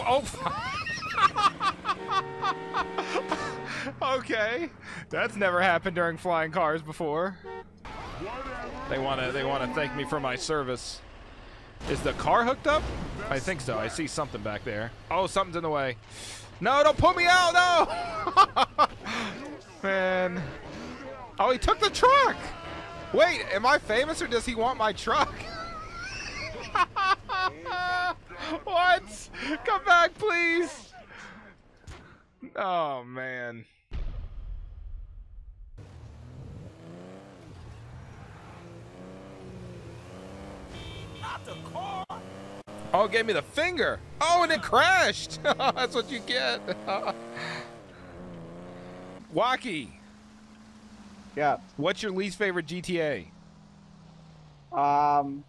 Oh. okay, that's never happened during flying cars before. They wanna they wanna thank me for my service. Is the car hooked up? I think so. I see something back there. Oh, something's in the way. No, don't put me out. No. Man. Oh, he took the truck. Wait, am I famous or does he want my truck? what? Come back, please. Oh, man. Oh, it gave me the finger. Oh, and it crashed. That's what you get. Wacky. Yeah. What's your least favorite GTA? Um,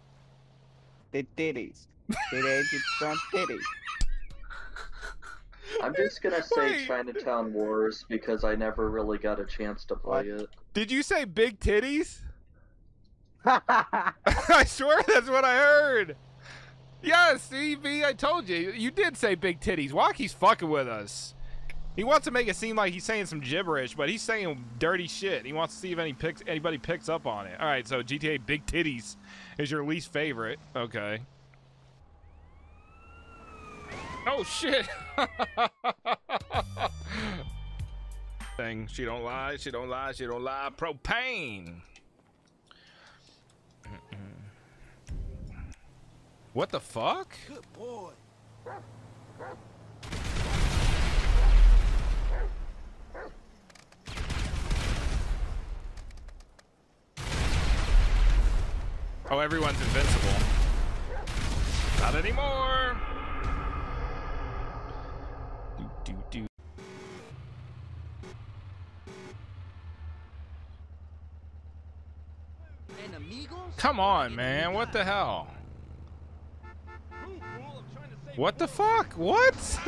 the titties. Titties, it's titties. I'm just gonna say Wait. Chinatown Wars because I never really got a chance to play it. Did you say big titties? I swear that's what I heard. Yes, CB, I told you. You did say big titties. Wacky's fucking with us. He wants to make it seem like he's saying some gibberish, but he's saying dirty shit. He wants to see if any picks, anybody picks up on it. All right, so GTA Big Titties is your least favorite. Okay. Oh shit. Thing. She don't lie. She don't lie. She don't lie. Propane. What the fuck? Good boy. Oh, everyone's invincible. Not anymore. Do, do, do. And amigos? Come on, man. What the hell? What the fuck? What?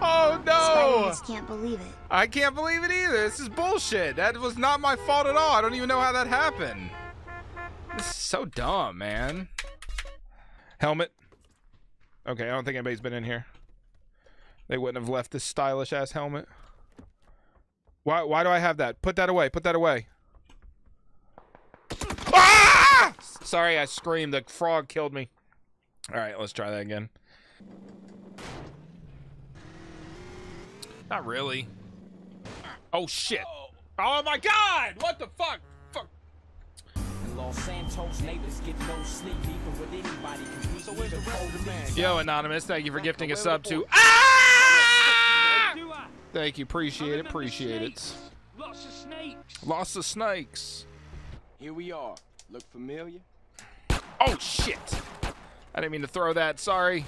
oh no! just can't believe it. I can't believe it either. This is bullshit. That was not my fault at all. I don't even know how that happened. This is so dumb, man. Helmet. Okay, I don't think anybody's been in here. They wouldn't have left this stylish ass helmet. Why why do I have that? Put that away. Put that away. Ah! Sorry, I screamed. The frog killed me. All right, let's try that again. Not really. Oh shit. Oh my god! What the fuck? Fuck. Los Santos, neighbors get no sleep, even with anybody compete. So where's the rest of the man? Yo, Anonymous, thank you for gifting a sub to. Ah! Thank you, appreciate it, appreciate it. Lots of snakes. Lost the snakes. Here we are. Look familiar? Oh shit! I didn't mean to throw that. Sorry.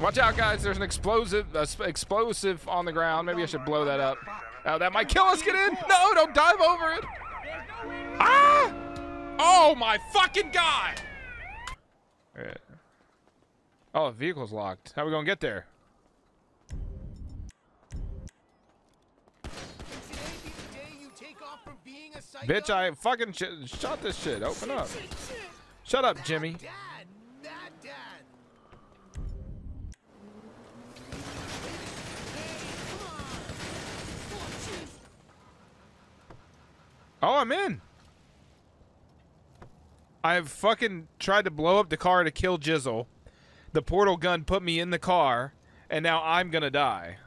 Watch out, guys. There's an explosive, explosive on the ground. Maybe I should blow that up. Oh, that might kill us. Get in. No, don't dive over it. Ah! Oh my fucking god! Alright. Oh, the vehicle's locked. How we gonna get there? Bitch, I fucking sh shot this shit. Open up. Shut up, Jimmy. Oh, I'm in. I've fucking tried to blow up the car to kill Jizzle. The portal gun put me in the car, and now I'm gonna die.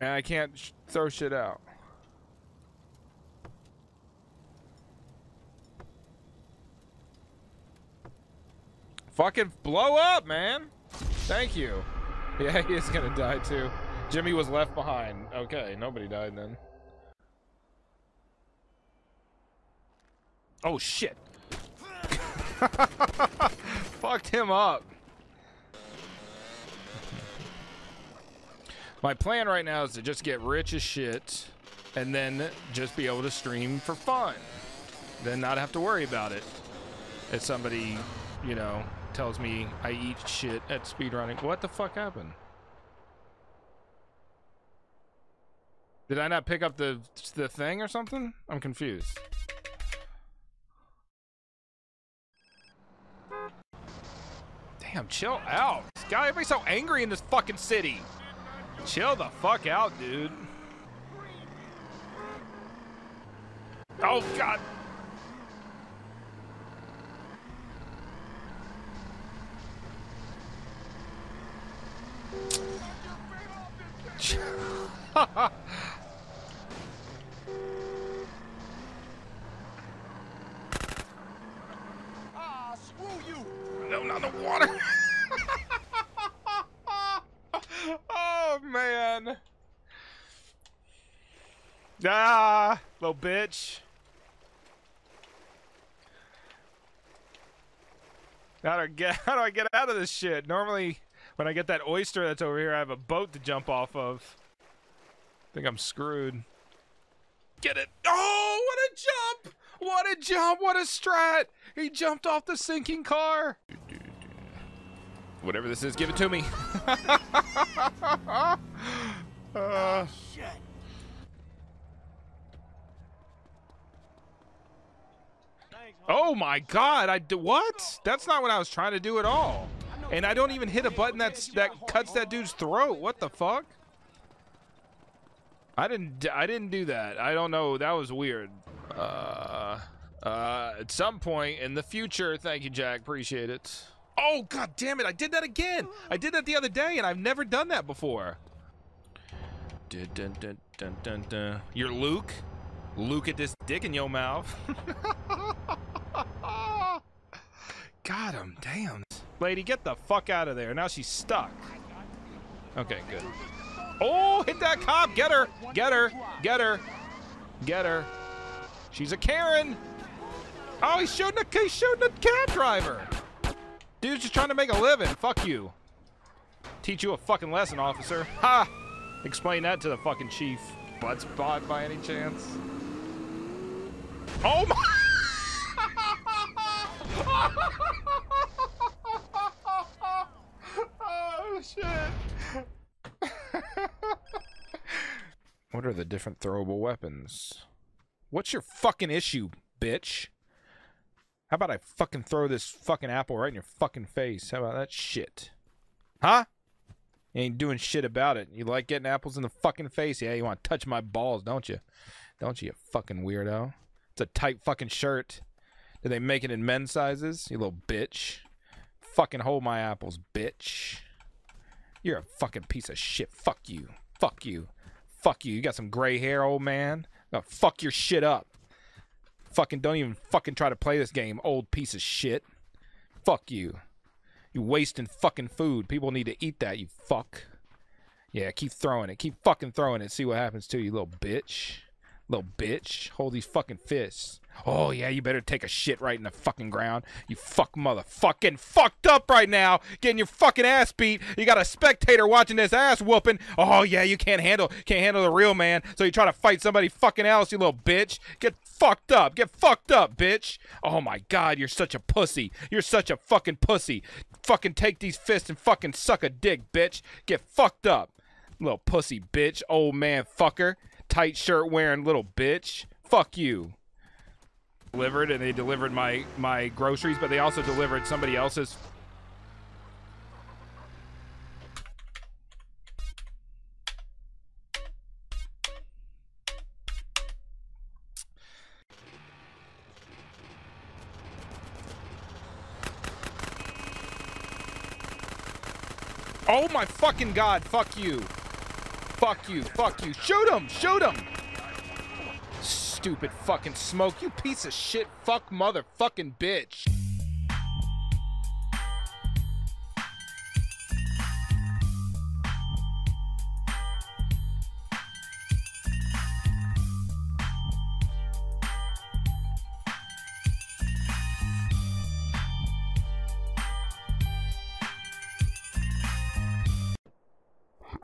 And I can't sh throw shit out. Fucking blow up, man. Thank you. Yeah, he is gonna die too. Jimmy was left behind. Okay, nobody died then. Oh shit. Fucked him up. My plan right now is to just get rich as shit and then just be able to stream for fun. Then not have to worry about it. If somebody, you know, tells me I eat shit at speedrunning. What the fuck happened? Did I not pick up the the thing or something? I'm confused. Damn, chill out. God, everybody's so angry in this fucking city. Chill the fuck out, dude. Oh god. No, not the water. oh man. Ah, little bitch. How do I get how do I get out of this shit? Normally when I get that oyster that's over here, I have a boat to jump off of. I think I'm screwed. Get it. Oh, what a jump! What a jump! What a strat! He jumped off the sinking car. Whatever this is, give it to me. uh, oh my god, I do what? That's not what I was trying to do at all. And I don't even hit a button that's that cuts that dude's throat. What the fuck? I didn't I didn't do that. I don't know. That was weird. Uh uh at some point in the future, thank you Jack, appreciate it. Oh god damn it, I did that again. I did that the other day and I've never done that before. Dun, dun, dun, dun, dun, dun. You're Luke? Luke at this dick in your mouth. Got him, damn. Lady, get the fuck out of there. Now she's stuck. Okay, good. Oh, hit that cop. Get her. Get her. Get her. Get her. She's a Karen. Oh, he's shooting a, he's shooting a cab driver. Dude's just trying to make a living. Fuck you. Teach you a fucking lesson, officer. Ha! Explain that to the fucking chief. Butt spot by any chance? Oh my! Oh shit! what are the different throwable weapons? What's your fucking issue, bitch? How about I fucking throw this fucking apple right in your fucking face? How about that shit? Huh? You ain't doing shit about it. You like getting apples in the fucking face? Yeah, you want to touch my balls, don't you? Don't you, you fucking weirdo? It's a tight fucking shirt. Do they make it in men's sizes? You little bitch. Fucking hold my apples, bitch. You're a fucking piece of shit. Fuck you. Fuck you. Fuck you. You got some gray hair, old man. Now fuck your shit up. Fucking don't even fucking try to play this game, old piece of shit. Fuck you. You wasting fucking food. People need to eat that, you fuck. Yeah, keep throwing it. Keep fucking throwing it. See what happens to you, little bitch. Little bitch. Hold these fucking fists. Oh, yeah, you better take a shit right in the fucking ground. You fuck motherfucking fucked up right now. Getting your fucking ass beat. You got a spectator watching this ass whooping. Oh, yeah, you can't handle can't handle the real man. So you try to fight somebody fucking else, you little bitch. Get fucked up. Get fucked up, bitch. Oh my god, you're such a pussy. You're such a fucking pussy. Fucking take these fists and fucking suck a dick, bitch. Get fucked up. Little pussy bitch. Old man fucker. Tight shirt wearing little bitch. Fuck you. Delivered and they delivered my my groceries, but they also delivered somebody else's Oh my fucking god, fuck you. Fuck you, fuck you. Shoot him, shoot him. Stupid fucking smoke, you piece of shit, fuck motherfucking bitch.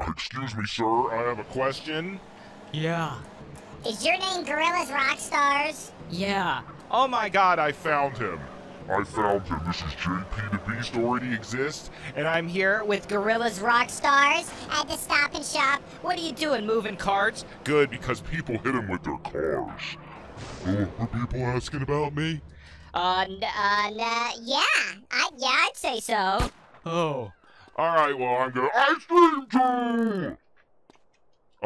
Excuse me, sir. I have a question. Yeah. Is your name Gorillas Rockstars? Yeah. Oh my god, I found him. I found him. This is JP the Beast already exists. And I'm here with Gorillas Rock Stars at the Stop and Shop. What are you doing, moving carts? Good, because people hit him with their cars. Oh, are people asking about me? Uh, n- uh, n- yeah, I, yeah, I'd say so. Oh. Alright, well, I'm gonna ice cream too!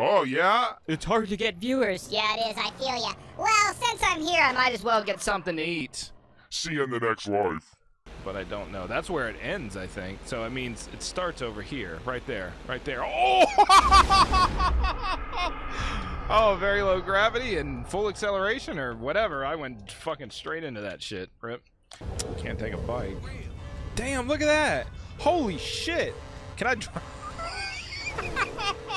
Oh, yeah? It's hard to get viewers. Yeah, it is. I feel ya. Well, since I'm here, I might as well get. Something to eat. See you in the next life. But I don't know. That's where it ends, I think. So it means it starts over here. Right there. Right there. Oh! oh, very low gravity and full acceleration or whatever. I went fucking straight into that shit. Rip. Can't take a bike. Damn, look at that. Holy shit. Can I drive?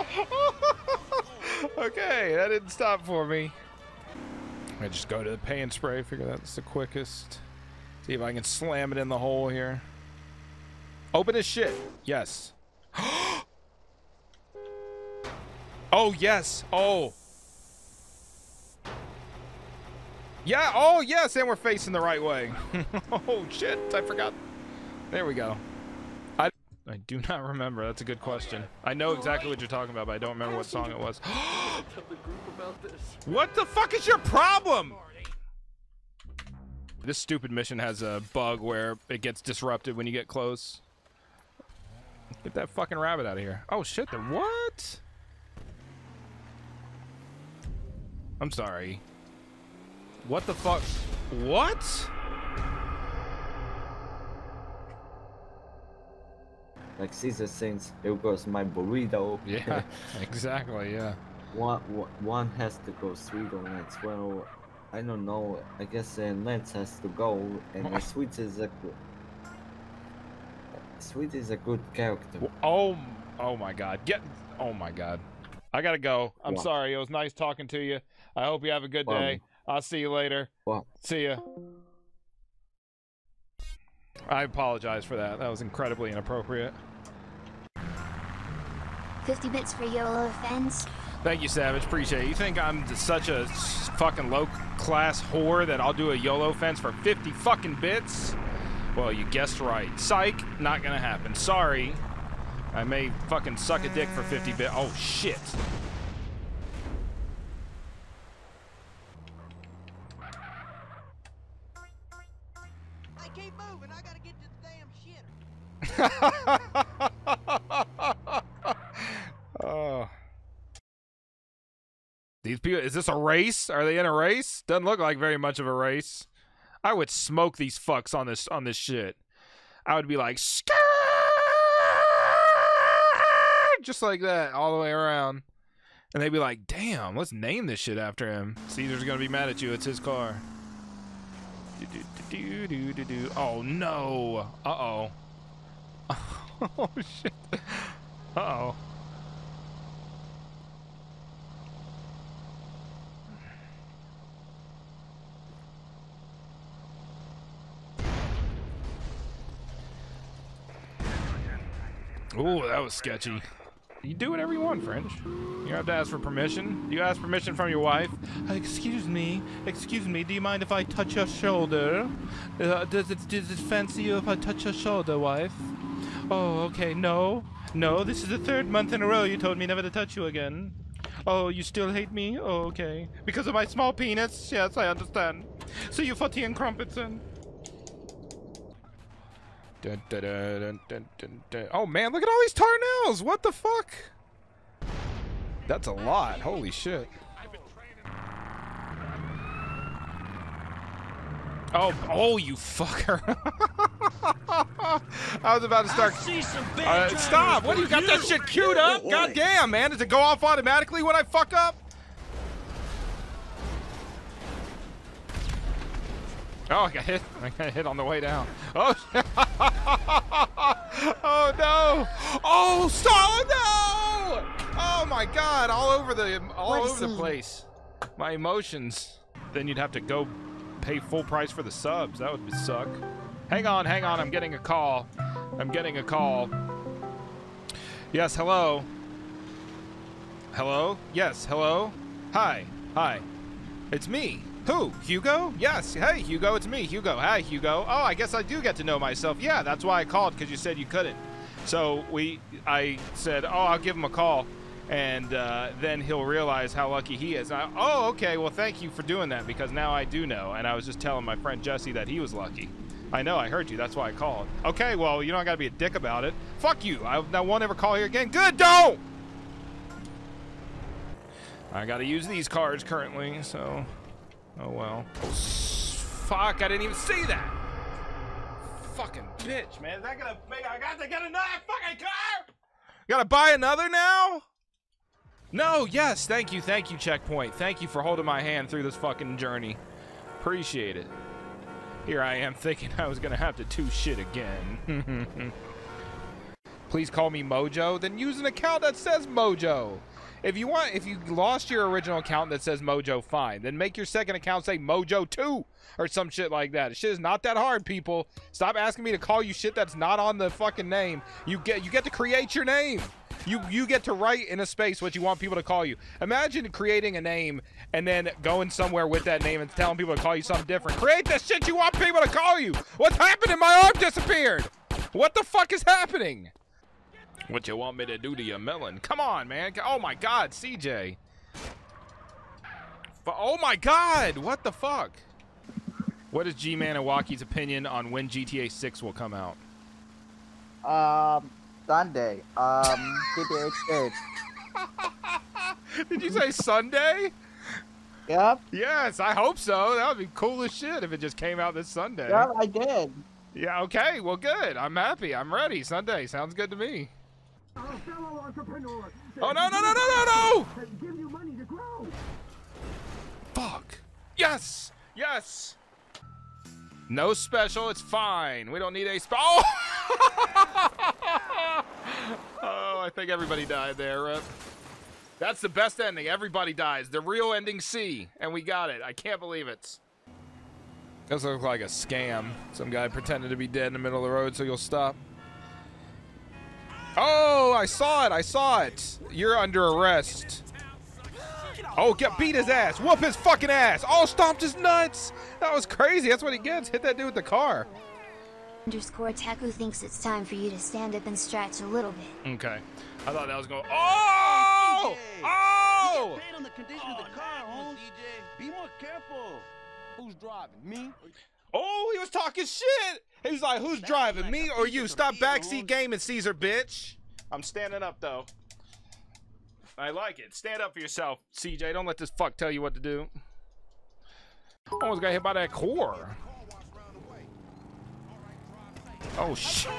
okay, that didn't stop for me. I just go to the paint spray. Figure that's the quickest. See if I can slam it in the hole here. Open as shit. Yes. oh, yes. Oh. Yeah. Oh, yes. And we're facing the right way. oh, shit. I forgot. There we go. I, do not remember. That's a good question. I know exactly what you're talking about, but I don't remember what song it was. What the fuck is your problem? This stupid mission has a bug where it gets disrupted when you get close. Get that fucking rabbit out of here. Oh shit, the what? I'm sorry. What the fuck? What? Like Caesar sings, "Here goes my burrito." Yeah, exactly, yeah. one, one has to go sweet on Lance. Well, I don't know. I guess uh, Lance has to go, and uh, Sweet is a good. Sweet is a good character. Oh, oh my god. Get, oh my god. I gotta go. I'm sorry. It was nice talking to you. I hope you have a good day. I'll see you later. Well, See ya. I apologize for that. That was incredibly inappropriate. 50 bits for YOLO fans. Thank you, Savage. Appreciate it. You think I'm such a fucking low class whore that I'll do a YOLO fence for 50 fucking bits? Well, you guessed right. Psych, not gonna happen. Sorry. I may fucking suck a dick for 50 bit. Oh, shit. I keep moving. I gotta get to the damn shit. oh. These people, is this a race? Are they in a race? Doesn't look like very much of a race. I would smoke these fucks on this on this shit. I would be like, just like that, all the way around. And they'd be like, damn, let's name this shit after him. Caesar's gonna be mad at you, it's his car. Do-do-do-do-do-do. Oh no. Uh-oh. Oh shit. Uh-oh. Ooh, that was sketchy. You do whatever you want, French. You don't have to ask for permission. You ask permission from your wife. Excuse me, excuse me. Do you mind if I touch your shoulder? Uh, does it does it fancy you if I touch your shoulder, wife? Oh, okay. No, no. This is the third month in a row you told me never to touch you again. Oh, you still hate me? Oh, okay. Because of my small penis? Yes, I understand. See you for tea and crumpets then. Dun, dun, dun, dun, dun, dun, dun. Oh man, look at all these Tarnels! What the fuck? That's a lot. Holy shit. Oh, oh, you fucker. I was about to start. Uh, stop! What do you got that shit queued up? God damn, man. Does it go off automatically when I fuck up? Oh, I got hit. I got hit on the way down. Oh, oh no! Oh, stop! No! Oh my God! All over the all What over the place. My emotions. Then you'd have to go pay full price for the subs. That would suck. Hang on, hang on. I'm getting a call. I'm getting a call. Yes, hello. Hello? Yes, hello. Hi, hi. It's me. Who? Hugo? Yes. Hey, Hugo, it's me, Hugo. Hi, Hugo. Oh, I guess I do get to know myself. Yeah, that's why I called because you said you couldn't. So we, I said, oh, I'll give him a call, and uh, then he'll realize how lucky he is. I, oh, okay. Well, thank you for doing that because now I do know. And I was just telling my friend Jesse that he was lucky. I know. I heard you. That's why I called. Okay. Well, you don't got to be a dick about it. Fuck you. I, I won't ever call here again. Good. Don't. I got to use these cards currently, so. Oh well. Fuck, I didn't even see that. Fucking bitch, man. Is that gonna make I got to get another fucking car? Gotta buy another now? No, yes, thank you, thank you, checkpoint. Thank you for holding my hand through this fucking journey. Appreciate it. Here I am thinking I was gonna have to do shit again. Please call me Mojo, then use an account that says Mojo. If you want, if you lost your original account that says Mojo, fine. Then make your second account say Mojo 2 or some shit like that. Shit is not that hard, people. Stop asking me to call you shit that's not on the fucking name. You get you get to create your name. You you get to write in a space what you want people to call you. Imagine creating a name and then going somewhere with that name and telling people to call you something different. Create the shit you want people to call you. What's happening? My arm disappeared. What the fuck is happening? What you want me to do to your melon? Come on, man. Oh my god, CJ. Oh my god, what the fuck? What is G-Man and Walkie's opinion on when GTA 6 will come out? Um, Sunday. Um, GTA 6. Did you say Sunday? Yep, Yes, I hope so. That would be cool as shit if it just came out this Sunday. yep, I did. Yeah, okay, well good. I'm happy. I'm ready. Sunday sounds good to me. Oh no no no no no no! Fuck. Yes! Yes! No special, it's fine. We don't need a spe- Oh! oh, I think everybody died there, Rip. That's the best ending. Everybody dies. The real ending C. And we got it. I can't believe it. Does look like a scam. Some guy pretended to be dead in the middle of the road so you'll stop. Oh, I saw it. I saw it. You're under arrest. Oh, get beat his ass. Whoop his fucking ass. Oh, stomped his nuts. That was crazy. That's what he gets. Hit that dude with the car. Underscore Taku thinks it's time for you to stand up and stretch a little bit. Okay. I thought that was going. Oh! Oh! Paid on the condition of the car, Holmes. Be more careful. Who's driving? Me? Oh, he was talking shit. He was like, "Who's driving, me or you?" Stop backseat gaming, Caesar, bitch. I'm standing up though. I like it. Stand up for yourself, CJ. Don't let this fuck tell you what to do. Almost got hit by that core. Oh shit.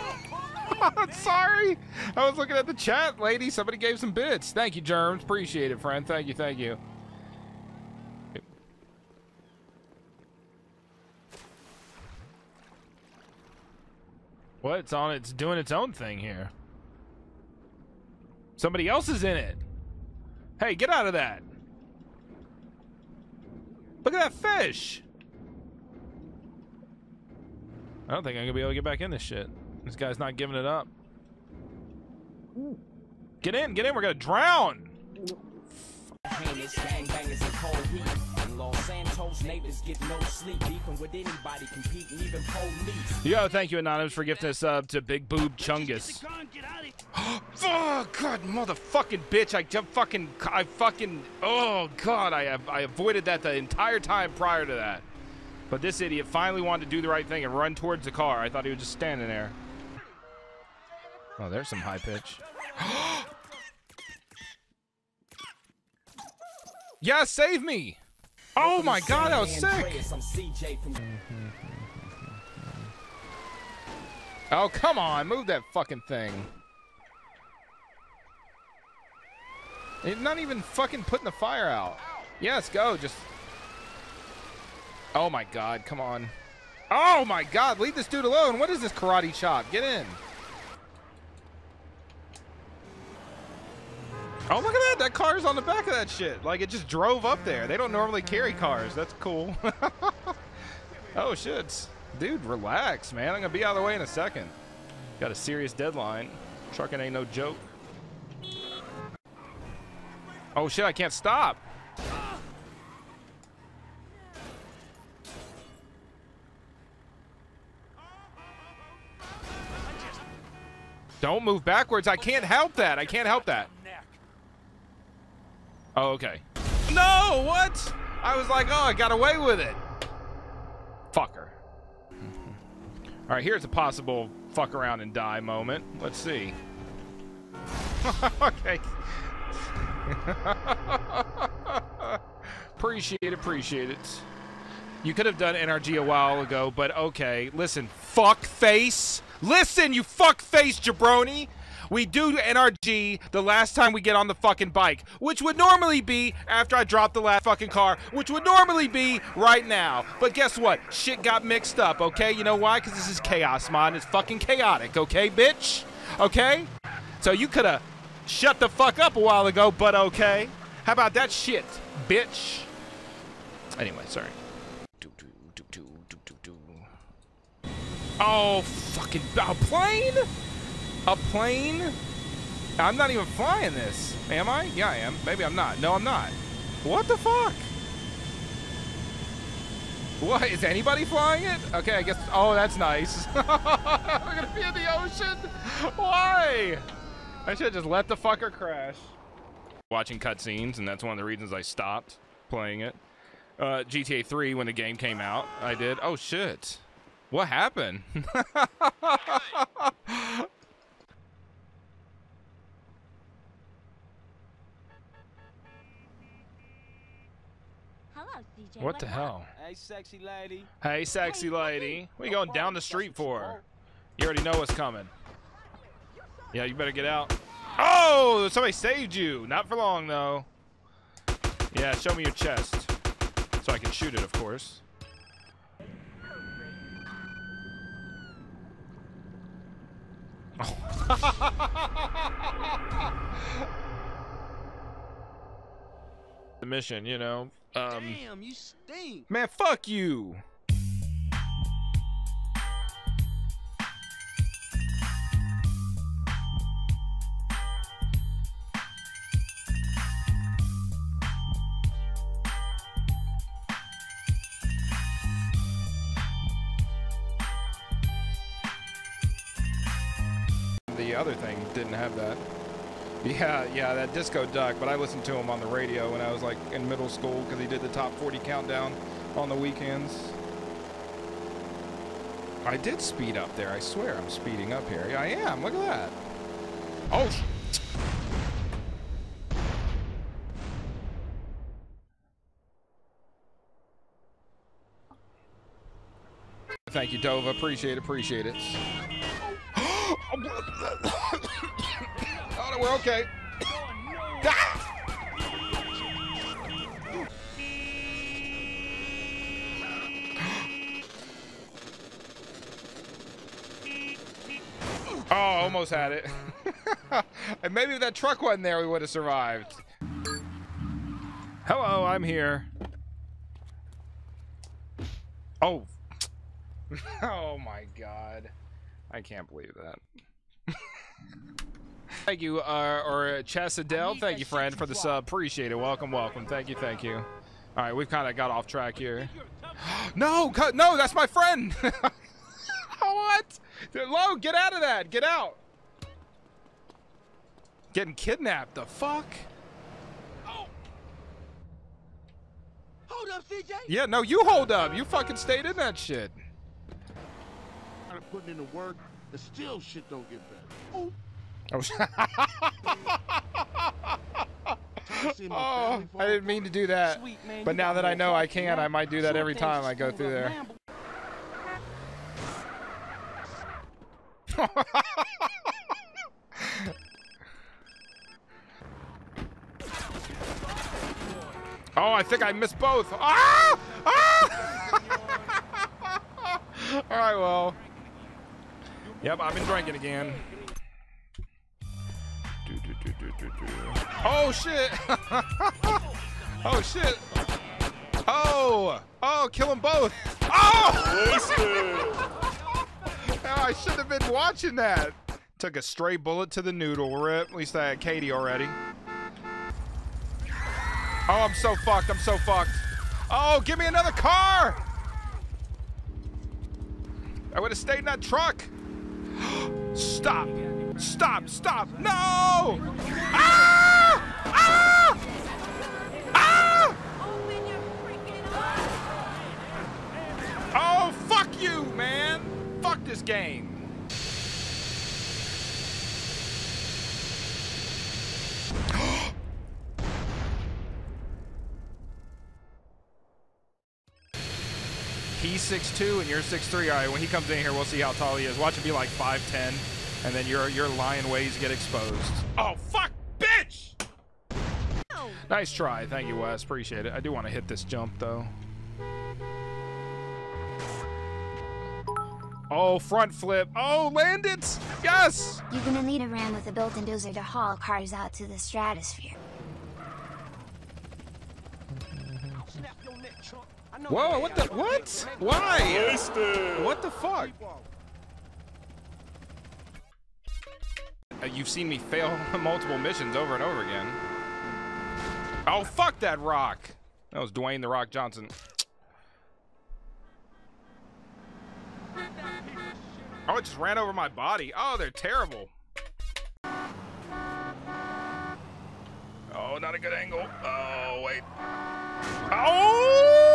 Sorry. I was looking at the chat, lady. Somebody gave some bits. Thank you, Germs. Appreciate it, friend. Thank you, thank you. What? It's on. It's doing its own thing here. Somebody else is in it. Hey, get out of that. Look at that fish. I don't think I'm gonna be able to get back in this shit. This guy's not giving it up. Get in, get in. We're gonna drown. Heinous gangbangers and cold heat. In Los Santos, neighbors get no sleep. Beefing with anybody, competing, even police. Yo, thank you, Anonymous, for gifting us up to Big Boob Chungus. oh God, motherfucking bitch! I just fucking, I fucking, oh God, I have, I avoided that the entire time prior to that. But this idiot finally wanted to do the right thing and run towards the car. I thought he was just standing there. Oh, there's some high pitch. yeah, save me! Oh my God, that was sick! I'm CJ from Oh, come on, move that fucking thing. It's not even fucking putting the fire out. Yes, go, just. Oh my god, come on. Oh my god, leave this dude alone. What is this karate chop? Get in. Oh, look at that. That car's on the back of that shit. Like, it just drove up there. They don't normally carry cars. That's cool. oh, shit. Dude, relax, man. I'm going to be out of the way in a second. Got a serious deadline. Trucking ain't no joke. Oh, shit. I can't stop. Don't move backwards. I can't help that. I can't help that. Oh, okay. No, what? I was like, oh, I got away with it. Fucker. All right, here's a possible fuck around and die moment. Let's see. okay. appreciate it, appreciate it. You could have done NRG a while ago, but okay. Listen, fuck face. Listen, you fuck face jabroni. We do NRG the last time we get on the fucking bike, which would normally be after I drop the last fucking car, which would normally be right now. But guess what? Shit got mixed up, okay? You know why? Because this is chaos, mod. It's fucking chaotic, okay, bitch? Okay? So you could have shut the fuck up a while ago, but okay. How about that shit, bitch? Anyway, sorry. Oh, fucking a plane? A plane? I'm not even flying this. Am I? Yeah, I am. Maybe I'm not. No, I'm not. What the fuck? What? Is anybody flying it? Okay, I guess. Oh, that's nice. I'm gonna be in the ocean. Why? I should just let the fucker crash. Watching cutscenes, and that's one of the reasons I stopped playing it. Uh, GTA 3, when the game came out, I did. Oh, shit. What happened? Hello, what the hell? Hey, sexy lady. Hey, sexy lady. What are you going down the street for? You already know what's coming. Yeah, you better get out. Oh, somebody saved you. Not for long, though. Yeah, show me your chest. So I can shoot it, of course. the mission, you know. Um, Damn, you stink. man, fuck you. The other thing didn't have that. Yeah, yeah, that Disco Duck, but I listened to him on the radio when I was like in middle school because he did the top 40 countdown on the weekends. I did speed up there. I swear I'm speeding up here. Yeah, I am. Look at that. Oh, Thank you, Dova. Appreciate it. Appreciate it. we're okay. Oh, almost had it. and maybe if that truck wasn't there, we would have survived. Hello, I'm here. Oh. oh my god. I can't believe that. Thank you, uh, or Chess Adele. Thank you, friend, for the sub. Appreciate it. Welcome, welcome. Thank you, thank you. All right, we've kind of got off track here. no, cut- no, that's my friend. what? Lo, get out of that. Get out. Getting kidnapped. The fuck? Hold up, CJ. Yeah, no, you hold up. You fucking stayed in that shit. Started putting in the work, and still shit don't get better. Ooh. See my oh, I didn't mean to do that. But now that I know I can. I might do that every time I go through there. Oh, I think I missed both. Ah! Ah! All right, well. Yep, I've been drinking again. Oh, shit. oh, shit. Oh. Oh, kill them both. Oh! Oh, I should have been watching that. Took a stray bullet to the noodle rip. At least I had Katie already. Oh, I'm so fucked. I'm so fucked. Oh, give me another car. I would have stayed in that truck. Stop. Stop! Stop! No! Ah! Ah! Ah! Oh, fuck you, man! Fuck this game. He's 6'2 and you're 6'3. All right, when he comes in here, we'll see how tall he is. Watch him be like 5'10, and then your your lion ways get exposed. Oh, fuck, bitch! Nice try. Thank you, Wes. Appreciate it. I do want to hit this jump, though. Oh, front flip. Oh, land it! Yes! You're gonna need a ram with a built-in dozer to haul cars out to the stratosphere. Whoa, what the, what? Why? What the fuck? Uh, you've seen me fail multiple missions over and over again. Oh, fuck that rock. That was Dwayne The Rock Johnson. Oh, it just ran over my body. Oh, they're terrible. Oh, not a good angle. Oh, wait. Oh!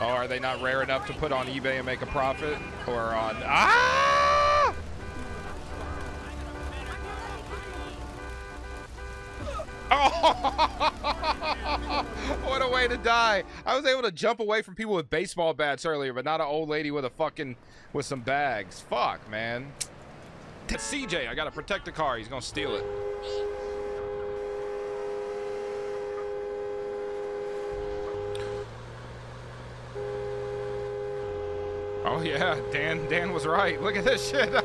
Oh, are they not rare enough to put on eBay and make a profit? Or on... Ah! Oh! what a way to die. I was able to jump away from people with baseball bats earlier, but not an old lady with a fucking... with some bags. Fuck, man. That's CJ. I gotta protect the car. He's gonna steal it. Oh yeah, Dan. Dan was right. Look at this shit. I'm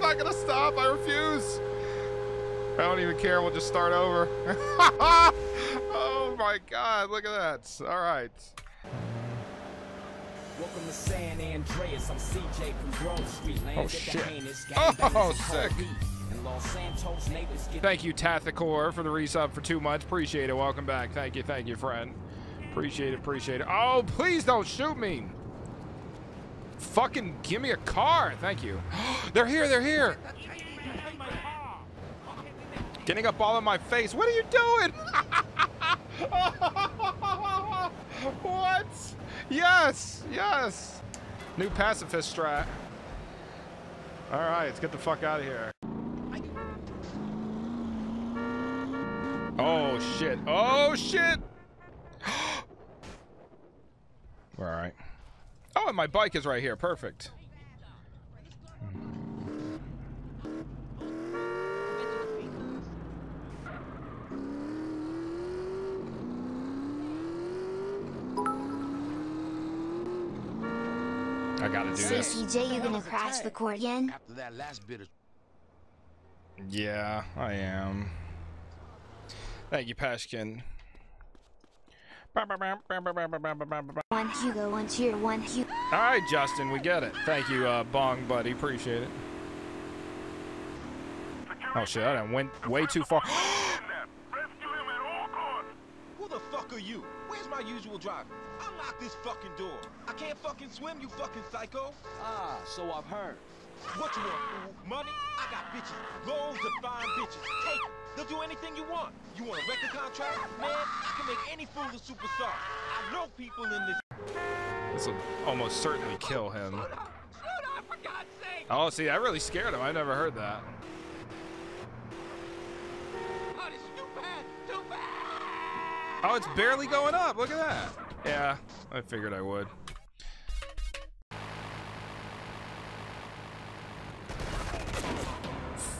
not gonna stop. I refuse. I don't even care. We'll just start over. oh my God! Look at that. All right. Welcome to San Andreas. I'm CJ from Grove Street. Oh at the shit. Oh, sick. cold heat. And Los Santos neighbors get Thank you, Tathacor, for the resub for two months. Appreciate it. Welcome back. Thank you, thank you, friend. Appreciate it, appreciate it. Oh, please don't shoot me. Fucking give me a car. Thank you. they're here, they're here. Getting up all in my face. What are you doing? what? Yes, yes. New pacifist strat. All right, let's get the fuck out of here. Oh shit. Oh shit. All right. Oh, and my bike is right here. Perfect. I gotta do Say, this. CJ, you gonna crash the court again? After that last bit of Yeah, I am. Thank you, Pashkin. One Hugo, one cheer, one Hugo. All right, Justin, we get it. Thank you, uh, Bong buddy. Appreciate it. Oh shit, I done went way too far. Who the fuck are you? Where's my usual driver? Unlock this fucking door. I can't fucking swim, you fucking psycho. Ah, so I've heard. What you want, fool? Money? I got bitches. Loads of fine bitches. Take 'em. They'll do anything you want. You want a record contract? Man, I can make any fool a superstar. I know people in this. This will almost certainly kill him. Shoot up, for God's sake! Oh, see, that really scared him. I never heard that. Oh, too bad, too bad! Oh, it's barely going up. Look at that. Yeah, I figured I would.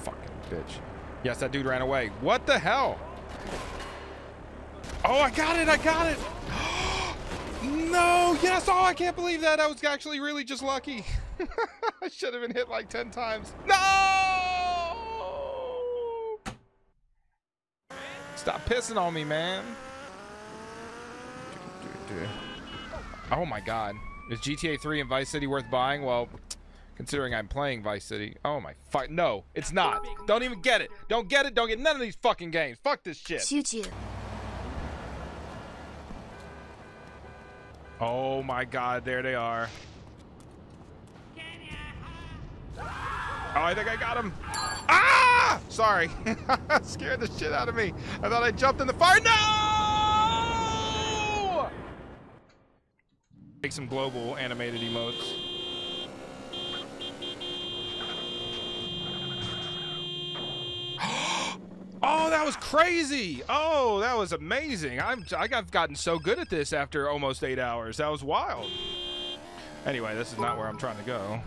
Fucking bitch. Yes, that dude ran away. What the hell? Oh, I got it. I got it. no. Yes. Oh, I can't believe that. I was actually really just lucky. I should have been hit like 10 times. No! Stop pissing on me, man. Oh my god. Is GTA 3 and Vice City worth buying? Well, considering I'm playing Vice City. Oh my fuck. No, it's not. Don't even get it. Don't get it. Don't get none of these fucking games. Fuck this shit. Shoot you. Oh my god, there they are. Oh, I think I got him. Ah! Sorry. Scared the shit out of me. I thought I jumped in the fire. No! Make some global animated emotes. Oh, that was crazy! Oh, that was amazing. I'm I got gotten so good at this after almost eight hours. That was wild. Anyway, this is not where I'm trying to go.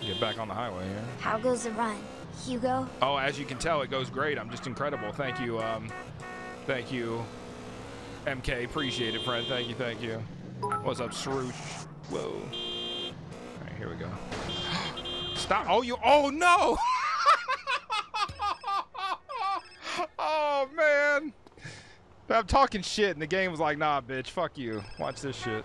Get back on the highway here. How goes the run? Hugo? Oh, as you can tell, it goes great. I'm just incredible. Thank you, um, thank you, MK. Appreciate it, friend. Thank you, thank you. What's up, Swoosh? Whoa. All right, here we go. Stop! Oh, you! Oh no! oh man! I'm talking shit, and the game was like, "Nah, bitch, fuck you. Watch this shit."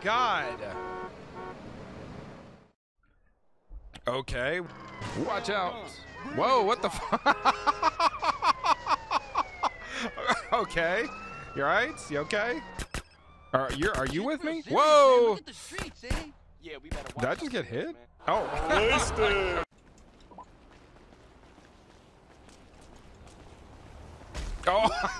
God. Okay. Watch out. Whoa, what the fuck? okay. You alright? You okay? Are you are you with me? Whoa! Yeah, we better Did I just get hit? Oh. Oh.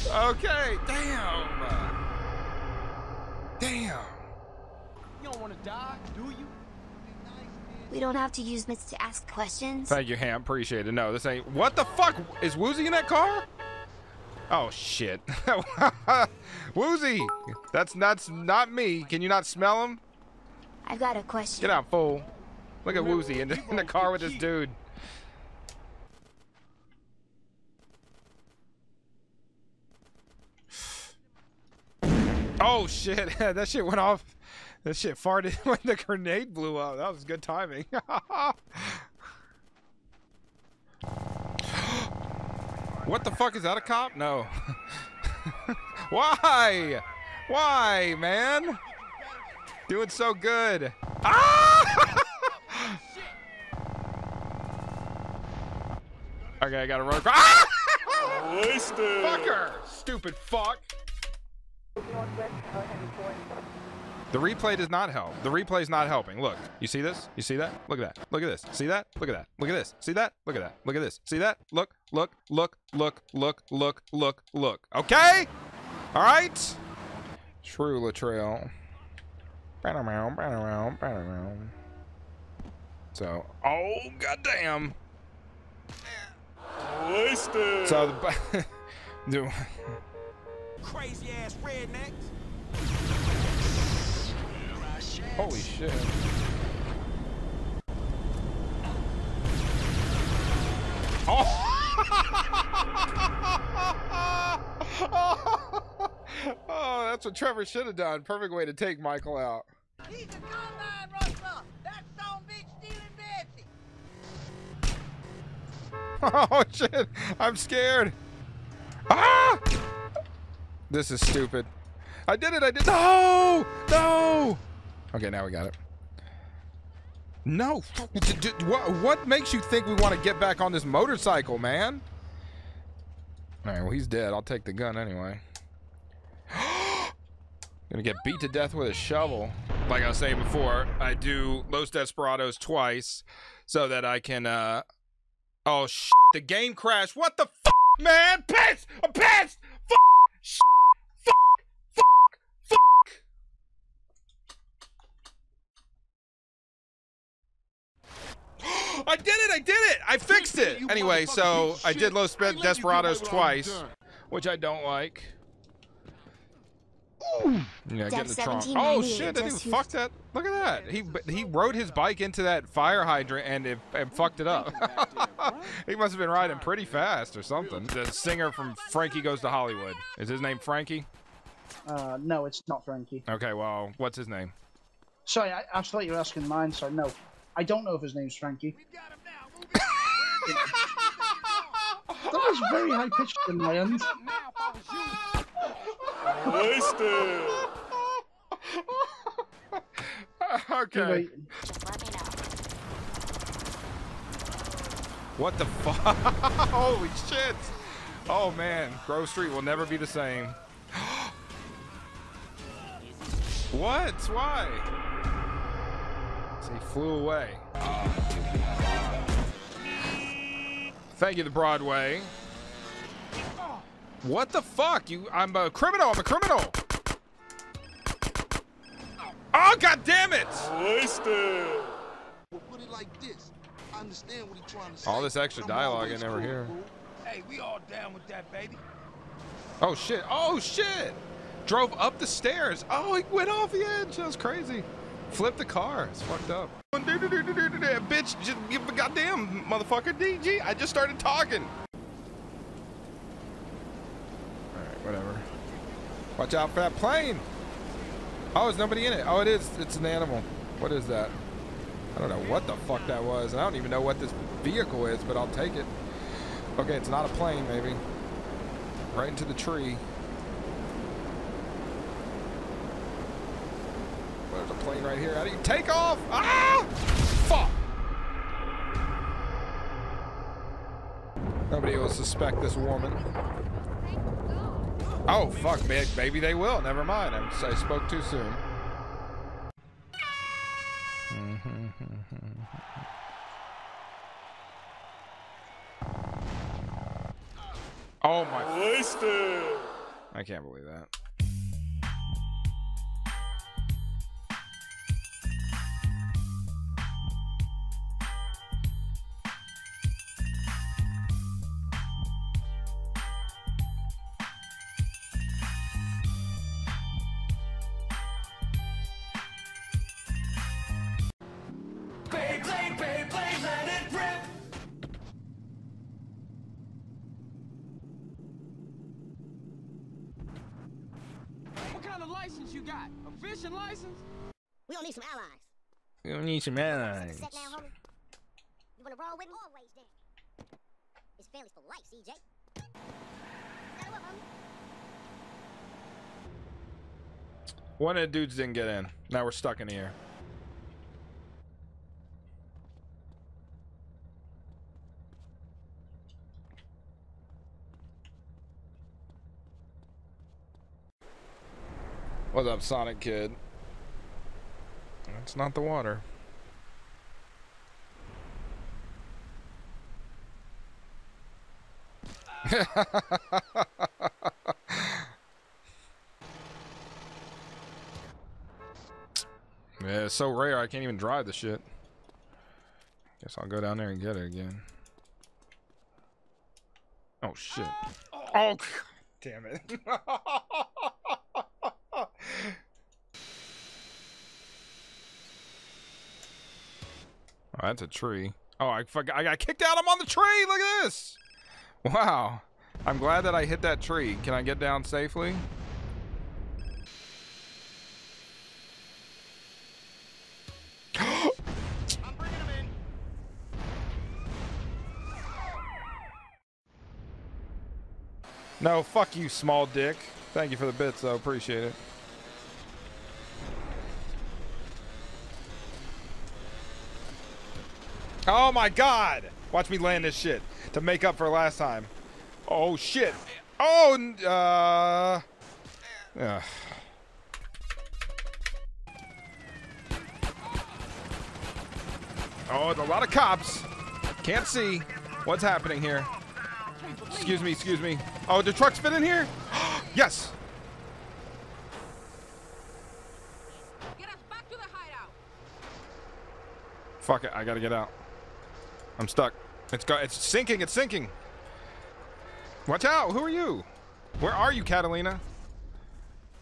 Okay, damn. Damn. You don't want to die, do you? We don't have to use mitts to ask questions. Thank you, Ham. Appreciate it. No, this ain't. What the fuck? Is Woozie in that car? Oh shit. Woozie! That's that's not me. Can you not smell him? I've got a question. Get out, fool. Look at Woozie in the, in the car with this dude. Oh shit, that shit went off. That shit farted when the grenade blew up. That was good timing. what the fuck is that a cop? No. Why? Why, man? Doing so good. Ah! okay, I gotta run across. Ah! Fucker! Stupid fuck. The replay does not help. The replay is not helping. Look, you see this? You see that? Look at that. Look at this. See that? Look at that. Look at this. See that? Look at that. Look at this. See that? Look, look, look, look, look, look, look, look. Okay? All right? Shrew Latrell. So, oh goddamn. Wasted. So the the Crazy ass rednecks. holy shit. Oh. oh, that's what Trevor should have done. Perfect way to take Michael out. He's a combine rustler. That son bitch stealing Betsy. Oh shit! I'm scared. Ah! This is stupid. I did it! I did. It. No! No! Okay, now we got it. No. What, makes you think we want to get back on this motorcycle, man? All right, well he's dead. I'll take the gun anyway. Gonna get beat to death with a shovel. Like I was saying before, I do Los Desperados twice so that I can uh Oh, sh! The game crashed. What the fuck? man! Pissed! I'm pissed! Fuck! Shit! Fuck! Fuck! Fuck! I did it! I did it! I fixed it! Anyway, so I did Los Desperados twice, which I don't like. Yeah, get in the trunk. Oh shit! I think just fucked that. Look at that. He he rode his bike into that fire hydrant and it and fucked it up. he must have been riding pretty fast or something. The singer from Frankie Goes to Hollywood. Is his name Frankie? Uh, no, it's not Frankie. Okay, well, what's his name? Sorry, I, I thought you were asking mine, so no. I don't know if his name's Frankie. that was very high pitched in my end. Wasted. okay. What the fuck? Holy shit! Oh man, Grove Street will never be the same. what? Why? He flew away. Thank you, the Broadway. What the fuck? You? I'm a criminal. I'm a criminal. Oh god damn it! Wasted. We'll put it like this. I understand what he's trying to say. All this extra dialogue I never hear. Hey, we all down with that, baby. Oh shit! Oh shit! Drove up the stairs. Oh, he went off the edge. That was crazy. Flipped the car. It's fucked up. Bitch, just give a goddamn motherfucker DG. I just started talking. Alright, whatever. Watch out for that plane. Oh, there's nobody in it. Oh, it is. It's an animal. What is that? I don't know what the fuck that was. I don't even know what this vehicle is, but I'll take it. Okay, it's not a plane, maybe. Right into the tree. There's a plane right here. How do you take off? Ah! Fuck! Nobody will suspect this woman. Oh, fuck. Maybe they will. Never mind. I'm, I spoke too soon. Oh my. Wasted. I can't believe that. You need some allies. Set. You wanna roll with me? Always then. It's families for life, CJ. Settle up, homie. One of the dudes didn't get in. Now we're stuck in here. What's up, Sonic Kid? That's not the water. Yeah, it's so rare I can't even drive the shit. Guess I'll go down there and get it again. Oh shit. Oh, oh damn it. Oh, that's a tree. Oh, I forgot. I got kicked out. I'm on the tree. Look at this. Wow. I'm glad that I hit that tree. Can I get down safely? No, fuck you, small dick. Thank you for the bits, though. Appreciate it. Oh my god! Watch me land this shit to make up for last time. Oh shit. Oh, uh. Ugh. Oh, it's a lot of cops. Can't see what's happening here. Excuse me, excuse me. Oh, the trucks fit in here? yes. Fuck it, I gotta get out. I'm stuck. It's go it's sinking, it's sinking. Watch out, who are you? Where are you, Catalina?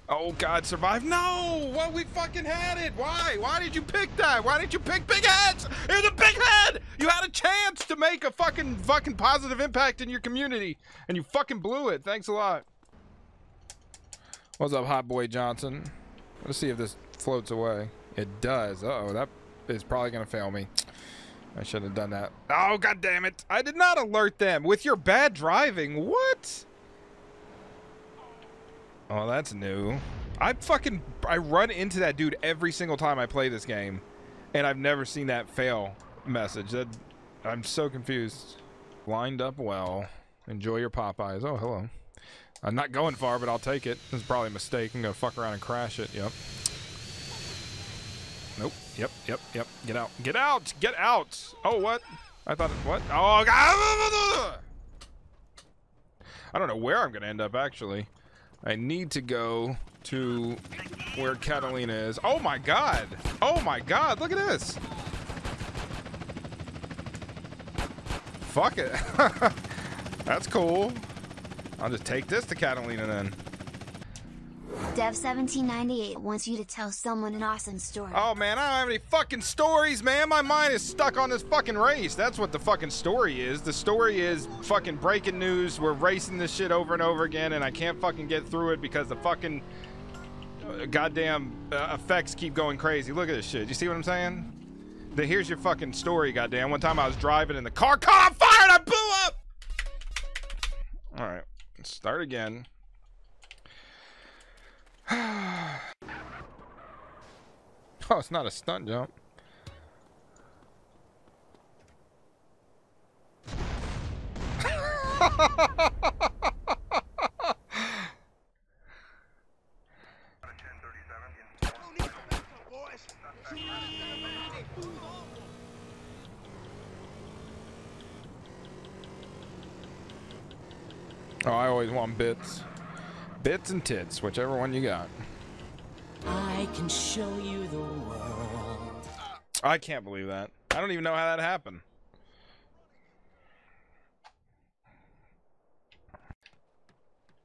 Oh god, survive. No! What we fucking had it! Why? Why did you pick that? Why did you pick big heads? You're the big head! You had a chance to make a fucking fucking positive impact in your community. And you fucking blew it. Thanks a lot. What's up, Hot Boy Johnson? Let's see if this floats away. It does. Uh oh that is probably gonna fail me. I should have done that. Oh god damn it! I did not alert them with your bad driving. What? Oh, that's new. I fucking I run into that dude every single time I play this game, and I've never seen that fail message. That I'm so confused. Lined up well. Enjoy your Popeyes. Oh, hello. I'm not going far, but I'll take it. This is probably a mistake. I'm gonna fuck around and crash it. Yep. Nope. Yep. Yep. Yep. Get out. Get out. Get out. Oh, what? I thought. It, what? Oh, God. I don't know where I'm gonna end up actually. I need to go to where Catalina is. Oh my god! Oh my god, look at this! Fuck it. That's cool. I'll just take this to Catalina then. Dev1798 wants you to tell someone an awesome story. Oh man, I don't have any fucking stories, man. My mind is stuck on this fucking race. That's what the fucking story is. The story is fucking breaking news. We're racing this shit over and over again, and I can't fucking get through it because the fucking uh, goddamn uh, effects keep going crazy. Look at this shit. You see what I'm saying? The, here's your fucking story, goddamn. One time I was driving and the car caught on fire and I blew up. All right, start again. oh, it's not a stunt jump. Oh, I always want bits. Bits and tits, whichever one you got. I can show you the world. I can't believe that. I don't even know how that happened.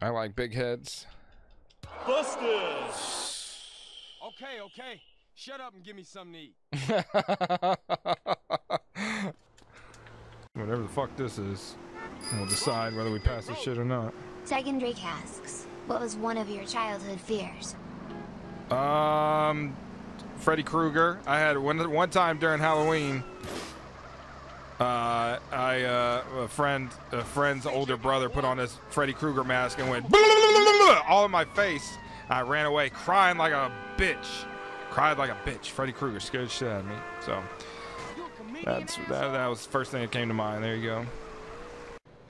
I like big heads. Busters! Okay, okay. Shut up and give me something to eat. Whatever the fuck this is, we'll decide whether we pass this shit or not. Secondary asks, what was one of your childhood fears? Um, Freddy Krueger. I had one one time during Halloween. Uh, I uh, a friend, a friend's older brother put on this Freddy Krueger mask and went all in my face. I ran away crying like a bitch. Cried like a bitch. Freddy Krueger scared the shit out of me. So that's that. That was the first thing that came to mind. There you go.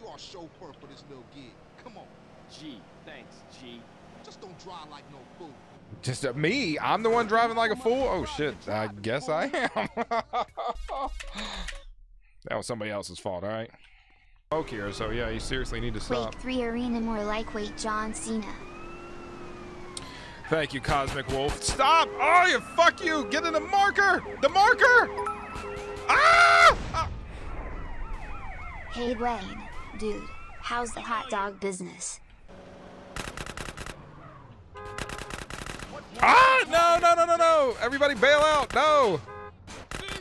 You are chauffeur for this little gig. Come on. G, thanks, G. Just don't drive like no fool. Just uh, me? I'm the one driving like a fool? Oh shit, I guess I am. that was somebody else's fault, alright? Smoke here, so yeah, you seriously need to stop. Quake 3 Arena more lightweight John Cena. Thank you, Cosmic Wolf. Stop! Oh, you fuck you! Get in the marker! The marker! Ah! ah! Hey Wayne, dude, how's the hot dog business? Ah! No, no, no, no, no! Everybody bail out! No!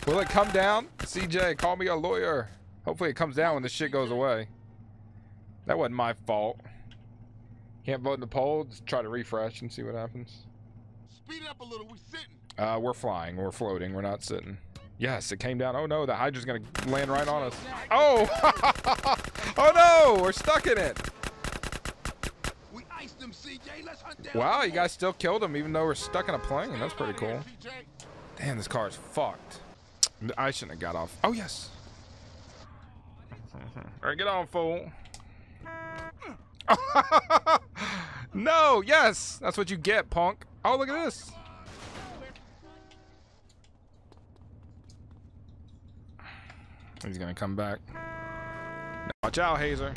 Will it come down? CJ, call me a lawyer. Hopefully it comes down when this shit goes away. That wasn't my fault. Can't vote in the poll. Just try to refresh and see what happens. Speed it up a little. We're sitting. Uh, we're flying. We're floating. We're not sitting. Yes, it came down. Oh no, the Hydra's gonna land right on us. Oh! oh no! We're stuck in it. We iced them, CJ. Let's hunt down Wow, you guys still killed him even though we're stuck in a plane. That's pretty cool. Damn, this car is fucked. I shouldn't have got off. Oh, yes. All right, get on, fool. no, yes. That's what you get, punk. Oh, look at this. He's going to come back. Watch out, Hazer.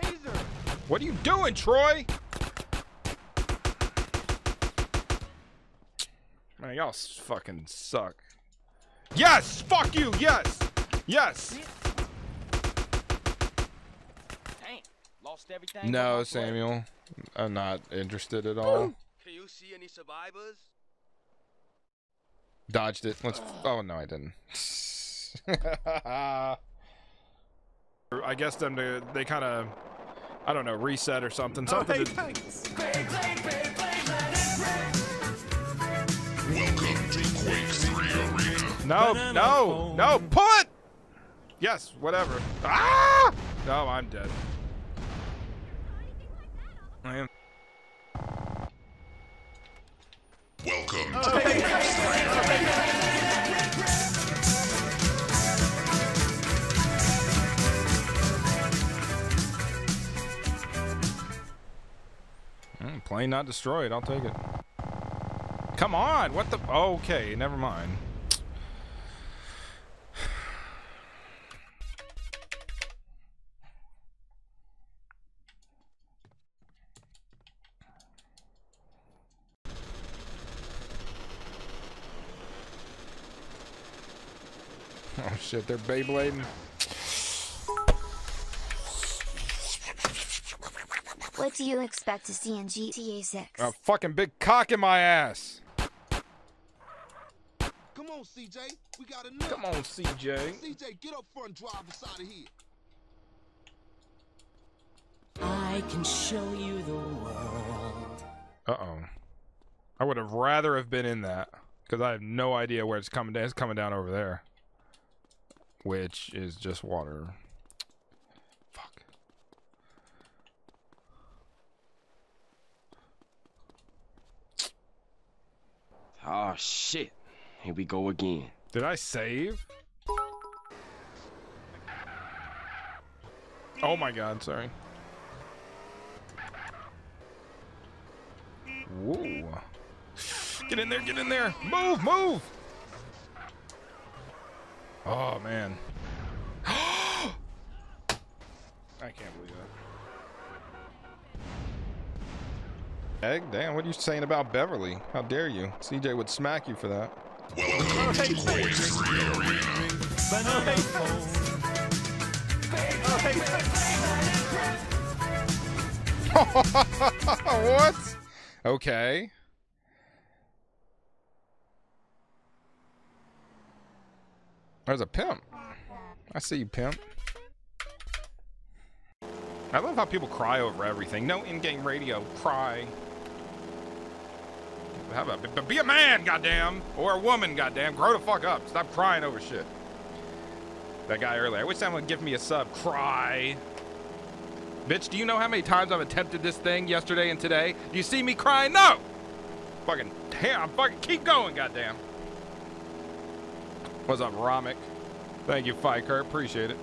Hazer. What are you doing, Troy? Man, y'all fucking suck. Yes! Fuck you! Yes! Yes! Damn, lost everything. No. Samuel. I'm not interested at all. Can you see any survivors? Dodged it. Let's. Oh no, I didn't. I guess them to they kind of, I don't know, reset or something. Oh, something. to- Welcome to Arena. no, no, no, put. Yes, whatever. Ah! No, I'm dead. I am. Welcome to Quake 3 Arena. Mm, plane not destroyed. I'll take it. Come on. What the? Okay, never mind. Oh shit, they're Beyblading. What do you expect to see in GTA 6? A fucking big cock in my ass. Come on, CJ. We got enough. Come on, CJ. CJ, get up front, and drive us out of here. I can show you the world. Uh oh. I would have rather have been in that because I have no idea where it's coming down. It's coming down over there, which is just water. Fuck. Oh shit. Here we go again. Did I save? Oh my god, sorry. Whoa. Get in there, get in there. Move, move. Oh man. I can't believe that. Egg, damn, what are you saying about Beverly? How dare you? CJ would smack you for that. Welcome to Quake 3 Arena. what? Okay. There's a pimp. I see you, pimp. I love how people cry over everything. No in-game radio. Cry. How about be a man, goddamn, or a woman, goddamn. Grow the fuck up. Stop crying over shit. That guy earlier. I wish someone would give me a sub. Cry. Bitch, do you know how many times I've attempted this thing yesterday and today? Do you see me crying? No! Fucking damn, fucking keep going, goddamn. What's up, Romic? Thank you, Fiker. Appreciate it.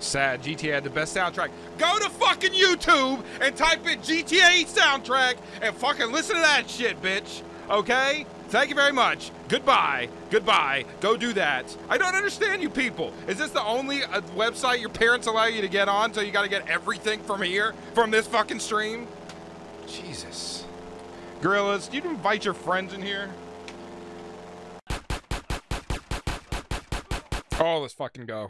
Sad, GTA had the best soundtrack. Go to fucking YouTube and type in GTA soundtrack and fucking listen to that shit, bitch. Okay? Thank you very much. Goodbye. Goodbye. Go do that. I don't understand you people. Is this the only uh, website your parents allow you to get on so you got to get everything from here, from this fucking stream? Jesus. Gorillas, do you invite your friends in here? Oh, let's fucking go.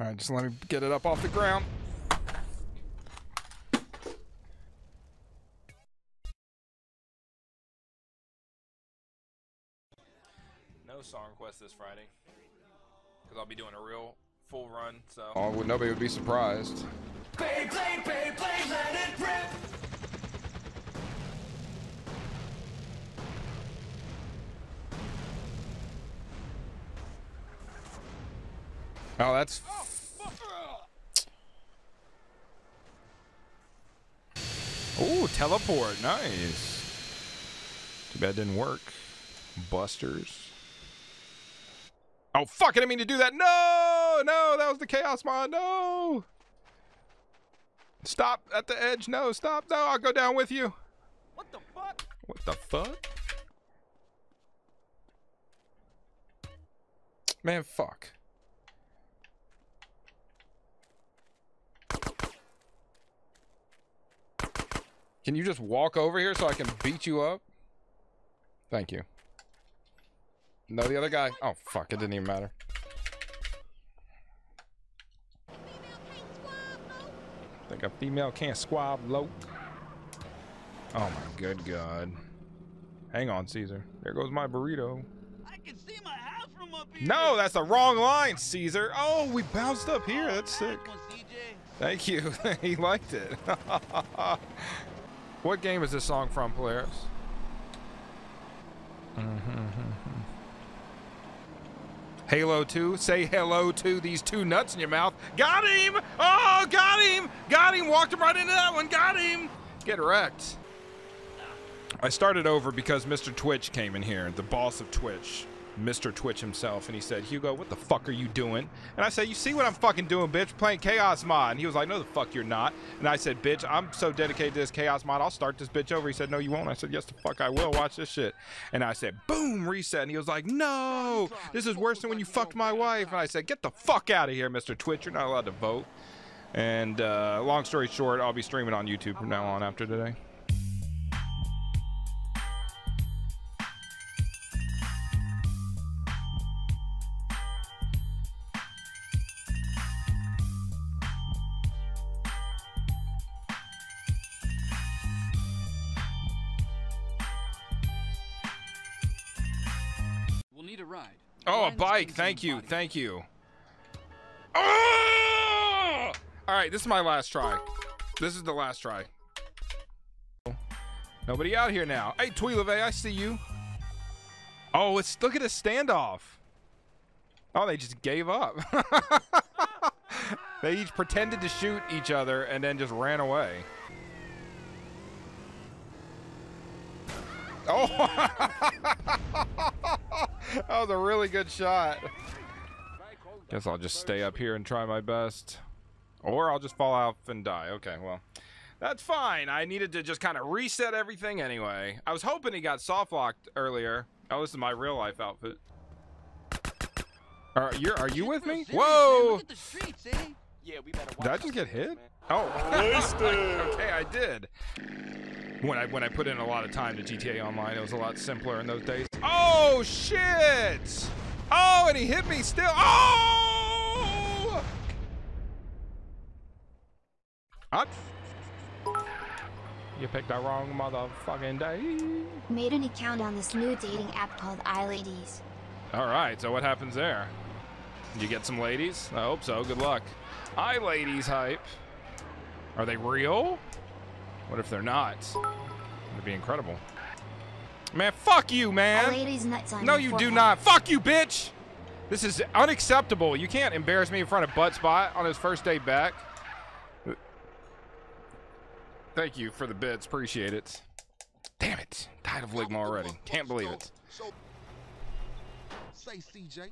All right, just let me get it up off the ground. No song request this Friday because I'll be doing a real full run. So oh, well, nobody would be surprised. Oh, that's. Oh, teleport. Nice. Too bad it didn't work. Busters. Oh, fuck, I didn't mean to do that. No, no, that was the Chaos Mod. No. Stop at the edge. No, stop. No, I'll go down with you. What the fuck? What the fuck? Man, fuck. Can you just walk over here so I can beat you up? Thank you. No, the other guy. Oh, fuck. It didn't even matter. Think a female can't squab low. Oh my good god. Hang on, Caesar. There goes my burrito. I can see my house from up here. No, that's the wrong line, Caesar. Oh, we bounced up here. That's oh, sick. Thank you. he liked it. what game is this song from, Polaris? Mm-hmm, mm-hmm, Halo 2. Say hello to these two nuts in your mouth. Got him! Oh, got him! Got him! Walked him right into that one. Got him! Get wrecked. I started over because Mr. Twitch came in here, the boss of Twitch. Mr. Twitch himself, and he said, Hugo, what the fuck are you doing? And I said, you see what I'm fucking doing, bitch? Playing Chaos Mod. And he was like, no, the fuck you're not. And I said, bitch, I'm so dedicated to this Chaos Mod, I'll start this bitch over. He said, no, you won't. I said, yes, the fuck I will. Watch this shit. And I said, boom, reset. And he was like, no, this is worse than when you fucked my wife. And I said, get the fuck out of here, Mr. Twitch. You're not allowed to vote. And uh, long story short, I'll be streaming on YouTube from now on after today. Ride. Oh, a bike. Thank you. body. Thank you. Oh! All right, this is my last try. This is the last try. Nobody out here now. Hey, Tweelave, I see you. Oh, it's look at a standoff. Oh, they just gave up. they each pretended to shoot each other and then just ran away. Oh, that was a really good shot. Guess I'll just stay up here and try my best. Or I'll just fall off and die. Okay, well, that's fine. I needed to just kind of reset everything anyway. I was hoping he got soft locked earlier. Oh, this is my real life outfit. Are you are you with me? Whoa! Yeah, we better Did I just get hit? Oh, okay, I did. When I when I put in a lot of time to GTA Online, it was a lot simpler in those days. Oh shit! Oh, and he hit me still. Oh! Up. You picked the wrong motherfucking day. Made an account on this new dating app called iLadies. All right, so what happens there? Did you get some ladies? I hope so. Good luck. Hi, ladies hype. Are they real? What if they're not? That'd be incredible. Man, fuck you, man. lady's nuts on No, you do not. Fuck you, bitch. This is unacceptable. You can't embarrass me in front of Butt Spot on his first day back. Thank you for the bits. Appreciate it. Damn it. Tired of Ligma already. Can't believe it. So, say CJ,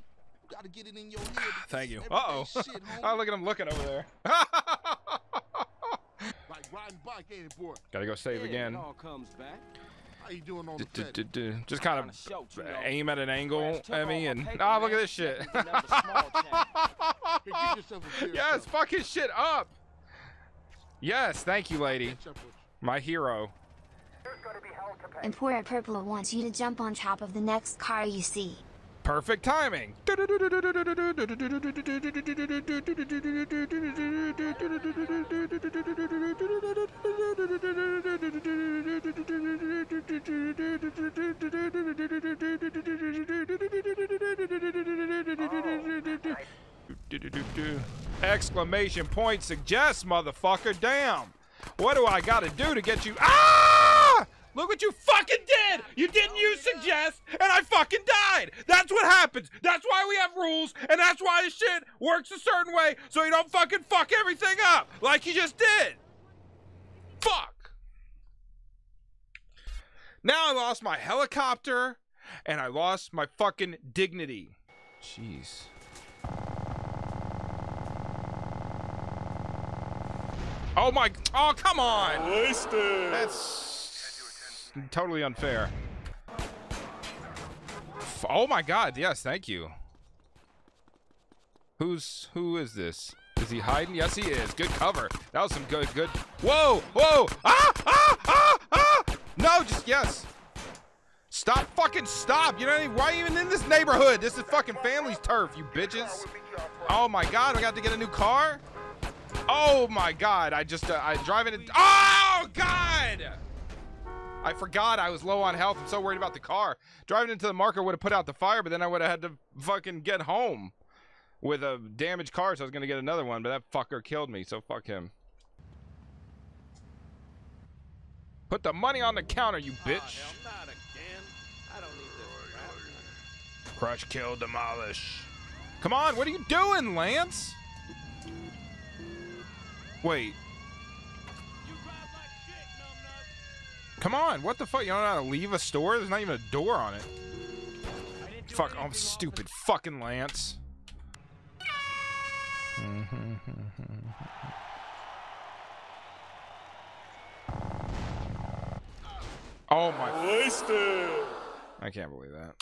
gotta get it in your head. Thank you. Every Uh-oh. day shit, homie. oh, look at him looking over there. Like riding bike, ain't it, boy? Gotta go save Yeah, again. It all comes back. How you doing on D- the d- d- d- Just kind Kinda of you know. aim at an angle Crash took at me and my oh ah, look at this shit. Let me get another small check. Hey, get yourself a beer, yes, son. fuck his shit up. Yes, thank you, lady. Catch up with you. My hero. Emporia Purple wants you to jump on top of the next car you see. Perfect timing. Exclamation point suggests, motherfucker. Damn. What do I gotta do to get you? Ah! Look what you fucking did! You didn't use suggest, and I fucking died! That's what happens! That's why we have rules, and that's why this shit works a certain way, so you don't fucking fuck everything up, like you just did! Fuck! Now I lost my helicopter, and I lost my fucking dignity. Jeez. Oh my! Oh come on! Wasted. That's Totally unfair. F- Oh my god, yes, thank you. Who's who is this? Is he hiding? Yes, he is. Good cover. That was some good, good. Whoa, whoa! Ah, ah, ah, ah! No, just yes. Stop, fucking stop! You know what I mean? Why even in this neighborhood? This is fucking family's turf, you bitches. Oh my god, I got to get a new car. Oh my god, I just uh, I driving it. Oh god! I forgot I was low on health. I'm so worried about the car. Driving into the marker would have put out the fire, but then I would have had to fucking get home with a damaged car, so I was gonna get another one, but that fucker killed me, so fuck him. Put the money on the counter, you bitch. Crush, kill, demolish. Come on, what are you doing, Lance? Wait. Come on, what the fuck? You don't know how to leave a store? There's not even a door on it. Fuck, I'm oh, stupid fucking Lance. Oh my. Wasted. I can't believe that.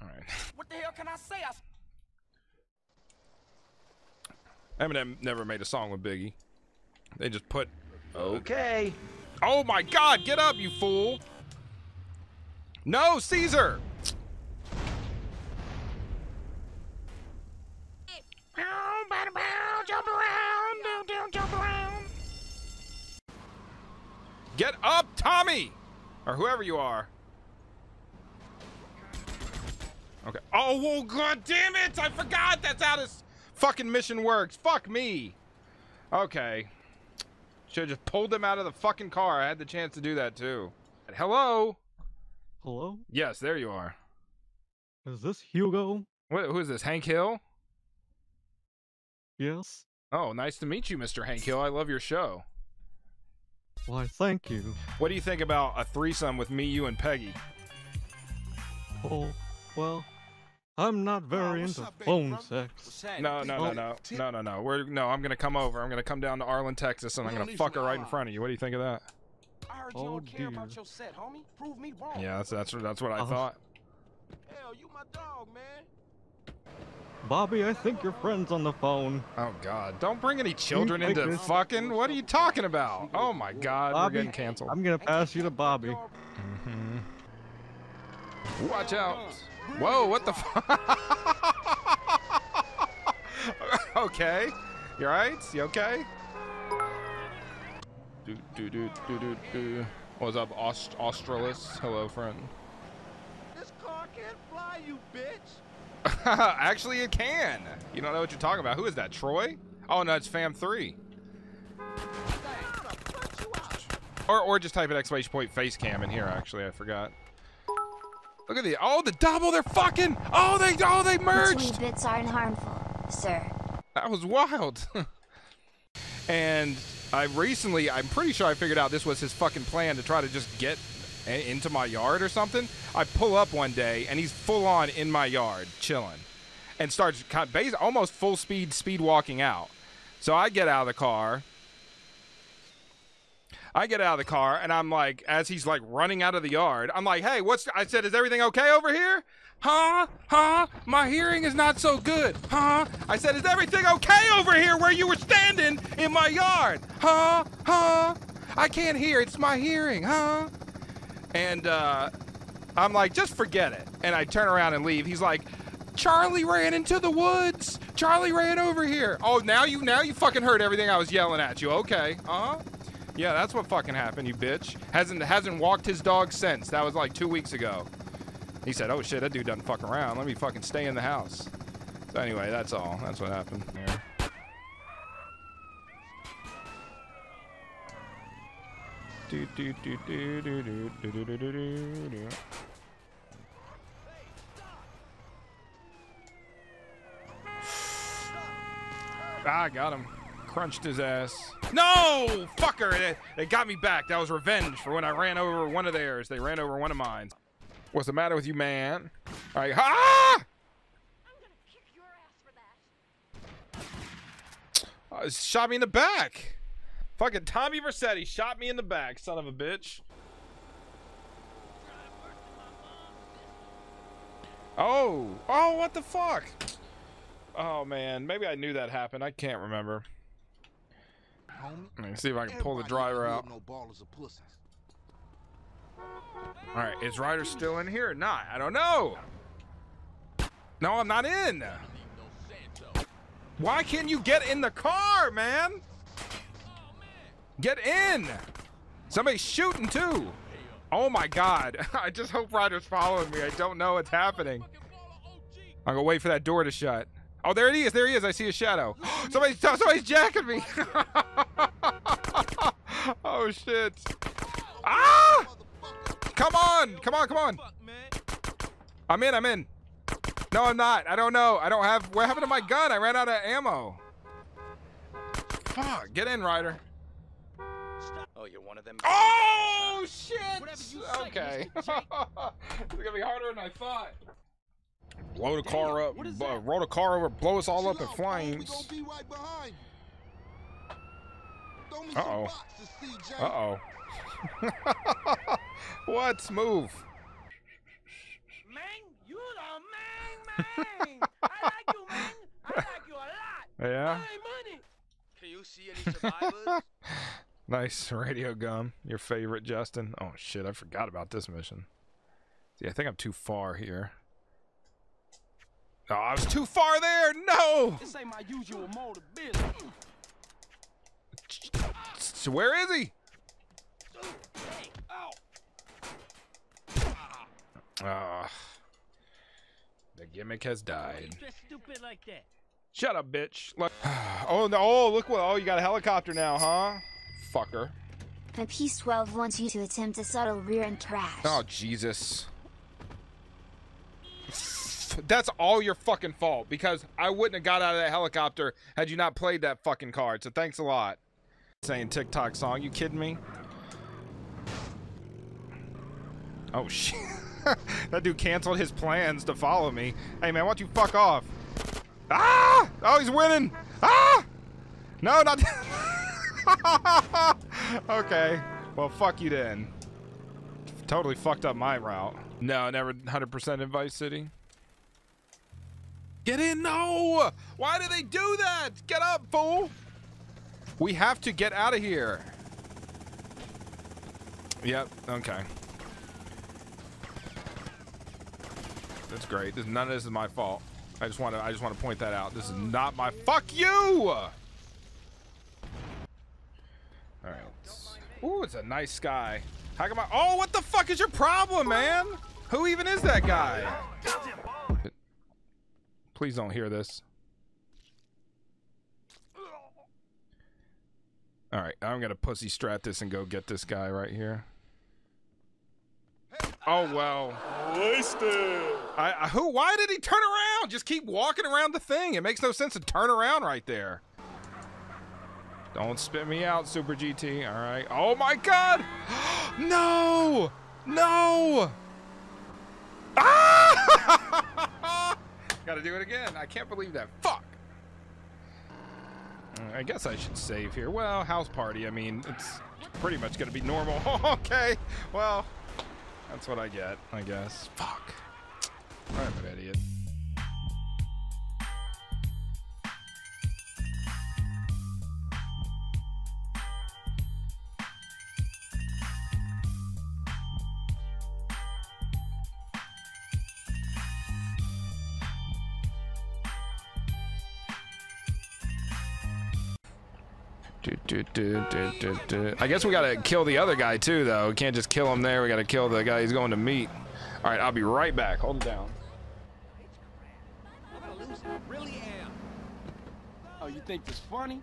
All right. What the hell can I say? I Eminem never made a song with Biggie. They just put. Uh, okay. Oh my God! Get up, you fool! No, Caesar. Jump around, down, down, jump around. Get up, Tommy! Or whoever you are. Okay. Oh, well, god damn it! I forgot that's how this fucking mission works. Fuck me. Okay. Should have just pulled them out of the fucking car. I had the chance to do that too. Hello? Hello? Yes, there you are. Is this Hugo? What, who is this? Hank Hill? Yes. Oh, nice to meet you, Mr. Hank Hill. I love your show. Why, thank you. What do you think about a threesome with me, you, and Peggy? Oh, well, I'm not very into phone sex. No, no, no, no, no, no, no. We're no. I'm gonna come over. I'm gonna come down to Arlen, Texas, and I'm gonna fuck her right in front of you. What do you think of that? I heard you Oh, don't care dear. about your set, homie. Prove me wrong. Yeah, that's that's that's what I Uh-huh. thought. Hell, you my dog, man. Bobby, I think your friend's on the phone. Oh God! Don't bring any children take into this. fucking. What are you talking about? Oh my God! Bobby, We're getting canceled. I'm gonna pass you to Bobby. Mhm. Watch out! Whoa! What the? F- okay. You alright? You okay? Do do do do do do. What's up, Aust- Australis? Hello, friend. This car can't fly, you bitch. Actually, it can. You don't know what you're talking about. Who is that? Troy? Oh no, it's Fam Three. Or or just type an exclamation point face cam in here. Actually, I forgot. Look at the oh the double. They're fucking. Oh they oh they merged. tweet bits aren't harmful, sir. That was wild. and I recently, I'm pretty sure I figured out this was his fucking plan to try to just get into my yard or something. I pull up one day and he's full on in my yard, chilling, and starts kind of almost full speed speed walking out. So I get out of the car. I get out of the car and I'm like, as he's like running out of the yard, I'm like, hey, what's, I said, is everything okay over here? Huh? Huh? My hearing is not so good. Huh? I said, is everything okay over here where you were standing in my yard? Huh? Huh? I can't hear. It's my hearing. Huh? And, uh, I'm like, just forget it. And I turn around and leave. He's like, Charlie ran into the woods. Charlie ran over here. Oh, now you now you fucking heard everything I was yelling at you. Okay. Uh-huh. Yeah, that's what fucking happened, you bitch. Hasn't hasn't walked his dog since. That was like 2 weeks ago. He said, "Oh shit, that dude doesn't fuck around. Let me fucking stay in the house." So anyway, that's all. That's what happened. do. Ah, I got him crunched his ass. No! Fucker! It got me back. That was revenge for when I ran over one of theirs. They ran over one of mine. What's the matter with you, man? All right. Ah! Uh, shot me in the back. Fucking Tommy Vercetti shot me in the back, son of a bitch. Oh, oh, what the fuck? Oh man, maybe I knew that happened. I can't remember. Let me see if I can pull the driver out. No ballers or pussies. All right, is Ryder still in here or not? I don't know. No, I'm not in. Why can't you get in the car, man? Get in. Somebody's shooting too. Oh my god. I just hope Ryder's following me. I don't know what's happening. I'm gonna wait for that door to shut. Oh, there he is. There he is. I see a shadow. Somebody's somebody's jacking me. oh shit. Ah! Come on. Come on. Come on. I'm in. I'm in. No, I'm not. I don't know. I don't have. What happened to my gun? I ran out of ammo. Fuck. Get in, Ryder. Oh, you're one of them. Oh shit! Okay. it's gonna be harder than I thought. Blow the car up, uh, roll the car over, blow us all up in flames. Uh oh. Uh oh. what? Move. Man, you the man, man. I like you, man. I like you a lot. Yeah. Hey, money. Can you see any survivors? Nice radio gum. Your favorite, Justin. Oh shit, I forgot about this mission. See, I think I'm too far here. Oh, I was too far there. No. This ain't my usual mode of business. So where is he? Ah. the gimmick has died. Stupid like that. Shut up, bitch. Look. Oh no! Oh, look what! Oh, you got a helicopter now, huh? Fucker. The Peace 12 wants you to attempt a subtle rear-end crash. Oh Jesus. That's all your fucking fault because I wouldn't have got out of that helicopter had you not played that fucking card. So thanks a lot. Saying TikTok song. You kidding me? Oh shit. that dude canceled his plans to follow me. Hey man, why don't you fuck off? Ah! Oh, he's winning. Ah! No, not. okay. Well, fuck you then. Totally fucked up my route. No, never 100% in Vice City. Get in, no! Why do they do that? Get up, fool! We have to get out of here. Yep, okay. That's great. This, none of this is my fault. I just want to I just want to point that out. This is not my fuck you. All right. Ooh, it's a nice sky. How come I Oh, what the fuck is your problem, man? Who even is that guy? Please don't hear this. All right, I'm gonna pussy strat this and go get this guy right here. Oh well. Wasted. I, I, who? Why did he turn around? Just keep walking around the thing. It makes no sense to turn around right there. Don't spit me out, Super GT. All right. Oh my God! no! No! Ah! Gotta do it again. I can't believe that. Fuck. Uh, I guess I should save here. Well, house party. I mean, it's pretty much gonna be normal. okay. Well. That's what I get, I guess. Fuck. I'm an idiot. Do, do, do. I guess we gotta kill the other guy too, though. We can't just kill him there. We gotta kill the guy he's going to meet. All right, I'll be right back. Hold it down. Oh, you think this funny?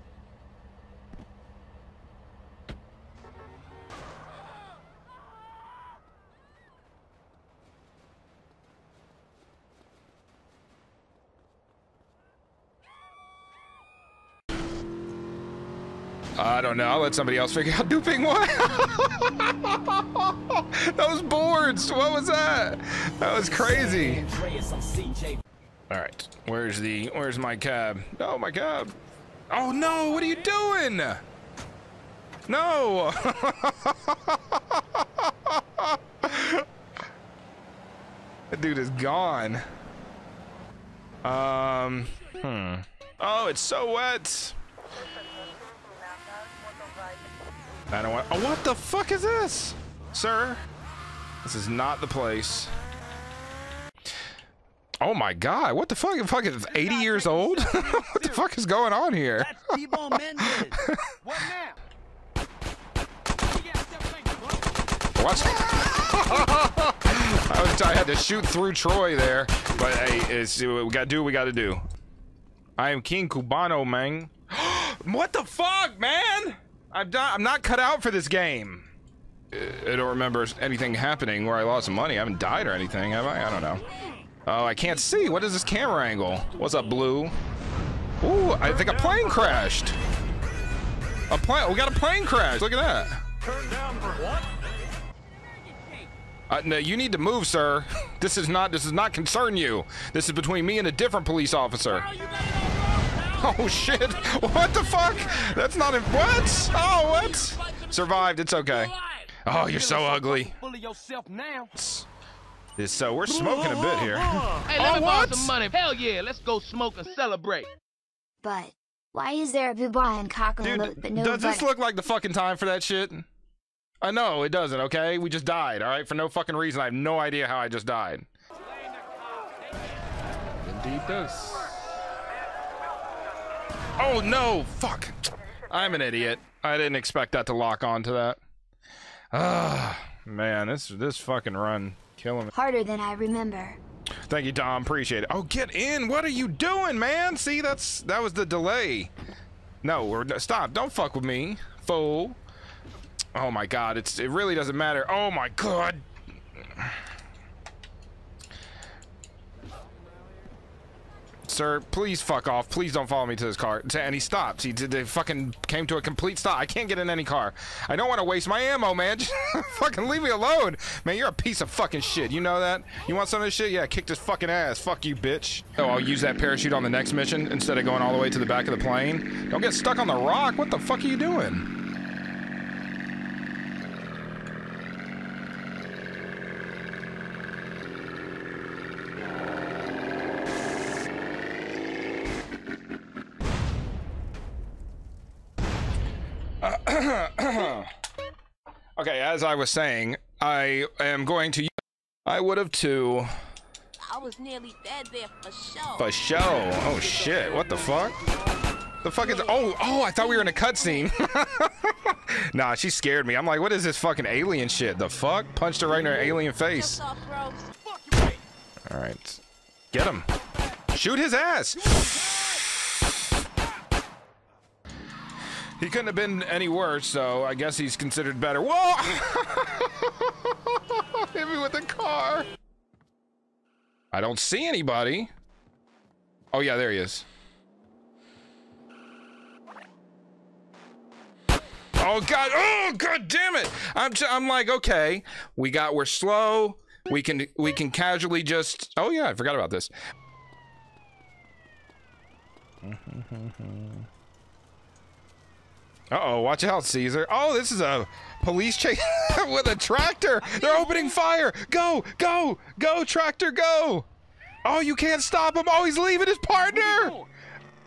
I don't know. I'll let somebody else figure out duping what. Those boards. What was that? That was crazy. All right. Where's the? Where's my cab? Oh, my cab. Oh no! What are you doing? No. that dude is gone. Um, hmm. Oh, it's so wet. I don't want. Oh, what the fuck is this, sir? This is not the place. Oh my god, what the fuck? Fuck is 80 years old? what the fuck is going on here? What? I, was, I had to shoot through Troy there, but hey, it's, we gotta do what we gotta do. I am King Cubano, man. what the fuck, man? I'm not, I'm not cut out for this game. I don't remember anything happening where I lost money. I haven't died or anything, have I? I don't know. Oh, I can't see. What is this camera angle? What's up, Blue? Ooh, I think a plane crashed. A plane. We got a plane crash. Look at that. Turn down for what? Uh, no, you need to move, sir. This is not. This does not concern you. This is between me and a different police officer. Oh shit! What the fuck? That's not. A, what? Oh what? Survived. It's okay. Oh, you're so ugly. Full of yourself now. This so we're smoking a bit here. Hey, let oh me borrow some money. Hell yeah, let's go smoke and celebrate. But why is there a booba and cock on the look but no Does this look like the fucking time for that shit? I know it doesn't. Okay, we just died. All right, for no fucking reason. I have no idea how I just died. Indeed does. Oh no! Fuck! I'm an idiot. I didn't expect that to lock onto that. Ah, man, this this fucking run killing me. Harder than I remember. Thank you, Dom. Appreciate it. Oh, get in! What are you doing, man? See, that's that was the delay. No, we're stop! Don't fuck with me, fool. Oh my God! It's it really doesn't matter. Oh my God! Sir, please fuck off. Please don't follow me to this car. And he stops. He did. They fucking came to a complete stop. I can't get in any car. I don't want to waste my ammo, man. Just fucking leave me alone, man. You're a piece of fucking shit. You know that? You want some of this shit? Yeah, kick this fucking ass. Fuck you, bitch. Oh, I'll use that parachute on the next mission instead of going all the way to the back of the plane. Don't get stuck on the rock. What the fuck are you doing? okay, as I was saying, I am going to. I would have too. I was nearly dead there for sure. For show. Oh shit! What the fuck? The fuck is? Oh, oh! I thought we were in a cutscene. nah, she scared me. I'm like, what is this fucking alien shit? The fuck? Punched her right in her alien face. All right, get him. Shoot his ass. He couldn't have been any worse, so I guess he's considered better. Whoa! Hit me with a car. I don't see anybody. Oh yeah, there he is. Oh god! Oh god damn it! I'm j- I'm like okay, we got we're slow. We can we can casually just. Oh yeah, I forgot about this. Uh oh, watch out, Cesar. Oh, this is a police chase with a tractor. They're opening fire. Go, go, go, tractor, go. Oh, you can't stop him. Oh, he's leaving his partner.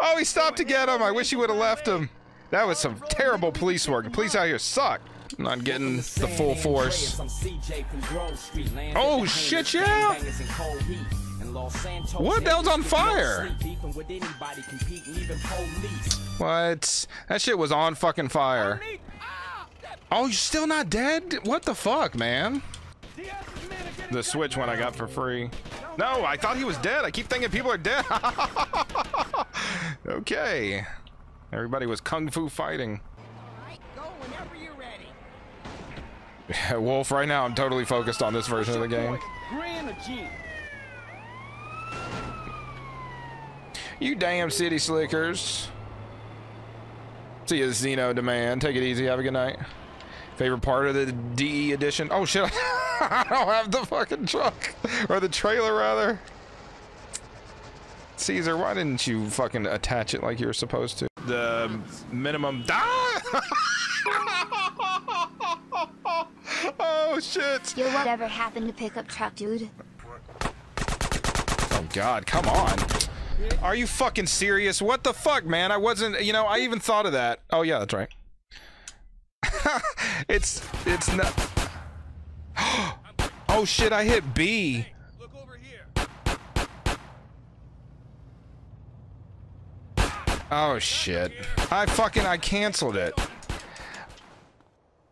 Oh, he stopped to get him. I wish he would have left him. That was some terrible police work. The police out here suck. I'm not getting the full force. Oh, shit, yeah. What? That was on fire. What? That shit was on fucking fire. Oh, you're still not dead? What the fuck, man? The Switch one I got for free. No, I thought he was dead. I keep thinking people are dead. okay. Everybody was kung fu fighting. Wolf, right now I'm totally focused on this version of the game. Grand or Jeep? You damn city slickers. See you, Xeno Demand. Take it easy. Have a good night. Favorite part of the DE edition? Oh shit! I don't have the fucking truck or the trailer rather. Cesar, why didn't you fucking attach it like you were supposed to? The minimum. Ah! oh shit! Yo, whatever happened to pickup truck, dude? God, come on. Are you fucking serious? What the fuck, man? I wasn't, you know, I even thought of that. Oh yeah, that's right. it's it's not Oh shit, I hit B. Oh shit. I fucking I canceled it.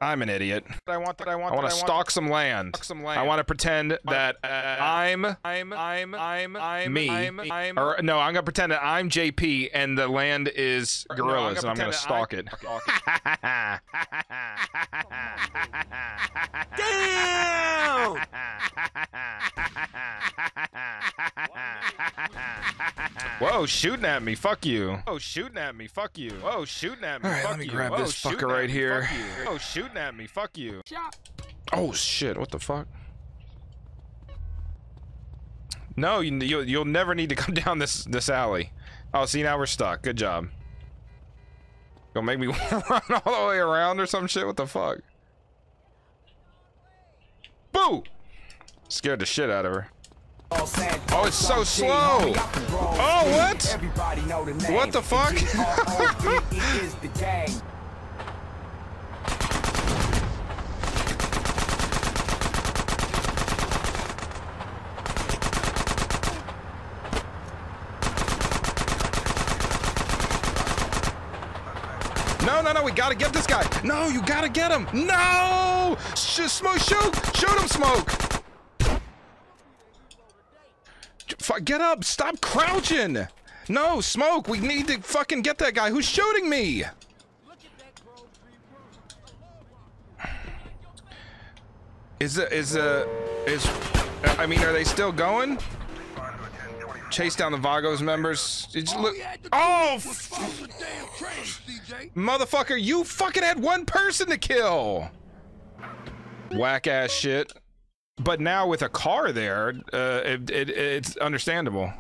I'm an idiot. I want that. I want. I want to stock some land. Some land. I want to pretend that uh, I'm. I'm. I'm. I'm. I'm. Me. I'm. I'm. Or no, I'm gonna pretend that I'm JP and the land is gorillas, and I'm gonna stalk it. Damn! Whoa, shooting at me. Fuck you. Oh, shooting at me. Fuck you. Whoa, shooting at me. All right, Fuck let me you. grab this fucker right here. Oh, shooting at me. Fuck you. Oh shit! What the fuck? No, you, you'll you'll never need to come down this this alley. Oh, see now we're stuck. Good job. Gonna make me run all the way around or some shit? What the fuck? Boo! Scared the shit out of her. Oh, it's so slow. Oh, what? What the fuck? No, no, no, we gotta get this guy. No, you gotta get him. No! Sh smoke, shoot! Shoot him, smoke! Get up! Stop crouching! No, smoke! We need to fucking get that guy who's shooting me! Is it, is, uh, is, I mean, are they still going? Chase down the Vagos members. Did you look? Oh, motherfucker! You fucking had one person to kill. Whack ass shit. But now with a car there, uh, it, it, it's understandable.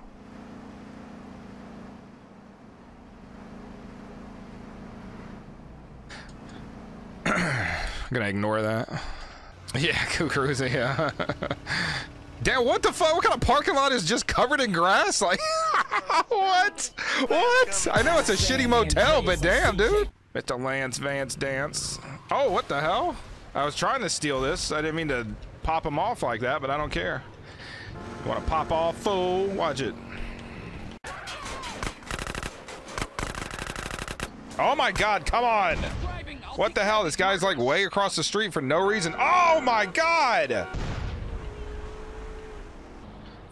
I'm gonna ignore that. Yeah, Kukuruza, yeah. Damn, what the fuck? What kind of parking lot is just covered in grass? Like, what? What? I know it's a shitty motel, but damn, dude. Mr. Lance Vance Dance. Oh, what the hell? I was trying to steal this. I didn't mean to pop him off like that, but I don't care. Want to pop off, fool? Watch it. Oh my god, come on! What the hell? This guy's like way across the street for no reason. Oh my god!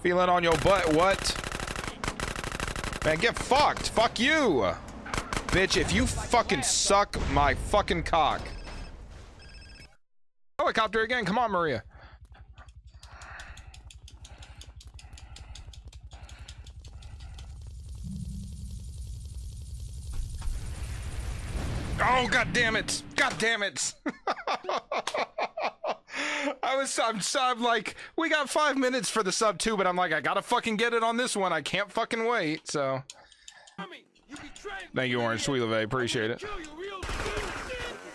Feeling on your butt, what? Man, get fucked. Fuck you. Bitch, if you fucking suck my fucking cock. Helicopter again. Come on, Maria. Oh, god damn it. God damn it. I was, I'm, I'm like, we got five minutes for the sub two, but I'm like, I gotta fucking get it on this one. I can't fucking wait, so. Thank you, Orange Sweeleve. Appreciate it.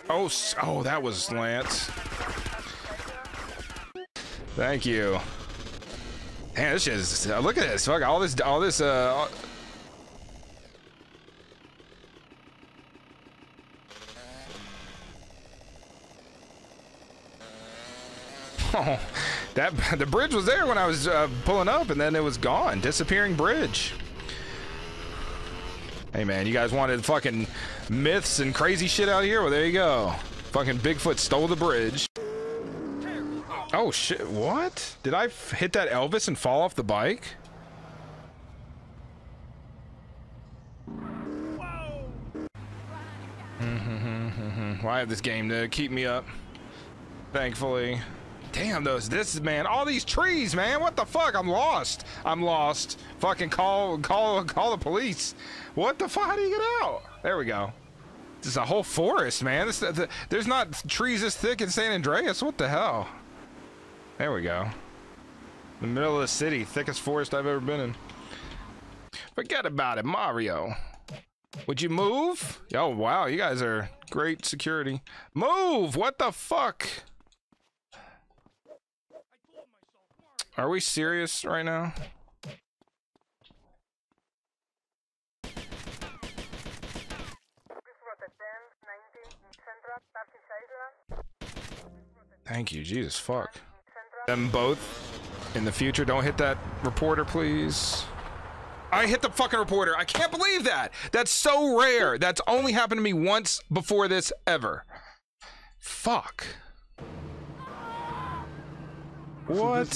Oh, oh, that was Lance. Thank you. Man, this is, look at this. Fuck, all this, all this, uh, Oh, that the bridge was there when I was uh, pulling up, and then it was gone. Disappearing bridge. Hey man, you guys wanted fucking myths and crazy shit out here? Well, there you go. Fucking Bigfoot stole the bridge. Oh shit! What? Did I hit that Elvis and fall off the bike? Mm-hmm, mm-hmm, mm-hmm. Why have this game to keep me up? Thankfully. Damn those this is man, all these trees, man. What the fuck? I'm lost. I'm lost. Fucking call call call the police. What the fuck? How do you get out? There we go. This is a whole forest, man. This, the, there's not trees this thick in San Andreas. What the hell? There we go. The middle of the city, thickest forest I've ever been in. Forget about it, Mario. Would you move? Oh wow, you guys are great security. Move! What the fuck? Are we serious right now? Thank you, Jesus, fuck. Them both in the future. Don't hit that reporter, please. I hit the fucking reporter. I can't believe that. That's so rare. That's only happened to me once before this ever. Fuck. What?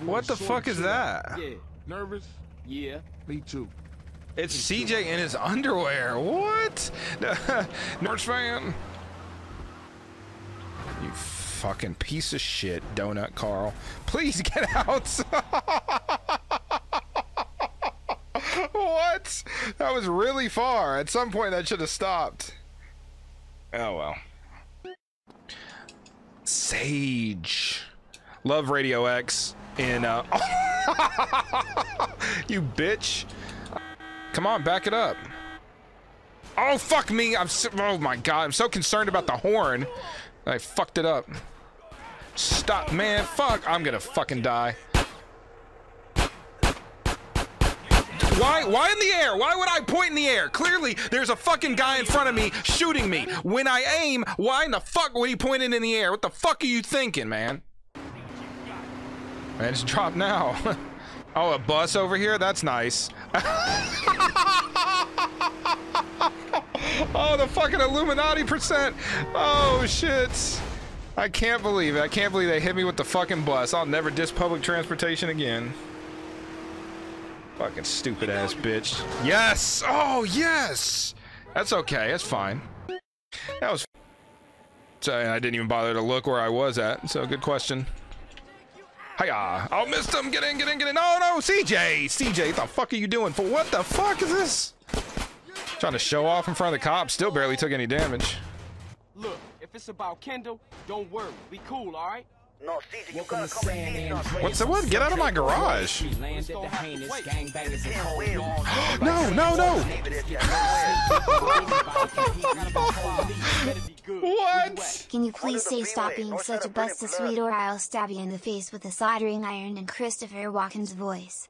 What the fuck is that? Yeah. Nervous? Yeah. Me too. It's CJ in his underwear. What? North fan. You fucking piece of shit, donut Carl. Please get out. what? That was really far. At some point, that should have stopped. Oh well. Sage. Love Radio X in uh You bitch. Come on, back it up. Oh fuck me. I'm so, oh my god. I'm so concerned about the horn. I fucked it up. Stop, man. Fuck. I'm gonna fucking die. Why? Why in the air? Why would I point in the air? Clearly, there's a fucking guy in front of me shooting me. When I aim, why in the fuck would he point it in the air? What the fuck are you thinking, man? Man, it's dropped now. oh, a bus over here? That's nice. oh, the fucking Illuminati percent. Oh, shit. I can't believe it. I can't believe they hit me with the fucking bus. I'll never diss public transportation again. Fucking stupid ass bitch. Yes! Oh, yes! That's okay. That's fine. That was. So I didn't even bother to look where I was at. So good question. Hiya! Oh, missed him! Get in! Get in! Get in! No, no, CJ! CJ, what the fuck are you doing? For what the fuck is this? Trying to show off in front of the cops. Still barely took any damage. Look, if it's about Kendl, don't worry. We cool, all right? No, Cesar, you gotta come and see. What's the what? Get out of my garage! no, no, no! what? Can you please say stop being such a bust to sweet or I'll stab you in the face with a soldering iron in Christopher Walken's voice.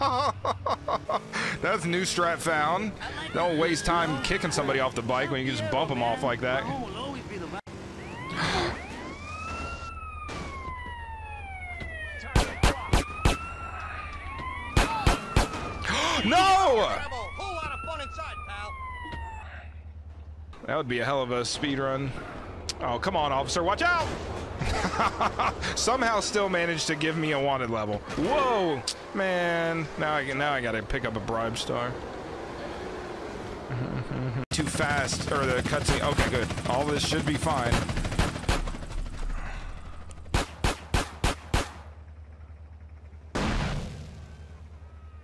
That's new strat found. Don't waste time kicking somebody off the bike when you can just bump them off like that. no! That would be a hell of a speed run. Oh, come on, officer, watch out! Somehow still managed to give me a wanted level. Whoa, man. Now I can now I gotta pick up a bribe star. Too fast, or the cutscene. Okay, good. All this should be fine.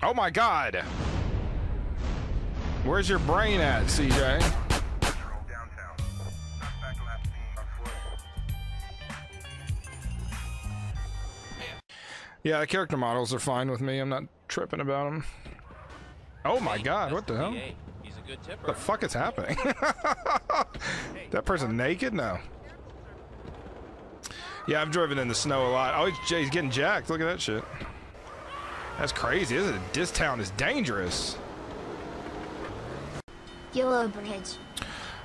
Oh my god! Where's your brain at, CJ? Yeah, the character models are fine with me. I'm not tripping about them. Oh my god, what the hell? What the fuck is happening? that person naked? No. Yeah, I've driven in the snow a lot. Oh, he's, he's getting jacked. Look at that shit. That's crazy, isn't it? This town is dangerous. YOLO Bridge.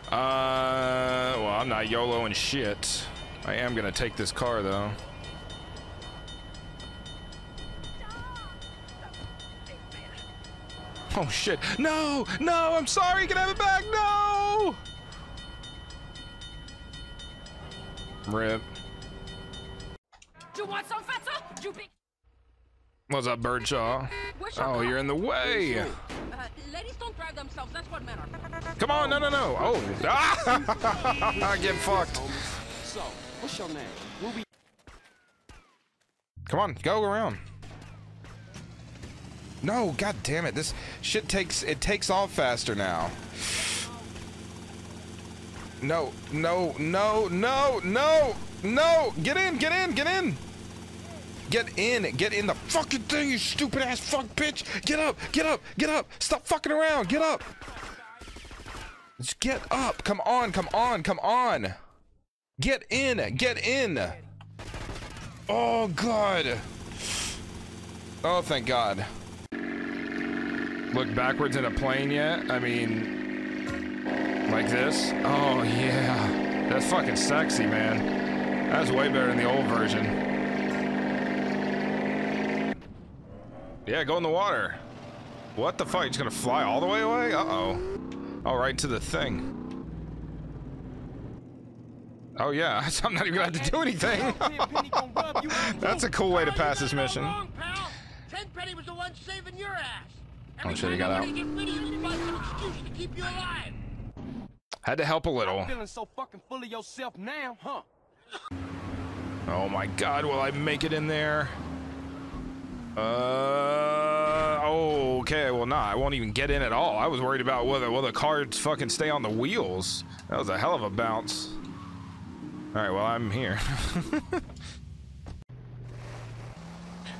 Uh, well, I'm not YOLOing shit. I am gonna take this car though. Oh shit. No! No! I'm sorry! Can I have it back? No! Rip. Do You want some fatso? You big. What's up, Birdshaw? Oh, you're in the way. Uh, ladies don't drive themselves. That's what men are. Come on, no, no, no. Oh, ah! get fucked. So, what's your name? We'll. Come on, go around. No, god damn it. This shit takes it takes off faster now. No, no, no, no, no, no! Get in, get in, get in! Get in. Get in the fucking thing, you stupid ass fuck bitch. Get up. Get up. Get up. Stop fucking around. Get up. Just get up. Come on. Come on. Come on. Get in. Get in. Oh, God. Oh, thank God. Look backwards in a plane yet? I mean, like this? Oh, yeah. That's fucking sexy, man. That's way better than the old version. Yeah, go in the water. What the fuck? You're just gonna fly all the way away? Uh-oh. Oh, right to the thing. Oh yeah, I'm not even gonna have to do anything. That's a cool way to pass this mission. Tenpenny was the one saving your ass. Oh shit, he got out. Had to help a little. Feeling so fucking full of yourself now, huh? Oh my god, will I make it in there? Uh, oh, okay, well, nah, I won't even get in at all. I was worried about whether, will the cards fucking stay on the wheels. That was a hell of a bounce. Alright, well, I'm here.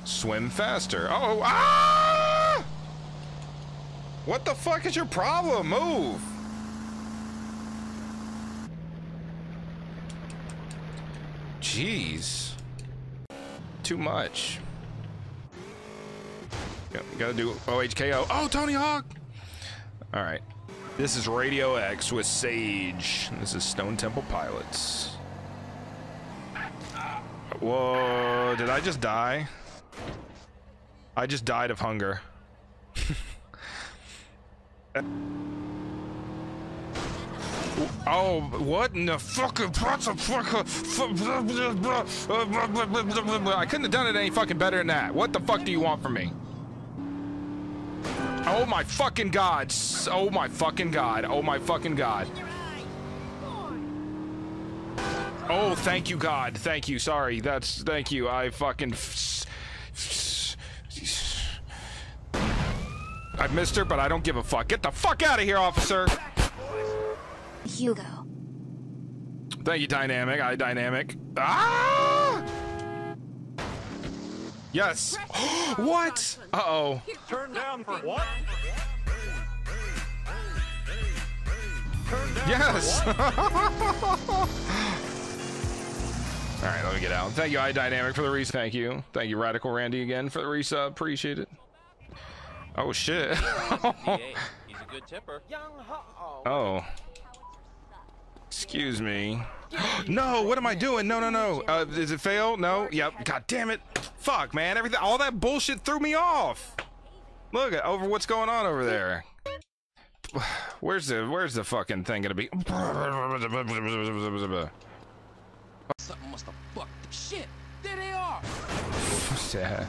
Swim faster. Oh, ah! What the fuck is your problem? Move! Jeez. Too much. You gotta do OHKO. Oh, Tony Hawk! Alright. This is Radio X with Sage. This is Stone Temple Pilots. Whoa, did I just die? I just died of hunger. Oh, what in the fucking I couldn't have done it any fucking better than that. What the fuck do you want from me? Oh my fucking god. Oh my fucking god. Oh my fucking god. Oh, thank you, God. Thank you. Sorry. That's thank you. I fucking. I missed her, but I don't give a fuck. Get the fuck out of here, officer. Hugo. Thank you, Dynamic. I Dynamic. Ah! Yes. what? Uh oh. Turn down for what? Yes. All right, let me get out. Thank you, iDynamic, for the resub. Thank you. Thank you, Radical Randy, again, for the resub. Appreciate it. Oh, shit. He's a good tipper. oh. Excuse me. no, what am I doing? No, no, no. Uh, does it fail? No. Yep. God damn it. Fuck, man. Everything, all that bullshit threw me off. Look at over what's going on over there. Where's the Where's the fucking thing gonna be? Something must have fucked the shit. There they are. Yeah.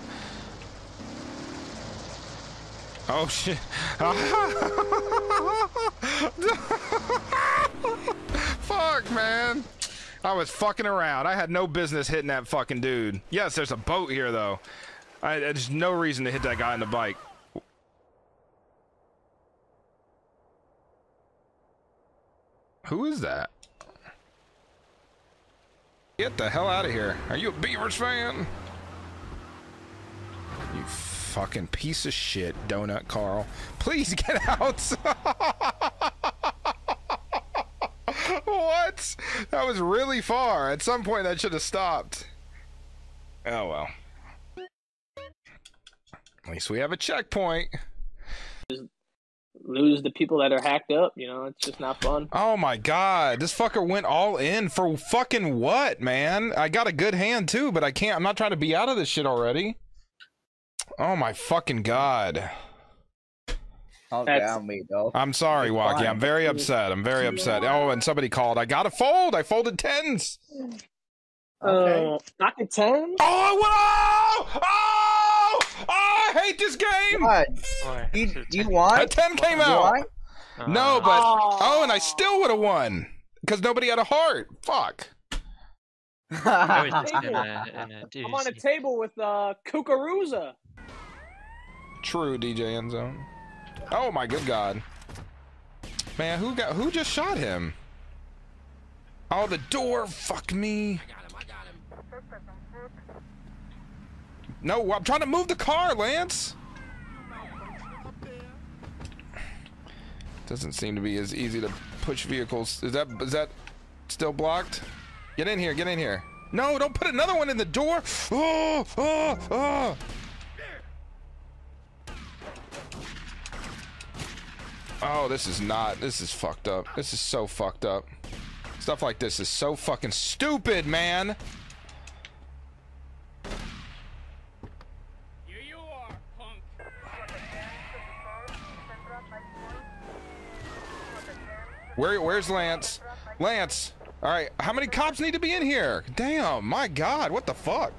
Oh shit. Fuck, man. I was fucking around. I had no business hitting that fucking dude. Yes, there's a boat here though. I, there's no reason to hit that guy on the bike. Who is that? Get the hell out of here. Are you a Beavers fan? You fucking piece of shit, Donut Carl. Please get out. what? That was really far. At some point, that should have stopped. Oh well. At least we have a checkpoint. lose the people that are hacked up. You know, it's just not fun. Oh my god, this fucker went all in for fucking what, man? I got a good hand too, but I can't. I'm not trying to be out of this shit already. Oh my fucking god. Calm down, me, though. I'm sorry, It's Walkie. I'm very upset. I'm very upset. Oh, and somebody called. I got a fold. I folded tens. Uh, pocket ten. Oh, oh, oh, oh, I hate this game. What? You, you won? A 10 came out. won? No, but oh, and I still would have won because nobody had a heart. Fuck. I I'm on a table with uh, Kukuruza. True, DJ Endzone. Oh my good god. Man, who got who just shot him? Oh, the door. Fuck me. No, I'm trying to move the car, Lance. Doesn't seem to be as easy to push vehicles. Is that is that still blocked? Get in here, get in here. No, don't put another one in the door. Oh, oh, oh. Oh, this is not. This is fucked up. This is so fucked up. Stuff like this is so fucking stupid, man. Here you are, Where, where's Lance? Lance. All right, how many cops need to be in here? Damn, my God, what the fuck?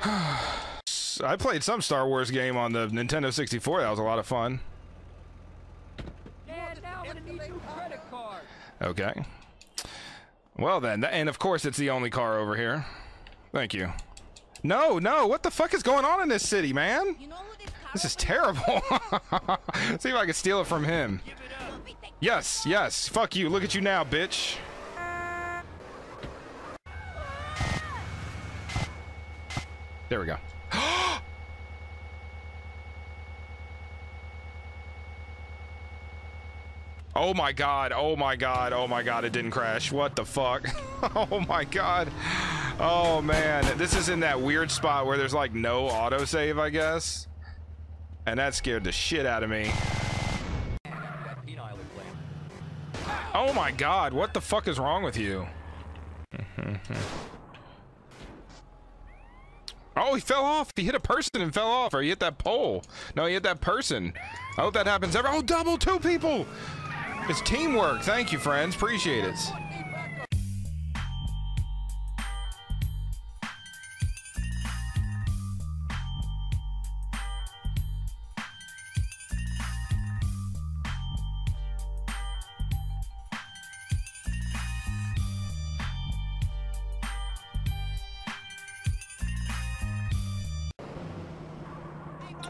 I played some Star Wars game on the Nintendo 64. That was a lot of fun. Okay. Well then, and of course it's the only car over here. Thank you. No, no, what the fuck is going on in this city, man? This is terrible. See if I can steal it from him. Yes, yes, fuck you. Look at you now, bitch. There we go. Oh my god, oh my god, oh my god, it didn't crash. What the fuck? oh my god. Oh man, this is in that weird spot where there's like no autosave, I guess. And that scared the shit out of me. Oh my god, what the fuck is wrong with you? oh, he fell off. He hit a person and fell off. Or he hit that pole. No, he hit that person. I hope that happens ever. Oh, double two people. It's teamwork. Thank you, friends. Appreciate it.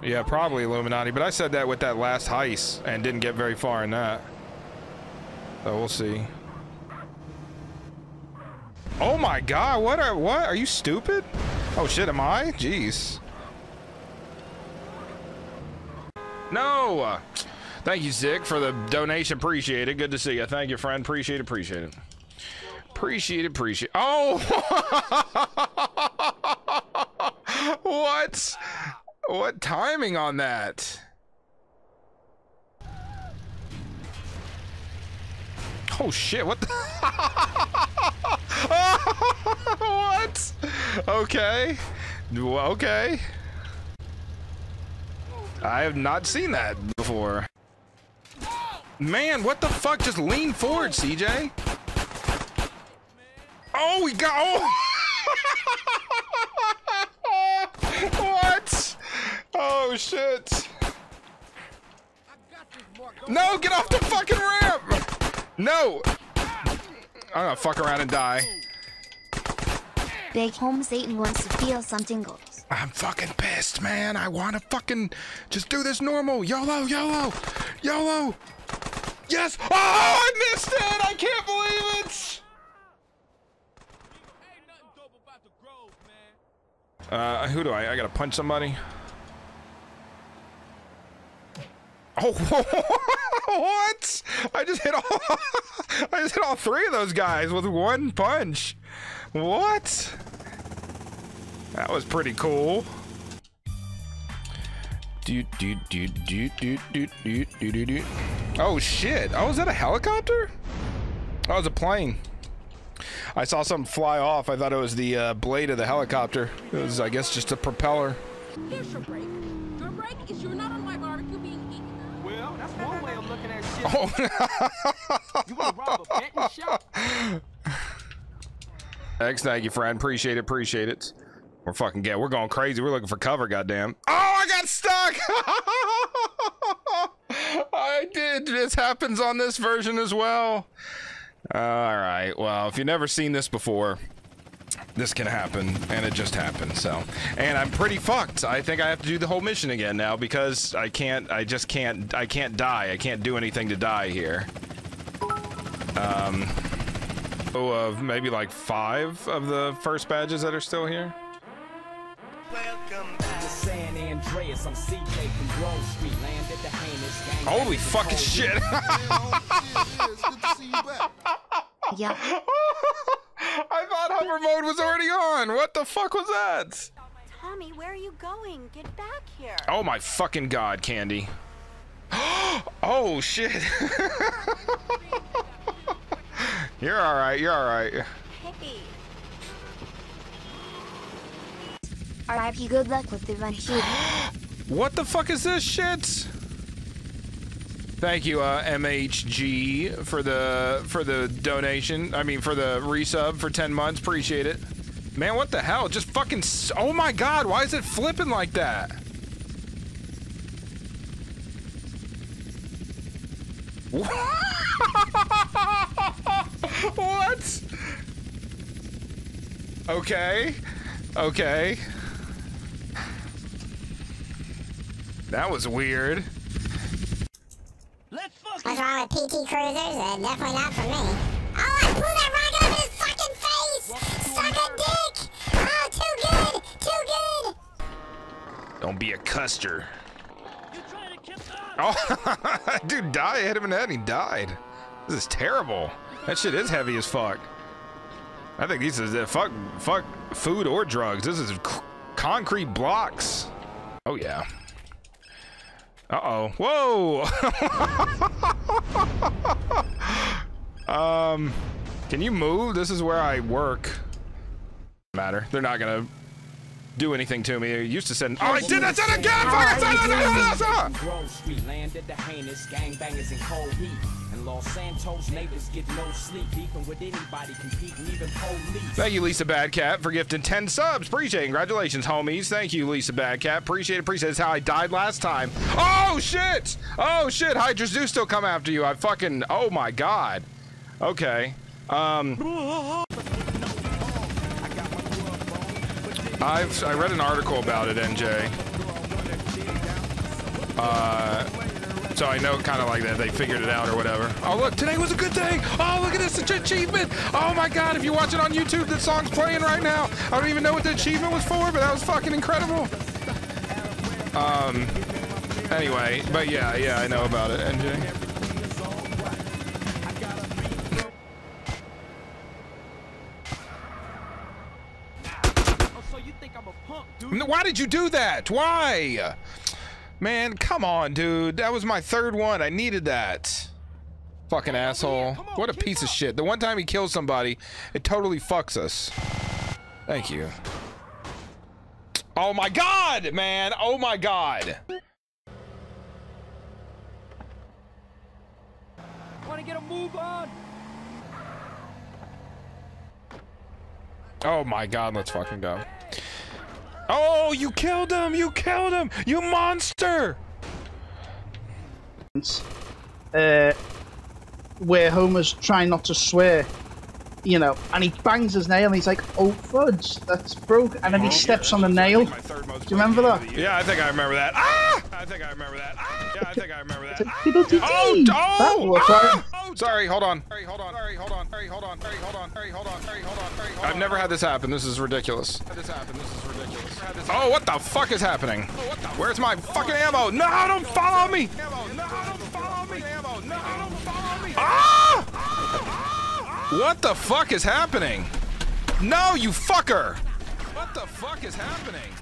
Yeah, probably Illuminati, but I said that with that last heist and didn't get very far in that. So we'll see. Oh my god, what are what? Are you stupid? Oh shit, am I? Jeez. No! Thank you, Zick, for the donation. Appreciate it. Good to see you. Thank you, friend. Appreciate it. Appreciate it. Appreciate it. Appreciate it. Oh! what? What timing on that? Oh shit, what the What? Okay. Okay. I have not seen that before. Man, what the fuck? Just lean forward, CJ. Oh, we got. Oh! what? Oh, shit. No, get off the fucking ramp! No! I'm gonna fuck around and die. Big home Satan wants to feel some tingles. I'm fucking pissed, man. I wanna fucking just do this normal. YOLO, YOLO, YOLO. Yes! Oh, I missed it! I can't believe it! Uh, who do I? I gotta punch somebody. Oh, what? I just hit all. I just hit all three of those guys with one punch. What? That was pretty cool. Do do do do do do do do do. Oh shit! Oh, is that a helicopter? Oh, it was a plane. I saw something fly off. I thought it was the uh, blade of the helicopter. It was, I guess, just a propeller. Here's your break. Your break is you're not on my barbecue being eaten. Well, that's one way of looking at shit. Oh. you want to rob a betting shop? Thanks, thank you, friend. Appreciate it, appreciate it. We're fucking get. We're going crazy. We're looking for cover. Goddamn. Oh, I got stuck. I did. This happens on this version as well. all right. Well, if you've never seen this before, this can happen, and it just happened. So, and I'm pretty fucked. I think I have to do the whole mission again now because I can't. I just can't. I can't die. I can't do anything to die here. Um. Oh, of maybe like five of the first badges that are still here. Andreas, I'm CJ from Grove Street, landed the heinous gang. Holy fucking shit. yeah. I thought hover mode was already on. What the fuck was that? Tommy, where are you going? Get back here. Oh my fucking god, Candy. oh shit. you're alright, you're alright. Hey. RIP good luck with the run here. what the fuck is this shit? Thank you, uh, MHG, for the for the donation. I mean, for the resub for 10 months. Appreciate it. Man, what the hell? Just fucking. Oh my god, why is it flipping like that? what? Okay. Okay. That was weird. What's wrong with PT Cruisers? Uh, definitely not for me. Oh, I blew that rocket up in his fucking face! Suck a dick! Oh, too good! Too good! Don't be a custer. Oh, dude, died. I hit him in the head and he died. This is terrible. That shit is heavy as fuck. I think these is uh, fuck, fuck food or drugs. This is concrete blocks. Oh yeah. Uh oh. Whoa. um, can you move? This is where I work. Matter. They're not gonna do anything to me. I used to send. Oh, I did that again! Fuck! Grove Street landed the heinous gangbangers in cold heat. And Los Santos neighbors get no sleep, beefing with anybody, competing, even police. Thank you, Lisa Badcat, for gifting 10 subs. Appreciate it. Congratulations, homies. Thank you, Lisa Badcat. Appreciate it. Appreciate it. That's how I died last time. Oh, shit! Oh, shit. Hydras do still come after you. I fucking. Oh, my God. Okay. Um. I've I read an article about it, NJ. Uh, so I know kind of like that they figured it out or whatever. Oh look, today was a good day. Oh look at this achievement. Oh my God, if you watch it on YouTube, the song's playing right now. I don't even know what the achievement was for, but that was fucking incredible. Um. Anyway, but yeah, yeah, I know about it, NJ. Why did you do that? Why? Man, come on, dude. That was my third one. I needed that. Fucking asshole. What a piece of shit. The one time he kills somebody, it totally fucks us. Thank you. Oh my god, man. Oh my god. Want to get a move on? Oh my god, let's fucking go. Oh, you killed him! You killed him! You monster! Uh, where Homer's trying not to swear, you know, and he bangs his nail and he's like, oh, fudge, that's broke. And then he oh, steps on the nail. Do you remember that? Yeah, I think I remember that. Ah! I think I remember that. Ah! Yeah, I think I remember that. Ah! Oh, oh, ah! oh, sorry, hold on. Sorry, hold on. Sorry, hold on. Sorry, hold on. Sorry, hold on. Sorry, hold on. Sorry, hold on. Sorry, hold on. I've never had this happen. This is ridiculous. This happened. This is ridiculous. Oh, what the fuck is happening? Where's my fucking ammo? No, don't follow me! Ah! What the fuck is happening? No, you fucker! What the fuck is happening?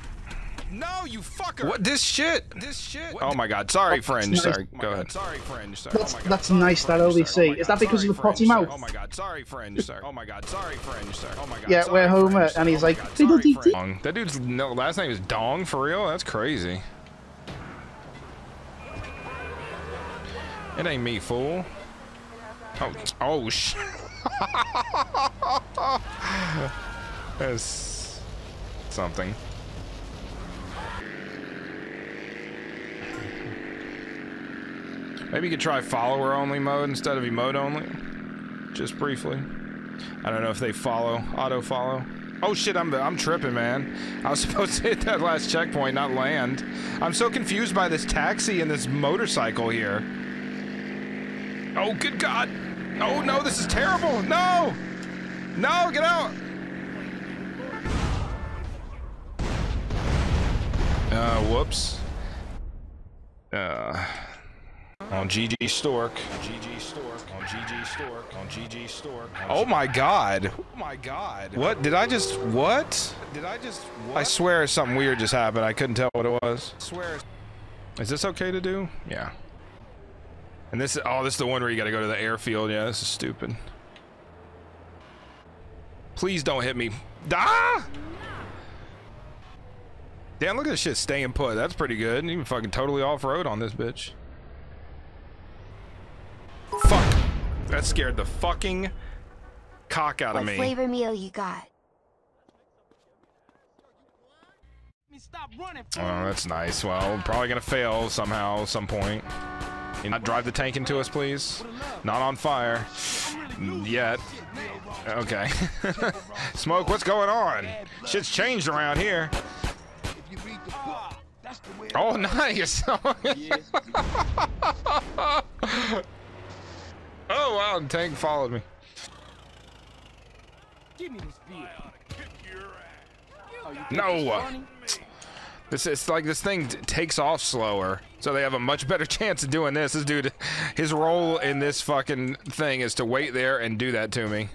No, you fucker! What this shit? This shit? Oh my god! Sorry, fringe. nice. Sorry. Oh Go ahead. Sorry, fringe. Sorry. That's, oh that's nice, that ODC. Oh is that because of the potty mouth? Oh my god! Sorry, fringe. Sorry. Oh my god! Sorry, fringe. Sorry. Oh my god. Yeah, where Homer, and he's like, diddle dee dee. Dong. That dude's no, last name is Dong for real? That's crazy. It ain't me, fool. Oh, oh, sh. That's something. Maybe you could try follower only mode instead of emote only. Just briefly. I don't know if they follow, auto follow. Oh shit, I'm, I'm tripping, man. I was supposed to hit that last checkpoint, not land. I'm so confused by this taxi and this motorcycle here. Oh, good God. Oh, no, this is terrible. No. No, get out. Uh, whoops. Uh, on GG Stork. GG Stork. On GG Stork. On GG Stork. Oh my god. Oh my god. What? Did I just. What? Did I just. What? I swear something weird just happened. I couldn't tell what it was. I swear. Is this okay to do? Yeah. And this is. Oh, this is the one where you gotta go to the airfield. Yeah, this is stupid. Please don't hit me. Ah! Damn, look at this shit staying put. That's pretty good. Even fucking totally off-road on this bitch. That scared the fucking cock out what of me. What flavor meal you got? Oh, that's nice. Well, probably gonna fail somehow, some point. You not drive the tank into us, please? Not on fire. Yet. Okay. Smoke, what's going on? Shit's changed around here. Oh, nice. oh, wow, the tank followed me. Give me this beer. No. This is like this thing takes off slower, so they have a much better chance of doing this. This dude, his role in this fucking thing is to wait there and do that to me.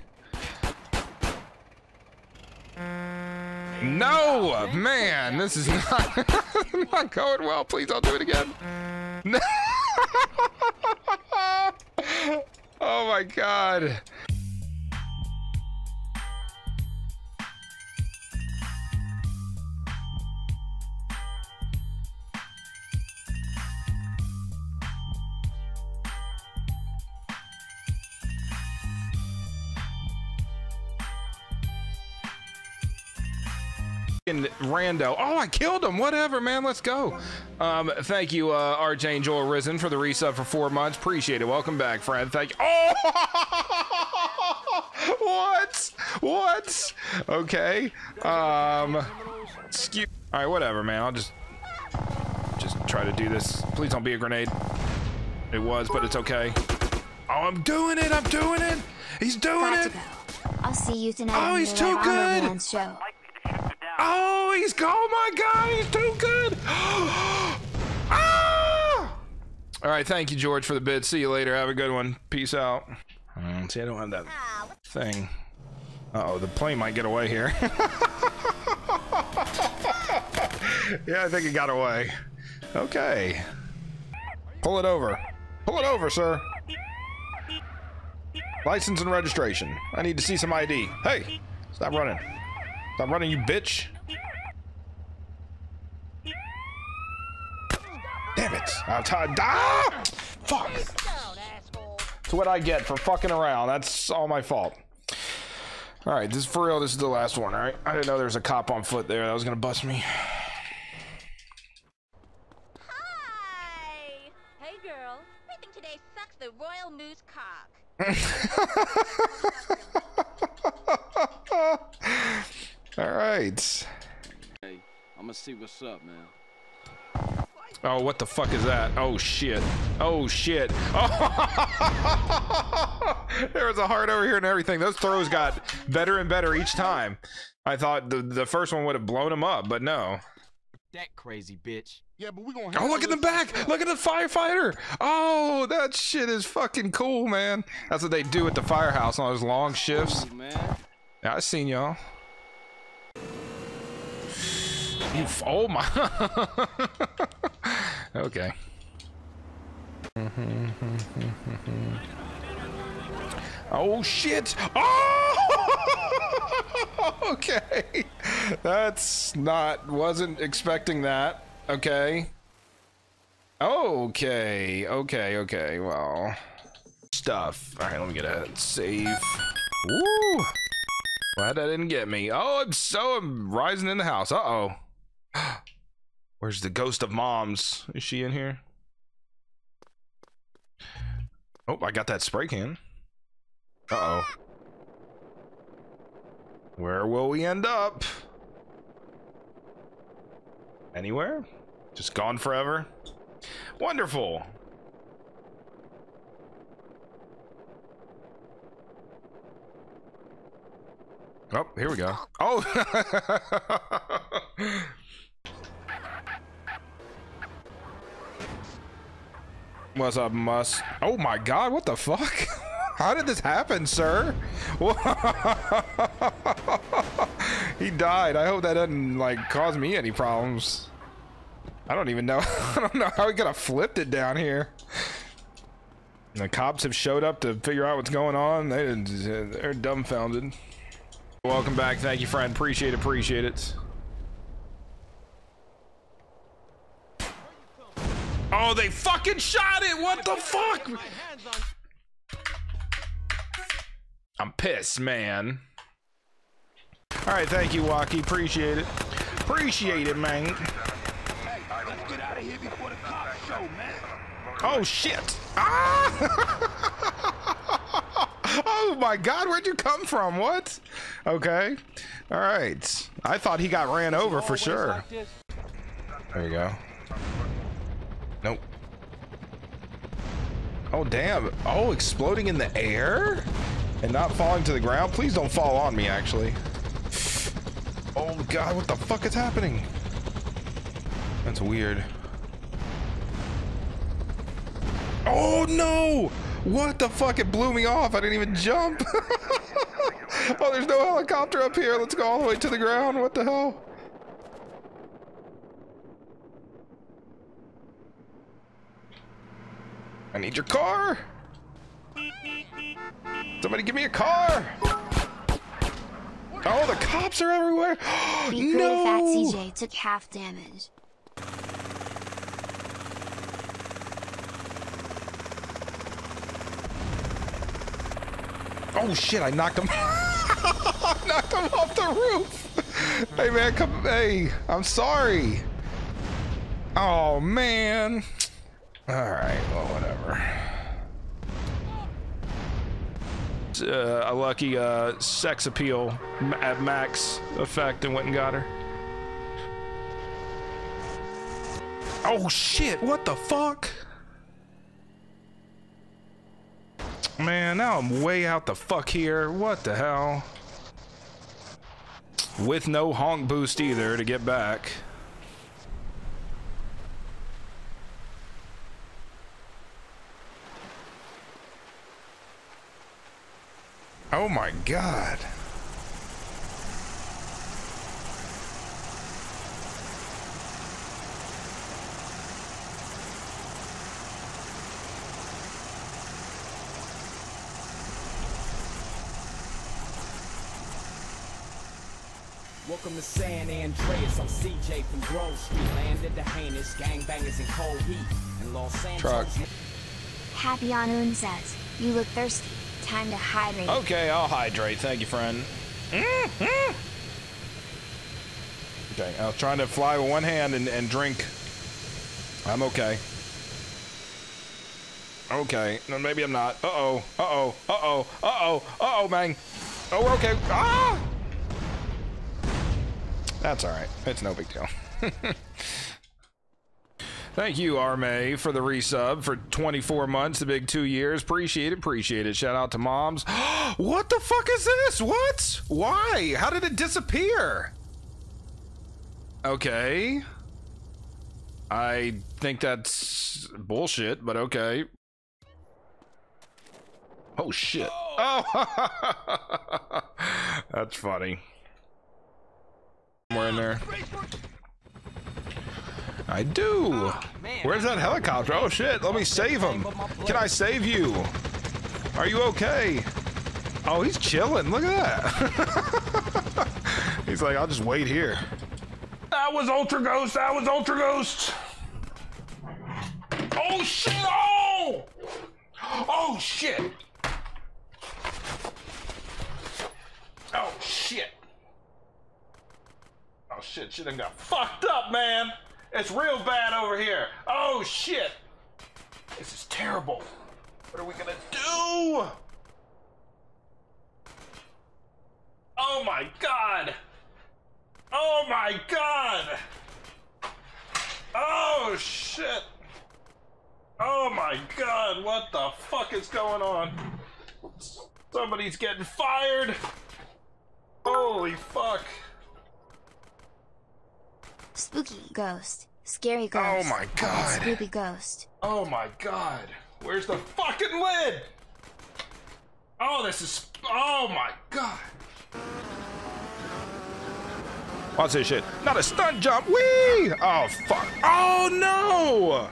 No, man, this is not not going well. Please don't do it again. Oh my god. rando. Oh, I killed him. Whatever, man. Let's go. Um, thank you, uh, Archangel Arisen, for the resub for four months. Appreciate it. Welcome back, friend. Thank you. Oh, what? What? Okay. Um, excuse. All right, whatever, man. I'll just just try to do this. Please don't be a grenade. It was, but it's okay. Oh, I'm doing it. I'm doing it. He's doing Got it. I'll see you tonight. Oh, he's too good. Oh, he's oh my god, he's too good. ah! All right, thank you, George, for the bid. See you later. Have a good one. Peace out. Um, see, I don't have that thing. Uh oh, the plane might get away here. yeah, I think it got away. Okay. Pull it over. Pull it over, sir. License and registration. I need to see some ID. Hey, stop running. Stop running, you bitch. Damn it. I'm tired. Ah! Fuck. That's what I get for fucking around. That's all my fault. All right, this is for real. This is the last one. All right. I didn't know there was a cop on foot there that was gonna bust me. Hi. Hey girl, I think today sucks the royal moose cock. All right. Hey, I'm gonna see what's up, man. Oh, what the fuck is that? Oh shit. Oh shit. Oh, there was a heart over here and everything. Those throws got better and better each time. I thought the the first one would have blown him up, but no. That crazy bitch. Yeah, but we gonna. Oh, look at the back! Look at the firefighter! Oh, that shit is fucking cool, man. That's what they do at the firehouse on those long shifts. man. Yeah, I seen y'all. Oh my. okay. oh shit! Oh! okay. That's not. Wasn't expecting that. Okay. Okay. Okay. Okay. Well. Stuff. All right. Let me get a save. Woo! Glad that didn't get me. Oh, I'm so I'm rising in the house. Uh oh. Where's the ghost of moms? Is she in here? Oh, I got that spray can. Uh oh. Where will we end up? Anywhere? Just gone forever? Wonderful. Oh, here we go. Oh! What's up, Mus? Oh my god, what the fuck? How did this happen, sir? he died. I hope that doesn't, like, cause me any problems. I don't even know. I don't know how he could have flipped it down here. The cops have showed up to figure out what's going on. They, they're dumbfounded. Welcome back. Thank you, friend. Appreciate it. Appreciate it. Oh, they fucking shot it! What the fuck? I'm pissed, man. All right, thank you, Walkie. Appreciate it. Appreciate it, man. Oh shit! Ah! oh my God, where'd you come from? What? Okay. All right. I thought he got ran over for sure. There you go. Nope. Oh damn! Oh, exploding in the air and not falling to the ground. Please don't fall on me. Actually. Oh God, what the fuck is happening? That's weird. Oh no! What the fuck? It blew me off. I didn't even jump. oh, there's no helicopter up here. Let's go all the way to the ground. What the hell? I need your car. Somebody give me a car. Oh, the cops are everywhere. Be no. Fat CJ took half damage. Oh shit, I knocked him. I knocked him off the roof. hey man, come hey, I'm sorry. Oh man. Alright, well whatever. Uh, a lucky uh, sex appeal at max effect and went and got her. Oh shit, what the fuck? Man, now I'm way out the fuck here. What the hell? With no honk boost either to get back. Oh my god. Welcome to San Andreas. I'm CJ from Grove Street. Landed the heinous gangbangers in cold heat. And Los Santos. Truck. Happy Anoon says, you look thirsty. Time to hydrate. Okay, I'll hydrate. Thank you, friend. Mm-hmm. Okay, I was trying to fly with one hand and, and drink. I'm okay. Okay, no, maybe I'm not. Uh-oh, uh-oh, uh-oh, uh-oh, uh-oh, man. Oh, we're okay. Ah! That's all right. It's no big deal. Thank you, Arme, for the resub for 24 months, the big two years. Appreciate it, appreciate it. Shout out to moms. what the fuck is this? What? Why? How did it disappear? Okay. I think that's bullshit, but okay. Oh shit. Oh, oh. that's funny. Somewhere in there. I do. Where's that helicopter? Oh shit, let me save him. Can I save you? Are you okay? Oh, he's chilling. Look at that. he's like, I'll just wait here. That was Ultra Ghost. That was Ultra Ghost. Oh shit. Oh! Oh shit. Oh shit. Oh shit, shit done got fucked up, man. It's real bad over here. Oh shit. This is terrible. What are we gonna do? Oh my god. Oh my god. Oh shit. Oh my god, what the fuck is going on? Somebody's getting fired. Holy fuck. Spooky Ghost, Scary ghost. Oh my god. Spooky ghost. Oh my god. Where's the fucking lid? Oh, this is. Oh my god. Watch this shit. Not a stunt jump. Wee! Oh fuck. Oh no!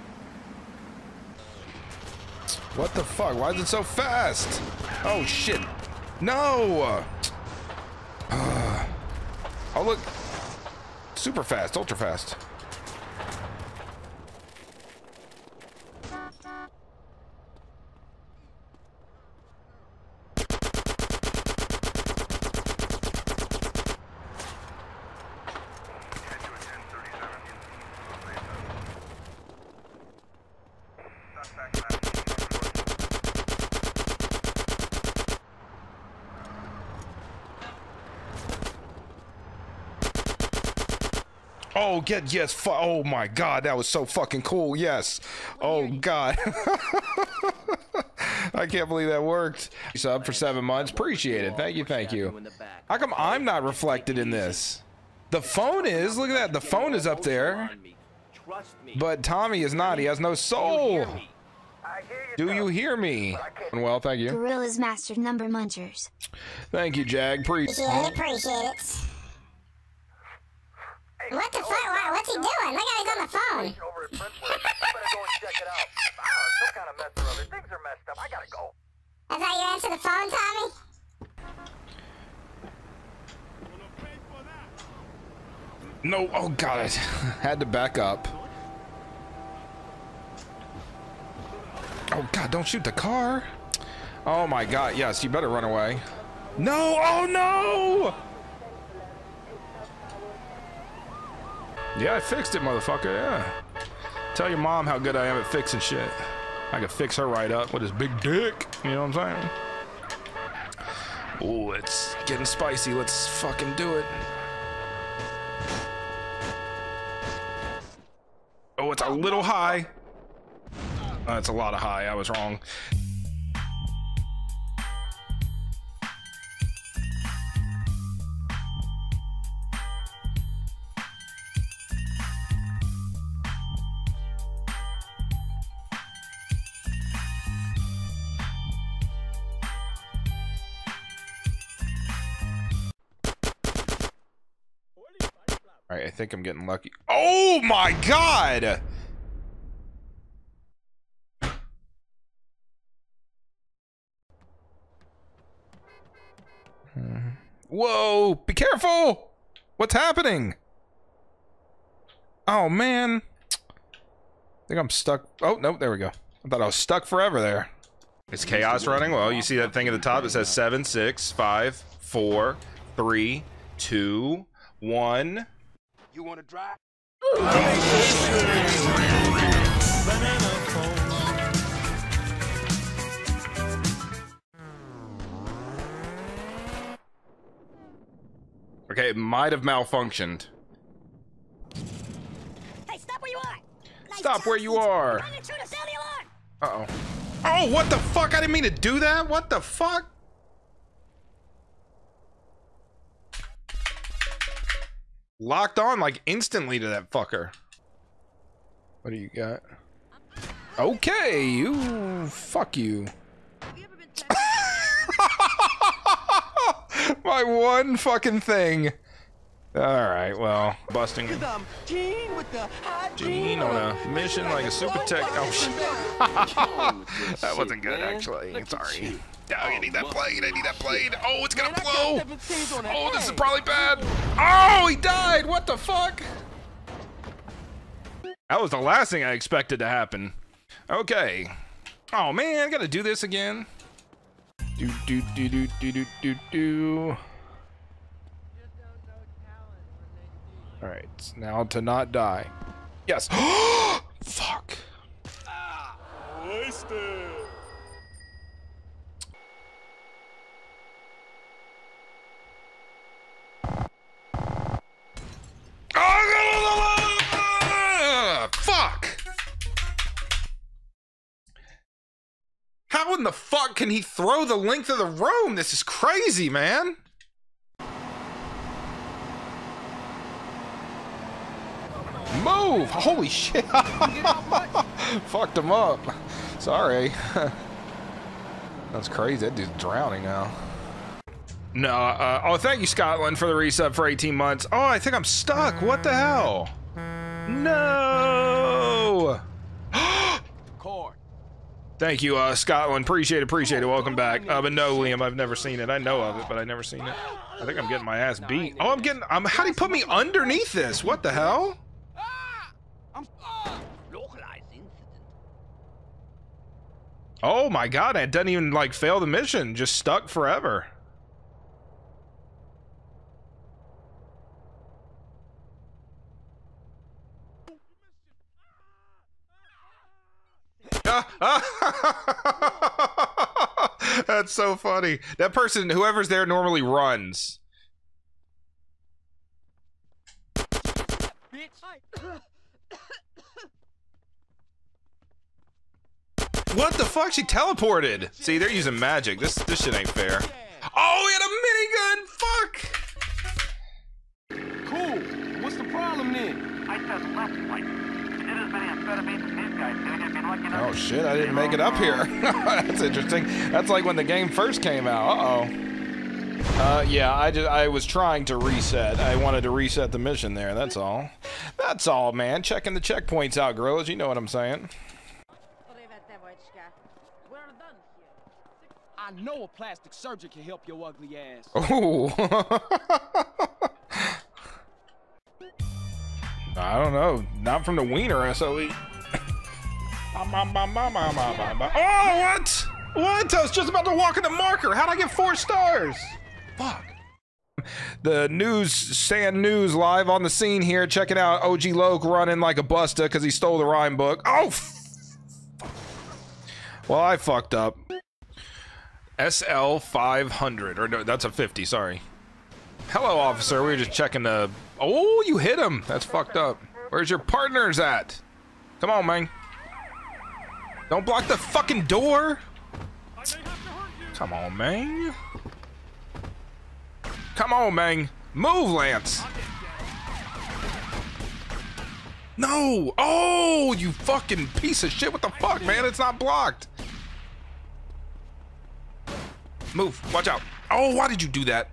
What the fuck? Why is it so fast? Oh shit. No! Uh, oh look. Super fast, ultra fast. Oh, get yes. Fu oh my God, that was so fucking cool. Yes. Oh God. I can't believe that worked. Sub for seven months. Appreciate it. Thank you. Thank you. How come I'm not reflected in this? The phone is. Look at that. The phone is up there. But Tommy is not. He has no soul. Do you hear me? Well, thank you. Gorilla's mastered number munchers. Thank you, Jag. Appreciate it. Appreciate it. What the fuck? What, what's he doing? Look at he's on the phone. That's how you answer the phone, Tommy? No, oh god, I had to back up. Oh god, don't shoot the car. Oh my god, yes, you better run away. No, oh no! Yeah, I fixed it, motherfucker, yeah. Tell your mom how good I am at fixing shit. I could fix her right up with this big dick. You know what I'm saying? Oh, it's getting spicy. Let's fucking do it. Oh, it's a little high. Uh, That's a lot of high. I was wrong. Think I'm getting lucky. Oh my god! Hmm. Whoa! Be careful! What's happening? Oh man. I think I'm stuck. Oh, no, there we go. I thought I was stuck forever there. Is chaos running? Well, you see that thing at the top that says seven, six, five, four, three, two, one. You want to drive? Okay, it might have malfunctioned. Hey, stop where you are! Stop where you are! Uh-oh. Oh, what the fuck? I didn't mean to do that. What the fuck? Locked on like instantly to that fucker. What do you got? Okay, you fuck you. My one fucking thing. All right, well, busting Gene on a mission like a super tech. Oh shit. that wasn't good actually. Sorry. Oh, I need that blade. I need that blade. Oh, it's gonna blow. Oh, this is probably bad. Oh, he died. What the fuck? That was the last thing I expected to happen. Okay. Oh man, I gotta do this again. Do do do do do do do do. All right, now to not die. Yes. Fuck. Ah, Wasted. Ah, fuck! How in the fuck can he throw the length of the room? This is crazy, man. Move! Holy shit! Fucked him up. Sorry. That's crazy. That dude's drowning now. No, uh, oh, thank you, Scotland, for the resub for 18 months. Oh, I think I'm stuck. What the hell? No! Thank you, uh, Scotland. Appreciate it, appreciate it. Welcome back. Uh, but no, Liam, I've never seen it. I know of it, but I've never seen it. I think I'm getting my ass beat. Oh, I'm getting. I'm. How do you put me underneath this? What the hell? Oh my god, it doesn't even like fail the mission. Just stuck forever. That's so funny. That person, whoever's there, normally runs. What the fuck? She teleported. See, they're using magic. This this shit ain't fair. Oh, he had a minigun. Fuck. Cool. What's the problem then? I said left, like Oh shit, I didn't make it up here. That's interesting. That's like when the game first came out. Uh-oh. Uh, yeah, I just I was trying to reset. I wanted to reset the mission there. That's all. That's all, man. Checking the checkpoints out, girls. You know what I'm saying. I know a plastic surgeon can help your ugly ass. Oh. I don't know. Not from the wiener SOE. oh, what? What? I was just about to walk in the marker. How'd I get four stars? Fuck. The news, San News live on the scene here. checking out. OG Loc running like a busta because he stole the rhyme book. Oh, well, I fucked up. SL 500. Or no, that's a 50, sorry. Hello, officer. We were just checking the... Oh, you hit him. That's fucked up. Where's your partners at? Come on, man. Don't block the fucking door. Come on, man. Come on, man. Move, Lance. No. Oh, you fucking piece of shit. What the fuck, man? It's not blocked. Move. Watch out. Oh, why did you do that?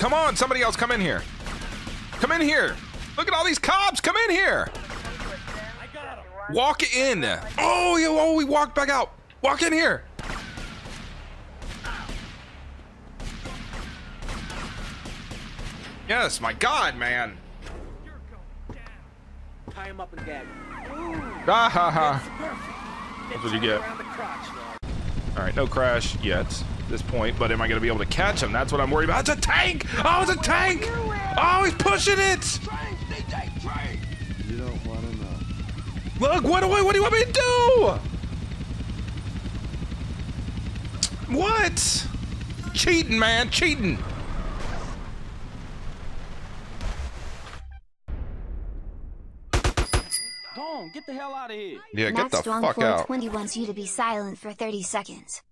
Come on, somebody else come in here. Come in here. Look at all these cops. Come in here. Walk in. Oh, yeah, oh, we walked back out. Walk in here. Yes, my God, man. Tie him up and gag Ah ha ha. That's what you get. All right, no crash yet this point, but am I going to be able to catch him? That's what I'm worried about. It's a tank! Oh, it's a tank! Oh, he's pushing it! You don't want to know. Look, what do I, what do you want me to do? What? Cheating, man, cheating. Go on, get the hell out of here. Yeah, get Matt the Strong fuck out. 420 wants you to be silent for 30 seconds.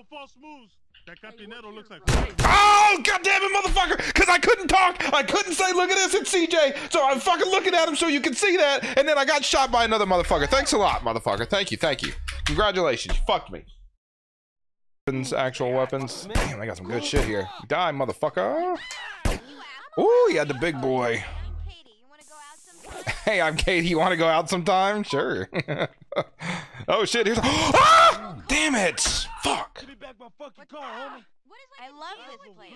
No false moves. That Catinero looks like. Oh, goddamn it, motherfucker! Because I couldn't talk. I couldn't say, look at this, it's CJ. So I'm fucking looking at him so you can see that. And then I got shot by another motherfucker. Thanks a lot, motherfucker. Thank you, thank you. Congratulations. You fucked me. Weapons, actual weapons. Damn, I got some good shit here. Die, motherfucker. Ooh, you had the big boy. Hey, I'm Katie. You want to go out sometime? Sure. oh shit! Here's. Ah! Damn it! Fuck. I love this place.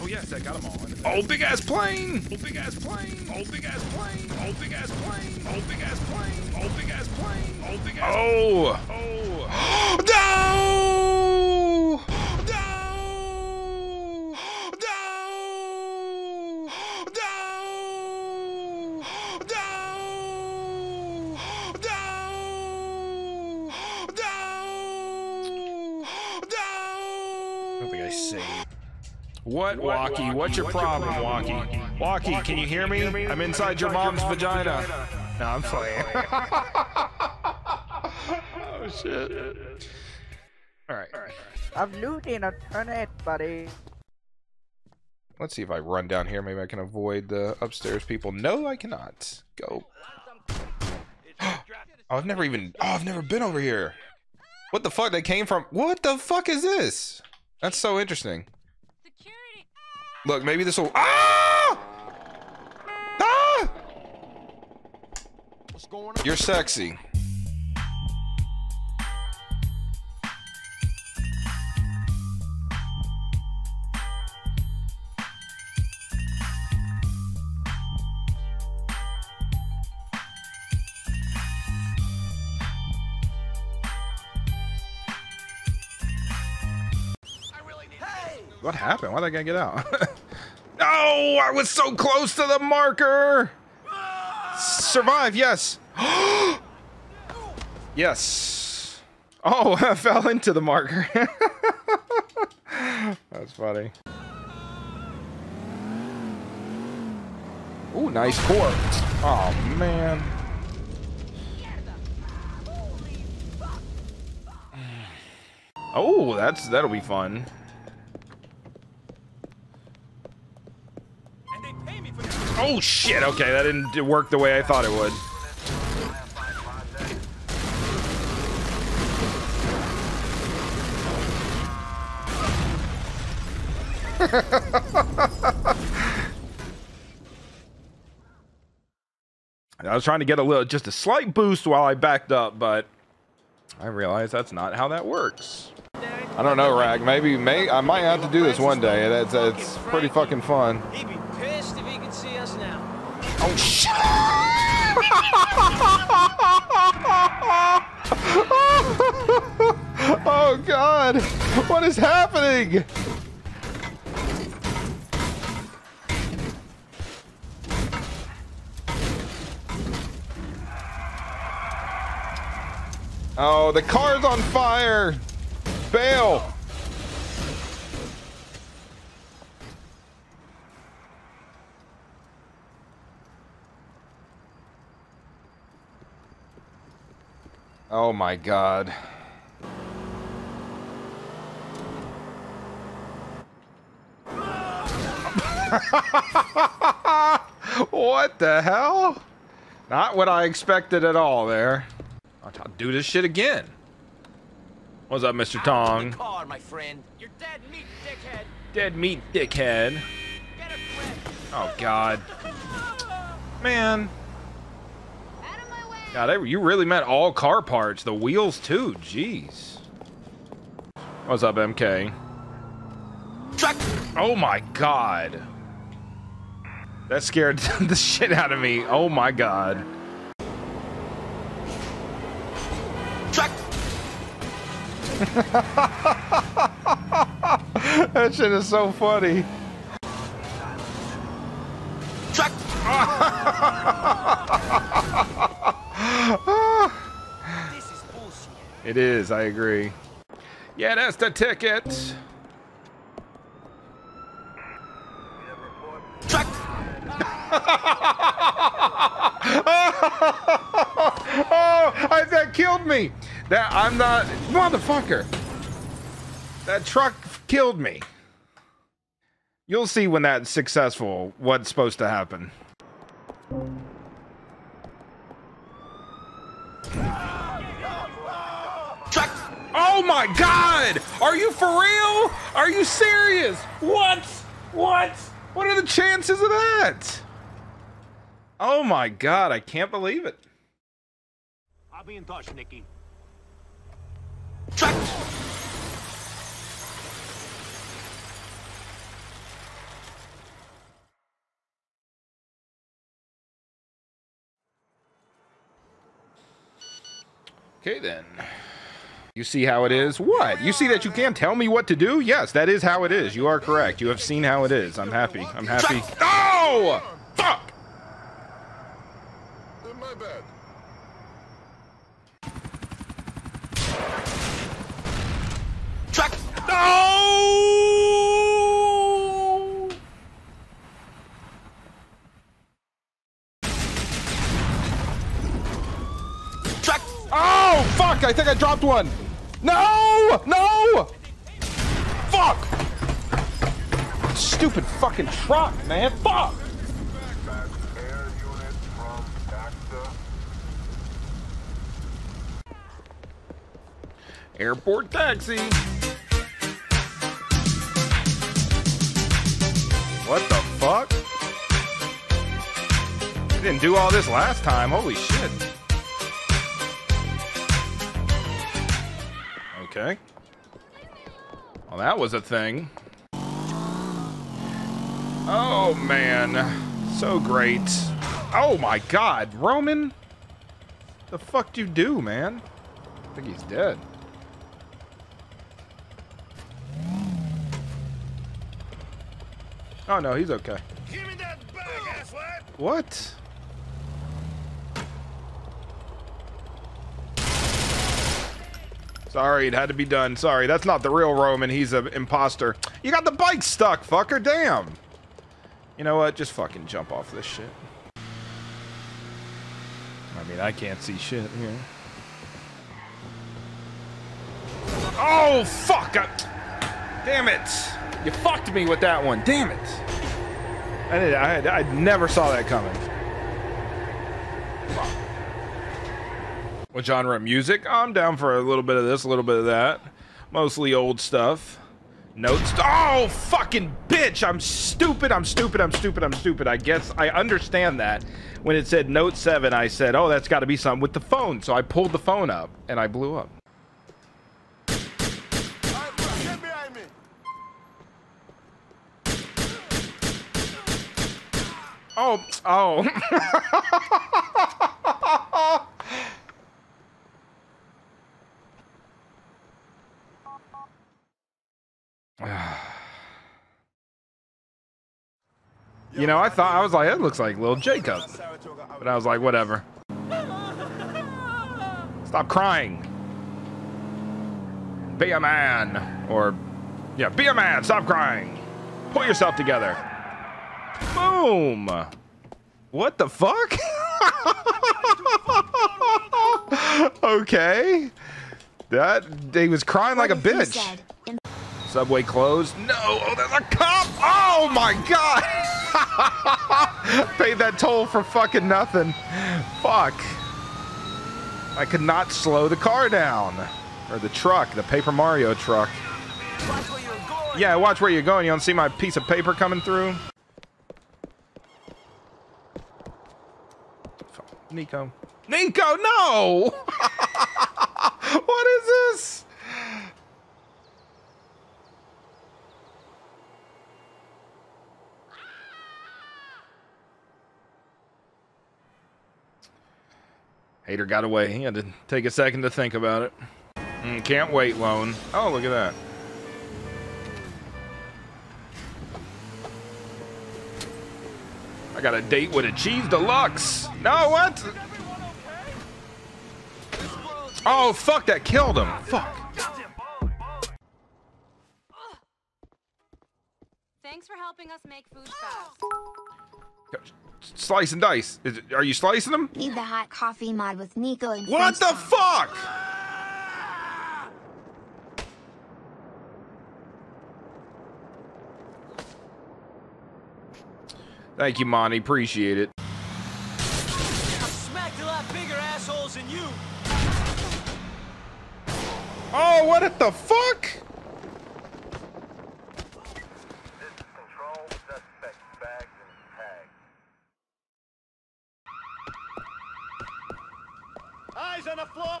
Oh yes, I got them all. Oh big ass plane! Oh big ass plane! Oh big ass plane! Oh big ass plane! Oh big ass plane! Oh big ass plane! Oh big ass. Oh! Oh! no! What, Walkie? What's your problem, Walkie? Walkie, can you hear me? I'm inside your mom's vagina. No, I'm playing. oh shit. All right. I'm looting on it, buddy. Let's see if I run down here. Maybe I can avoid the upstairs people. No, I cannot. Go. oh, I've never even... Oh, I've never been over here. What the fuck? They came from... What the fuck is this? That's so interesting. Look, maybe this will... Ah! Ah! You're sexy. What happened? Why did guy get out? oh, I was so close to the marker. Survive, yes. yes. Oh, I fell into the marker. That's funny. Oh, nice court. Oh, man. Oh, that's that'll be fun. Oh shit, okay, that didn't work the way I thought it would. I was trying to get a little, just a slight boost while I backed up, but I realized that's not how that works. I don't know, Rag. Maybe, may I might have to do this one day. That's that's pretty fucking fun. Oh shit! oh god! What is happening? Oh, the car's on fire! Bail! Oh my god. what the hell? Not what I expected at all there. I'll do this shit again. What's up, Mr. Tong? Car, my friend. You're dead meat, dickhead. Dead meat, dickhead. Oh god. Man. God, you really meant all car parts. The wheels, too. Jeez. What's up, MK? Truck! Oh, my God. That scared the shit out of me. Oh, my God. Truck! that shit is so funny. Truck! It is, I agree. Yeah, that's the ticket. Truck! oh, I, that killed me. That I'm not motherfucker. That truck killed me. You'll see when that's successful what's supposed to happen. Oh my god! Are you for real? Are you serious? What? What? What are the chances of that? Oh my god, I can't believe it. I'll be in touch, Nikki. Truck! Okay then. You see how it is? What? You see that you can't tell me what to do? Yes, that is how it is. You are correct. You have seen how it is. I'm happy. I'm happy. Oh! Fuck! My bad. Truck! No! Truck! Oh, fuck! I think I dropped one. No! No! Fuck! stupid fucking truck, man. Fuck! Airport taxi. What the fuck? I didn't do all this last time. Holy shit. Okay. Well, that was a thing. Oh, man. So great. Oh, my God. Roman? The fuck do you do, man? I think he's dead. Oh, no, he's okay. Give me that bag, asswipe! What? Sorry, it had to be done. Sorry, that's not the real Roman. He's an imposter. You got the bike stuck, fucker. Damn. You know what? Just fucking jump off this shit. I mean, I can't see shit here. Oh, fuck! I, damn it! You fucked me with that one. Damn it! I did. I, I never saw that coming. What genre of music? I'm down for a little bit of this, a little bit of that. Mostly old stuff. Notes. Oh, fucking bitch! I'm stupid. I'm stupid. I'm stupid. I'm stupid. I guess I understand that. When it said Note 7, I said, oh, that's got to be something with the phone. So I pulled the phone up and I blew up. Oh, oh. you know, I thought I was like, it looks like little Jacob, but I was like, whatever. Stop crying. Be a man, or yeah, be a man. Stop crying. Pull yourself together. Boom. What the fuck? okay. That he was crying like a bitch. Subway closed. No. Oh, there's a cop. Oh my god. Paid that toll for fucking nothing. Fuck. I could not slow the car down. Or the truck, the Paper Mario truck. Yeah, watch where you're going. You don't see my piece of paper coming through? Nico. Nico, no! what is this? Hater got away. He had to take a second to think about it. Mm, can't wait, Lone. Oh, look at that. I got a date with a cheese deluxe. No, what? Oh, fuck, that killed him. Fuck. Thanks for helping us make food fast. Slice and dice. Is it, are you slicing them? Need the hot coffee mod with Nico and What the fuck? Thank you, Monty. Appreciate it. I've smacked a lot bigger assholes than you. Oh, what the fuck? Eyes on the floor.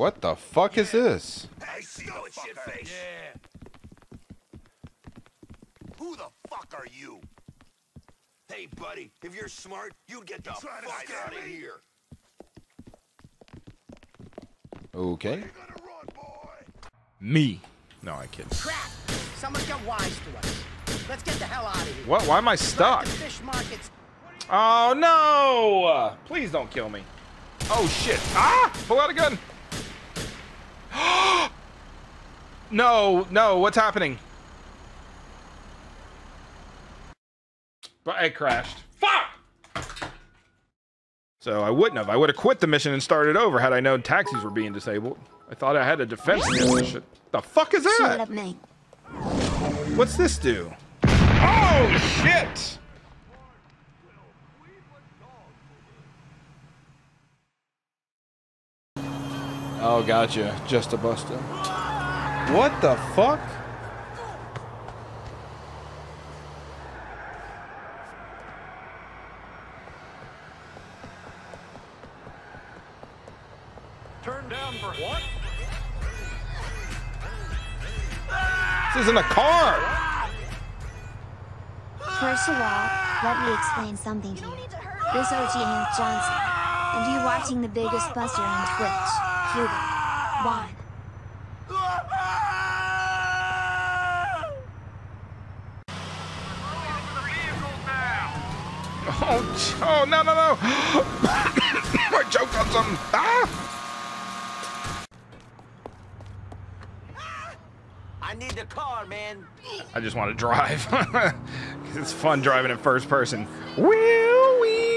What the fuck is this? Hey, see what shit face. Yeah. Who the fuck are you? Hey, buddy, if you're smart, you'd get the fuck out of here. Okay. Me. No, I kid. Crap! Someone's got wise to us. Let's get the hell out of here. What? Why am I stuck? Fish market's Oh no! Please don't kill me. Oh shit! Ah! Pull out a gun. no, no. What's happening? But I crashed. Fuck! So I wouldn't have. I would have quit the mission and started over had I known taxis were being disabled. I thought I had a defense against this shit. The fuck is that? Shut up, mate. What's this do? Oh, shit! Oh, gotcha. Just a buster. What the fuck? Turn down for what? This isn't a car! First of all, let me explain something to you. This OG Hank Johnson. And you watching the biggest buster on Twitch. Oh, oh no, no, no! I choked on something. Ah! I need the car, man. I just want to drive. it's fun driving in first person. Wheel, wheel.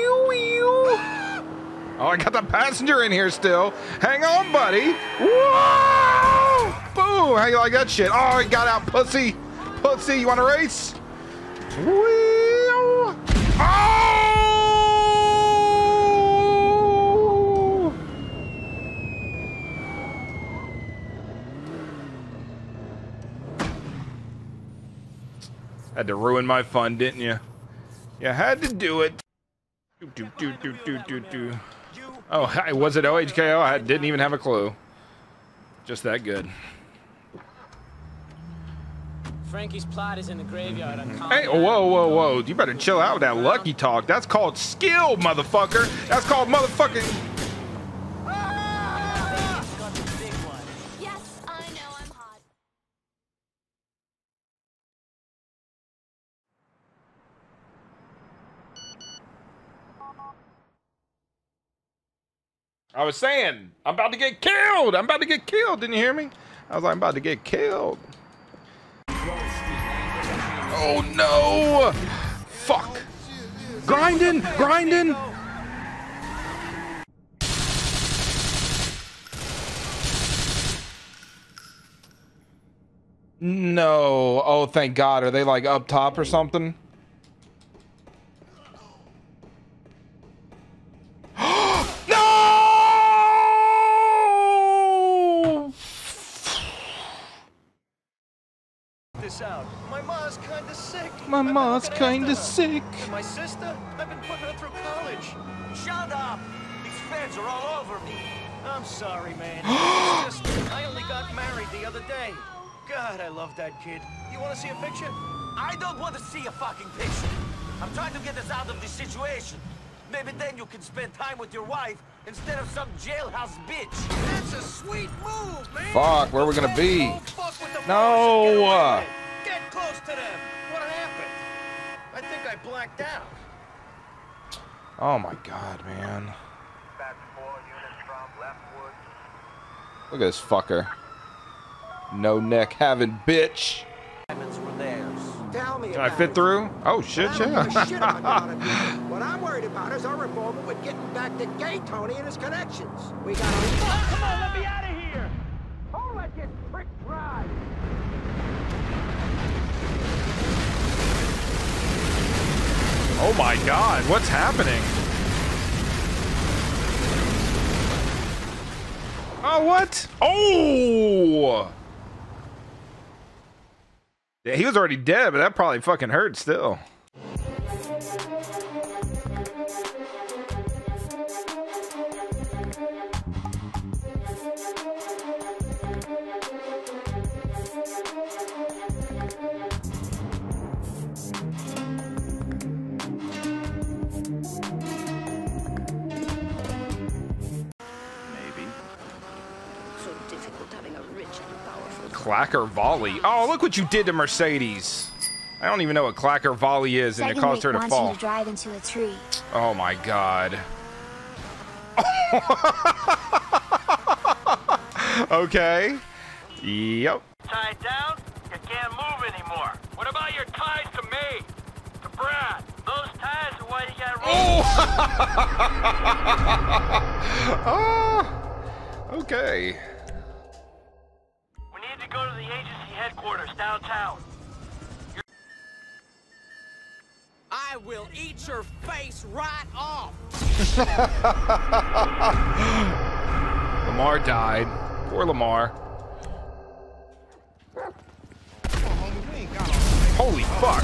Oh, I got the passenger in here still. Hang on, buddy. Whoa! Boom! How you like that shit? Oh, I got out, pussy. Pussy, you want to race? Wheel! Oh! Had to ruin my fun, didn't you? You had to do it. Do, do, do, do, do, do. Oh, hi, was it OHKO? I didn't even have a clue. Just that good. Frankie's plot is in the graveyard on Hey, whoa, whoa, whoa. You better chill out with that lucky talk. That's called skill, motherfucker. That's called motherfucking. I was saying, I'm about to get killed. I'm about to get killed. Didn't you hear me? I was like, I'm about to get killed. Oh no! Fuck! Grinding! Grinding! No. Oh, thank God. Are they like up top or something? My ma's kinda sick. And my sister? I've been putting her through college. Shut up! These feds are all over me. I'm sorry, man. just, I only got married the other day. God, I love that kid. You wanna see a picture? I don't want to see a fucking picture. I'm trying to get us out of this situation. Maybe then you can spend time with your wife instead of some jailhouse bitch. That's a sweet move, man. Fuck, where are we gonna be? Fuck with the No! boys. Uh, get close to them. What happened? I think I blacked out. Oh my God, man. Look at this fucker. No neck having bitch. Tell Can I fit through? Oh shit, I don't give a shit yeah. What I'm worried about is our involvement with getting back to Gay Tony and his connections. We got a Come on, let me out of here. Don't let this prick drive. Oh my God, what's happening? Oh what? Oh! Yeah, he was already dead, but that probably fucking hurt still. Clacker volley. Oh, look what you did to Mercedes. I don't even know what clacker volley is, and it caused her to fall. to drive into a tree. Oh my god. okay. Yep. Tied down? You can't move anymore. What about your ties to me? To Brad? Those ties are why you got Oh! Ah. okay go to the agency headquarters downtown. You're I will eat your face right off. Lamar died. Poor Lamar. Holy fuck.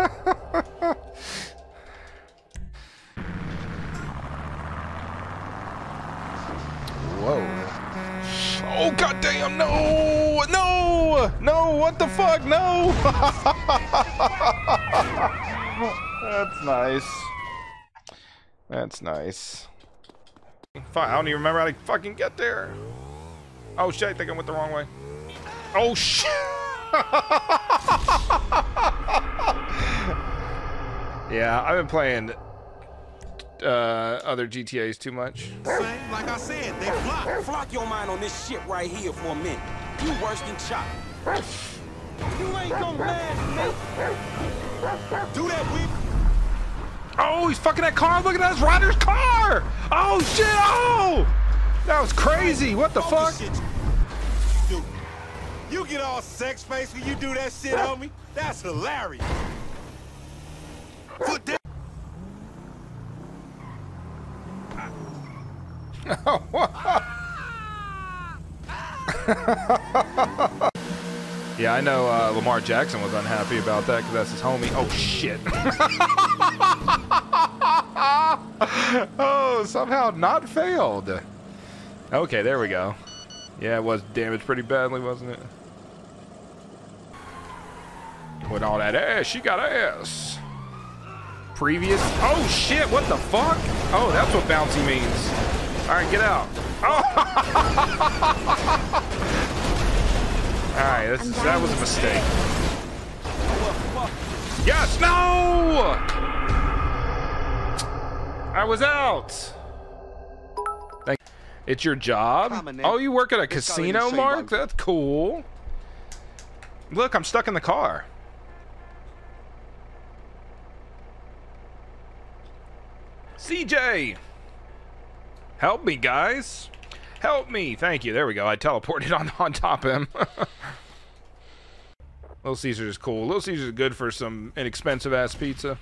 Whoa. Oh goddamn no! No! No! What the fuck? No! That's nice. That's nice. Fine, I don't even remember how to fucking get there. Oh shit, I think I went the wrong way. Oh shit! yeah, I've been playing uh, other GTAs too much. Same, like I said, they flock. Flock your mind on this shit right here for a minute. You worse than Chop. You ain't gonna last, mate. Do that, whip. Oh, he's fucking that car. Look at that rider's car. Oh shit! Oh, that was crazy. What the fuck? You, you get all sex face when you do that shit, homie. That's hilarious. Put that. yeah, I know uh, Lamar Jackson was unhappy about that because that's his homie. Oh shit! oh, somehow not failed. Okay, there we go. Yeah, it was damaged pretty badly, wasn't it? With all that ass, she got ass. Previous. Oh shit! What the fuck? Oh, that's what bouncy means. All right, get out. Oh. all right, this, that was a mistake. Yes, no! I was out. Thank it's your job? Oh, you work at a casino, Mark? That's cool. Look, I'm stuck in the car. CJ! Help me, guys. Help me. Thank you. There we go. I teleported on, on top of him. Little Caesars is cool. Little Caesars is good for some inexpensive ass pizza.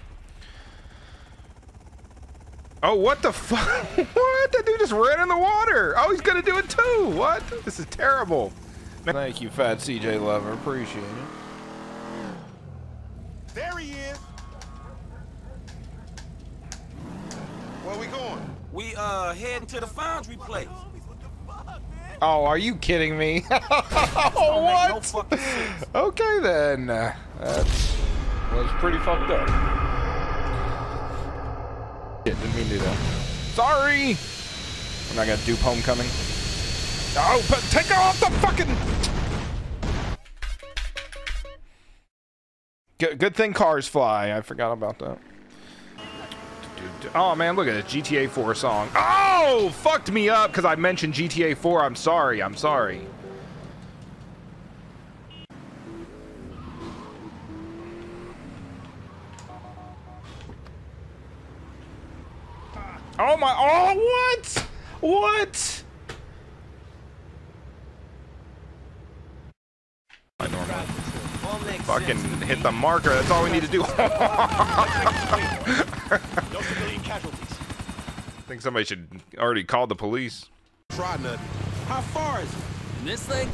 Oh, what the fuck? what? That dude just ran in the water. Oh, he's gonna do it too. What? This is terrible. Thank you, Fat CJ Lover. Appreciate it. There he is. Where are we going? We uh heading to the foundry place. Oh, are you kidding me? what? No okay then. That was pretty fucked up. Shit, didn't mean to do that. Sorry! I'm not gonna dupe homecoming. Oh, but take off the fucking... Good, good thing cars fly. I forgot about that. Oh man, look at this GTA 4 song. Oh, fucked me up because I mentioned GTA 4. I'm sorry. I'm sorry. Oh my! Oh what? What? My normal. Fucking hit the marker. That's all we need to do. I think somebody should already call the police. Try nothing. How far is it? In this thing?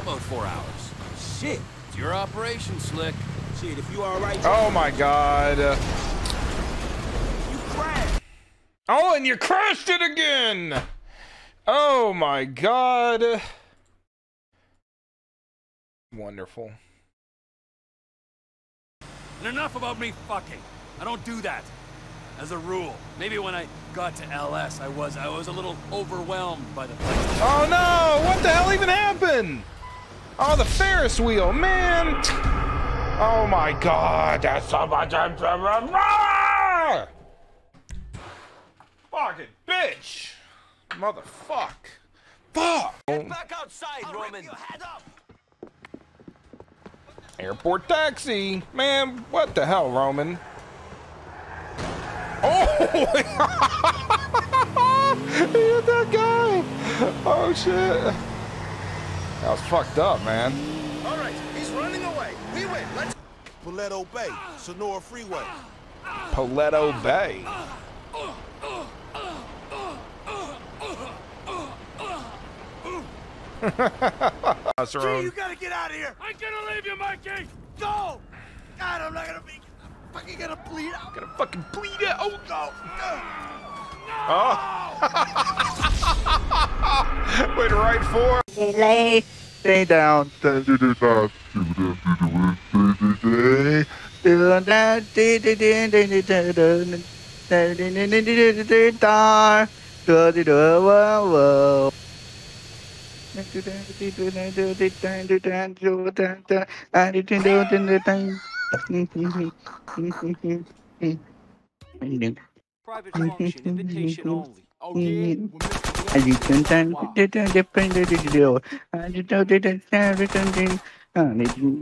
About four hours. Shit. It's your operation, Slick. Shit, if you alright. Oh my god. You crashed. Oh, and you crashed it again. Oh my god. Wonderful. And enough about me fucking. I don't do that. As a rule. Maybe when I got to LS, I was I was a little overwhelmed by the place. Oh no! What the hell even happened? Oh, the Ferris wheel, man! Oh my god, that's so much. Fucking bitch! Motherfuck! Fuck! Get back outside, Roman. Your head up. Airport taxi! Man, what the hell, Roman? Oh! he hit that guy! Oh shit! That was fucked up, man. All right, he's running away. We win. Let's... Paleto Bay, Senora Freeway. Paleto Bay. That's Gee, you gotta get out of here. I'm gonna leave you, Mikey! Go! God, I'm not gonna be fucking gonna bleed out. Gonna fucking bleed out. Oh, go. Oh. Wait, right for. Lay, stay down. Private function, invitation only. Oh yeah?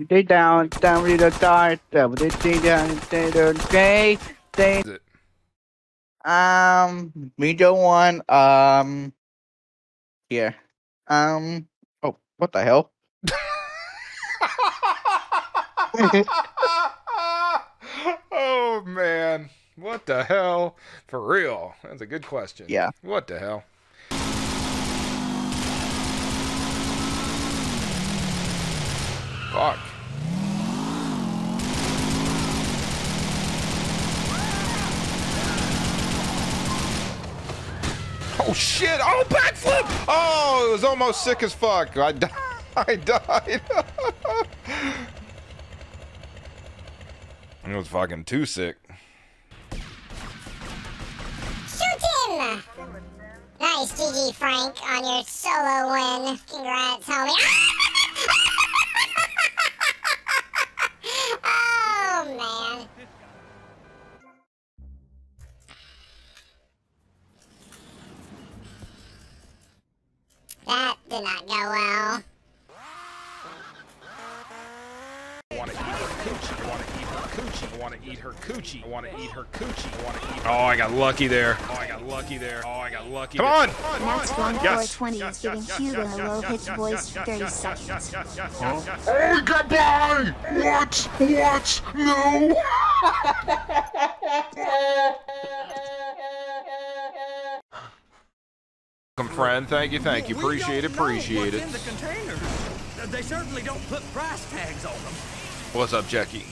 Stay down, down with the dark, down with the stay down, stay down, stay, stay. Um, medium one, um, here. Um, oh, what the hell? oh man, what the hell? For real, that's a good question. Yeah. What the hell? Fuck. Oh shit! Oh backflip! Oh, it was almost sick as fuck. I, di- I died. it was fucking too sick. Shoot him! Nice, GG Frank, on your solo win. Congrats, homie. oh, man. That did not go well. I want to eat her coochie. I want to eat her coochie. I want to eat her coochie. I want to eat her coochie. I want to eat. Oh, I got lucky there. Oh, I got lucky there. Oh, I got lucky. Come on! Max Blunt Yes. 420 is giving Hugo a low-pitched voice for 30 seconds. Oh, goodbye! What? What? No! Welcome, friend. Thank you, thank you. Appreciate it, appreciate it. in the containers. They certainly don't put price tags on them. What's up, Jackie?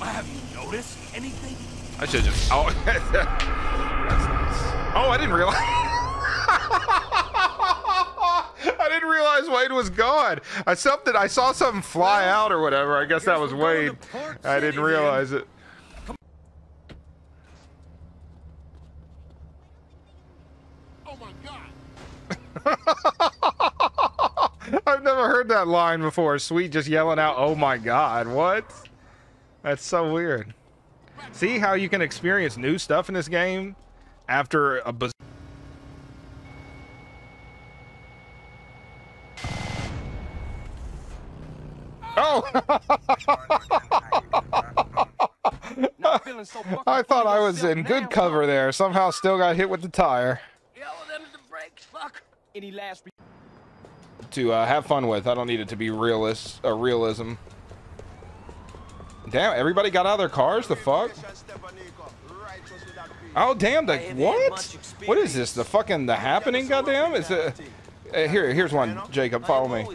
Have you noticed anything? I should just. Oh, nice. Oh, I didn't realize. I didn't realize Wade was gone. I something. I saw something fly out or whatever. I guess that was Wade. I didn't realize it. Oh my god! I've never heard that line before. Sweet just yelling out, "Oh my God!" What? That's so weird. See how you can experience new stuff in this game after a baz- Oh! I thought I was in good cover there. Somehow still got hit with the tire. Any last to uh, have fun with. I don't need it to be realist, uh, realism. Damn, everybody got out of their cars. The fuck? Oh damn! The what? What is this? The fucking the happening? Goddamn! Is it? Uh, here, here's one. Jacob, follow me.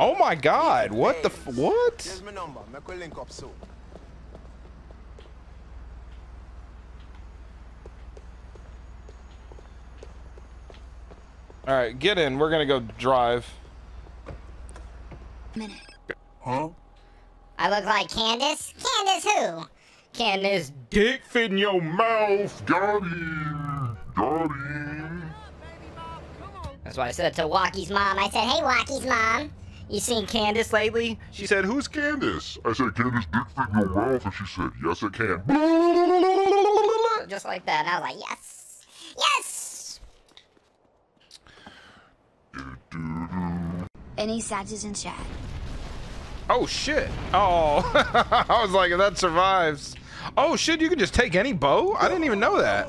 Oh my God! What the? F what? Here's my number. Make we link up soon. All right, get in. We're gonna go drive. Minute. Huh? I look like Candace? Candace who? Candace Dick fit in your mouth. Got him. Got him. That's why I said to Walkie's mom. I said, hey, Walkie's mom. You seen Candace lately? She said, "Who's Candace?" I said, "Candace, dick fit in your mouth," and she said, "Yes, it can." Just like that. And I was like, yes. Yes! Any sages in chat? Oh shit! Oh, I was like, if that survives. Oh shit! You can just take any bow. I didn't even know that.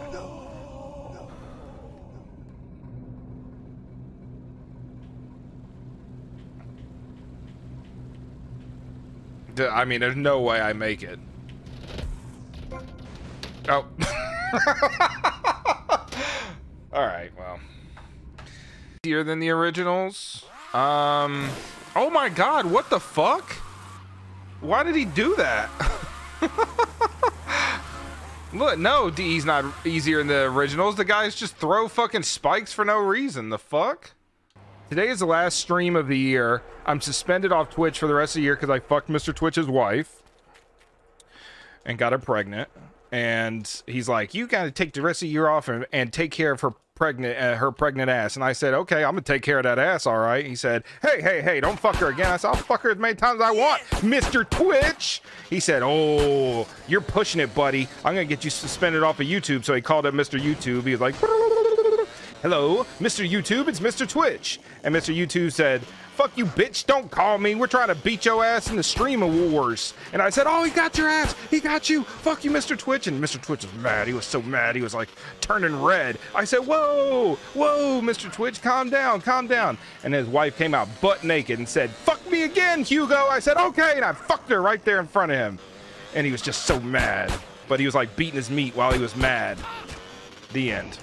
I mean, there's no way I make it. Oh. All right, well. Easier than the originals. Um. Oh my God! What the fuck? Why did he do that? Look, no, DE's not easier than the originals. The guys just throw fucking spikes for no reason. The fuck? Today is the last stream of the year. I'm suspended off Twitch for the rest of the year because I fucked Mr. Twitch's wife and got her pregnant. And he's like, you got to take the rest of the year off and, and take care of her pregnant uh, her pregnant ass. And I said, okay, I'm gonna take care of that ass, all right. He said, hey, hey, hey, don't fuck her again. I said, I'll fuck her as many times as I want, Mr. Twitch. He said, oh, you're pushing it, buddy. I'm gonna get you suspended off of YouTube. So he called up Mr. YouTube. He was like, hello, Mr. YouTube, it's Mr. Twitch. And Mr. YouTube said, fuck you, bitch, don't call me. We're trying to beat your ass in the stream of wars. And I said, oh, he got your ass. He got you. Fuck you, Mr. Twitch. And Mr. Twitch was mad. He was so mad. He was like turning red. I said, whoa, whoa, Mr. Twitch, calm down, calm down. And his wife came out butt naked and said, fuck me again, Hugo. I said, okay. And I fucked her right there in front of him. And he was just so mad. But he was like beating his meat while he was mad. The end.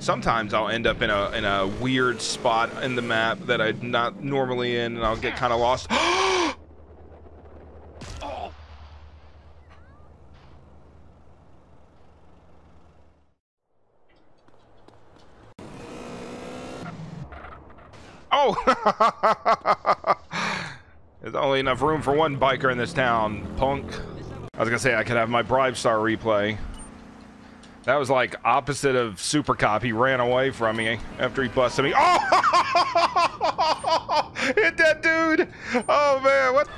Sometimes I'll end up in a in a weird spot in the map that I'm not normally in, and I'll get kind of lost. Oh! Oh! There's only enough room for one biker in this town, punk. I was gonna say I could have my Bribe Star replay. That was like opposite of Super Cop. He ran away from me after he busted me. Oh! Hit that dude! Oh man, what?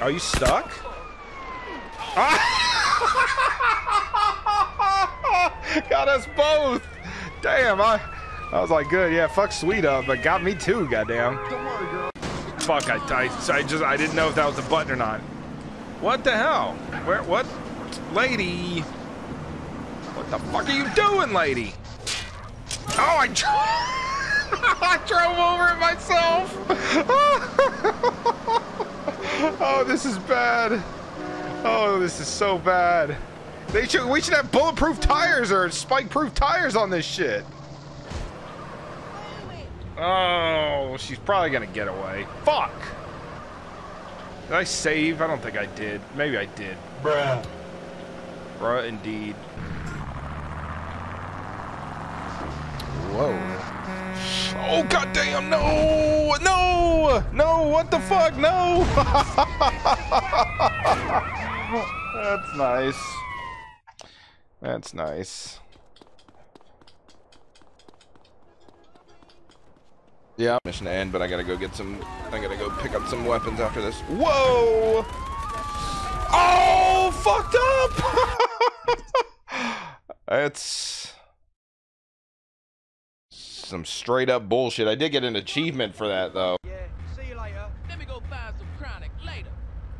Are you stuck? Got us both! Damn, I... I was like, good, yeah, fuck Sweet Up, but got me too, goddamn. Fuck, I, I, I just, I didn't know if that was a button or not. What the hell? Where, what? Lady! What the fuck are you doing, lady? Oh, I, I drove over it myself! oh, this is bad. Oh, this is so bad. They should, we should have bulletproof tires or spike-proof tires on this shit. Oh, she's probably gonna get away. Fuck! Did I save? I don't think I did. Maybe I did. Bruh. Bruh, indeed. Whoa. Oh, goddamn, no! No! No, what the fuck? No! That's nice. That's nice. Yeah, mission to end, but I gotta go get some. I gotta go pick up some weapons after this. Whoa! Oh, fucked up! it's some straight up bullshit. I did get an achievement for that though. Yeah, see you later. Let me go buy some chronic later.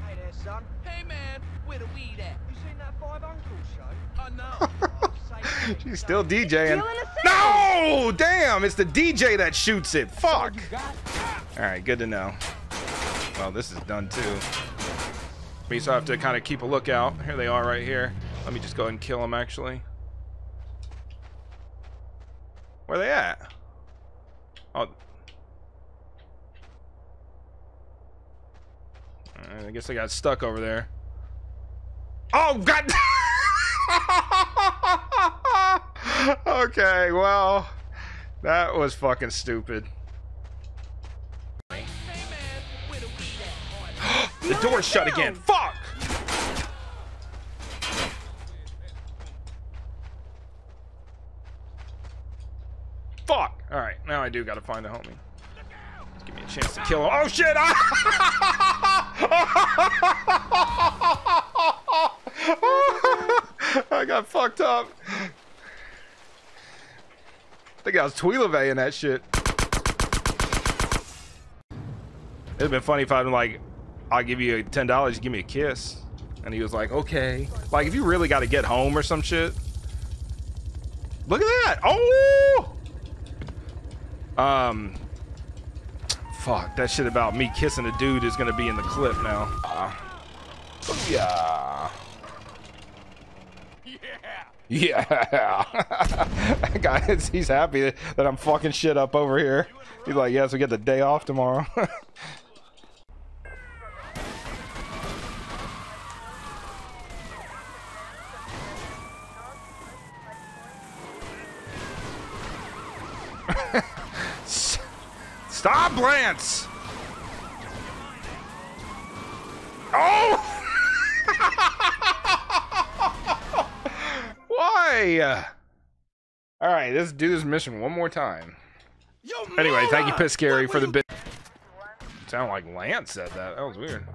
Hey there, son. Hey man, where the weed at? You seen that Five Uncles show? Oh no. She's still DJing. No! Damn, it's the DJ that shoots it. Fuck. All right, good to know. Well, this is done too. Me, so I have to kind of keep a lookout. Here they are right here. Let me just go ahead and kill them, actually. Where are they at? Oh. I guess I got stuck over there. Oh, God! okay, well, that was fucking stupid. the door's shut again. Fuck! Fuck! Alright, now I do gotta find a homie. Give me a chance to kill him. Oh shit! I got fucked up. Think I was Tweelave in that shit. It'd been funny if I'd been like, I'll give you ten dollars, you give me a kiss. And he was like, okay. Like if you really gotta get home or some shit. Look at that! Oh um Fuck, that shit about me kissing a dude is gonna be in the clip now. Uh, yeah. Yeah. Guys, he's happy that I'm fucking shit up over here. He's like, yes, we get the day off tomorrow. Stop, Lance! Oh! Why? Uh, all right, let's do this mission one more time. Anyway, thank you, Piss Scary, for the bit. Sound like Lance said that. That was weird.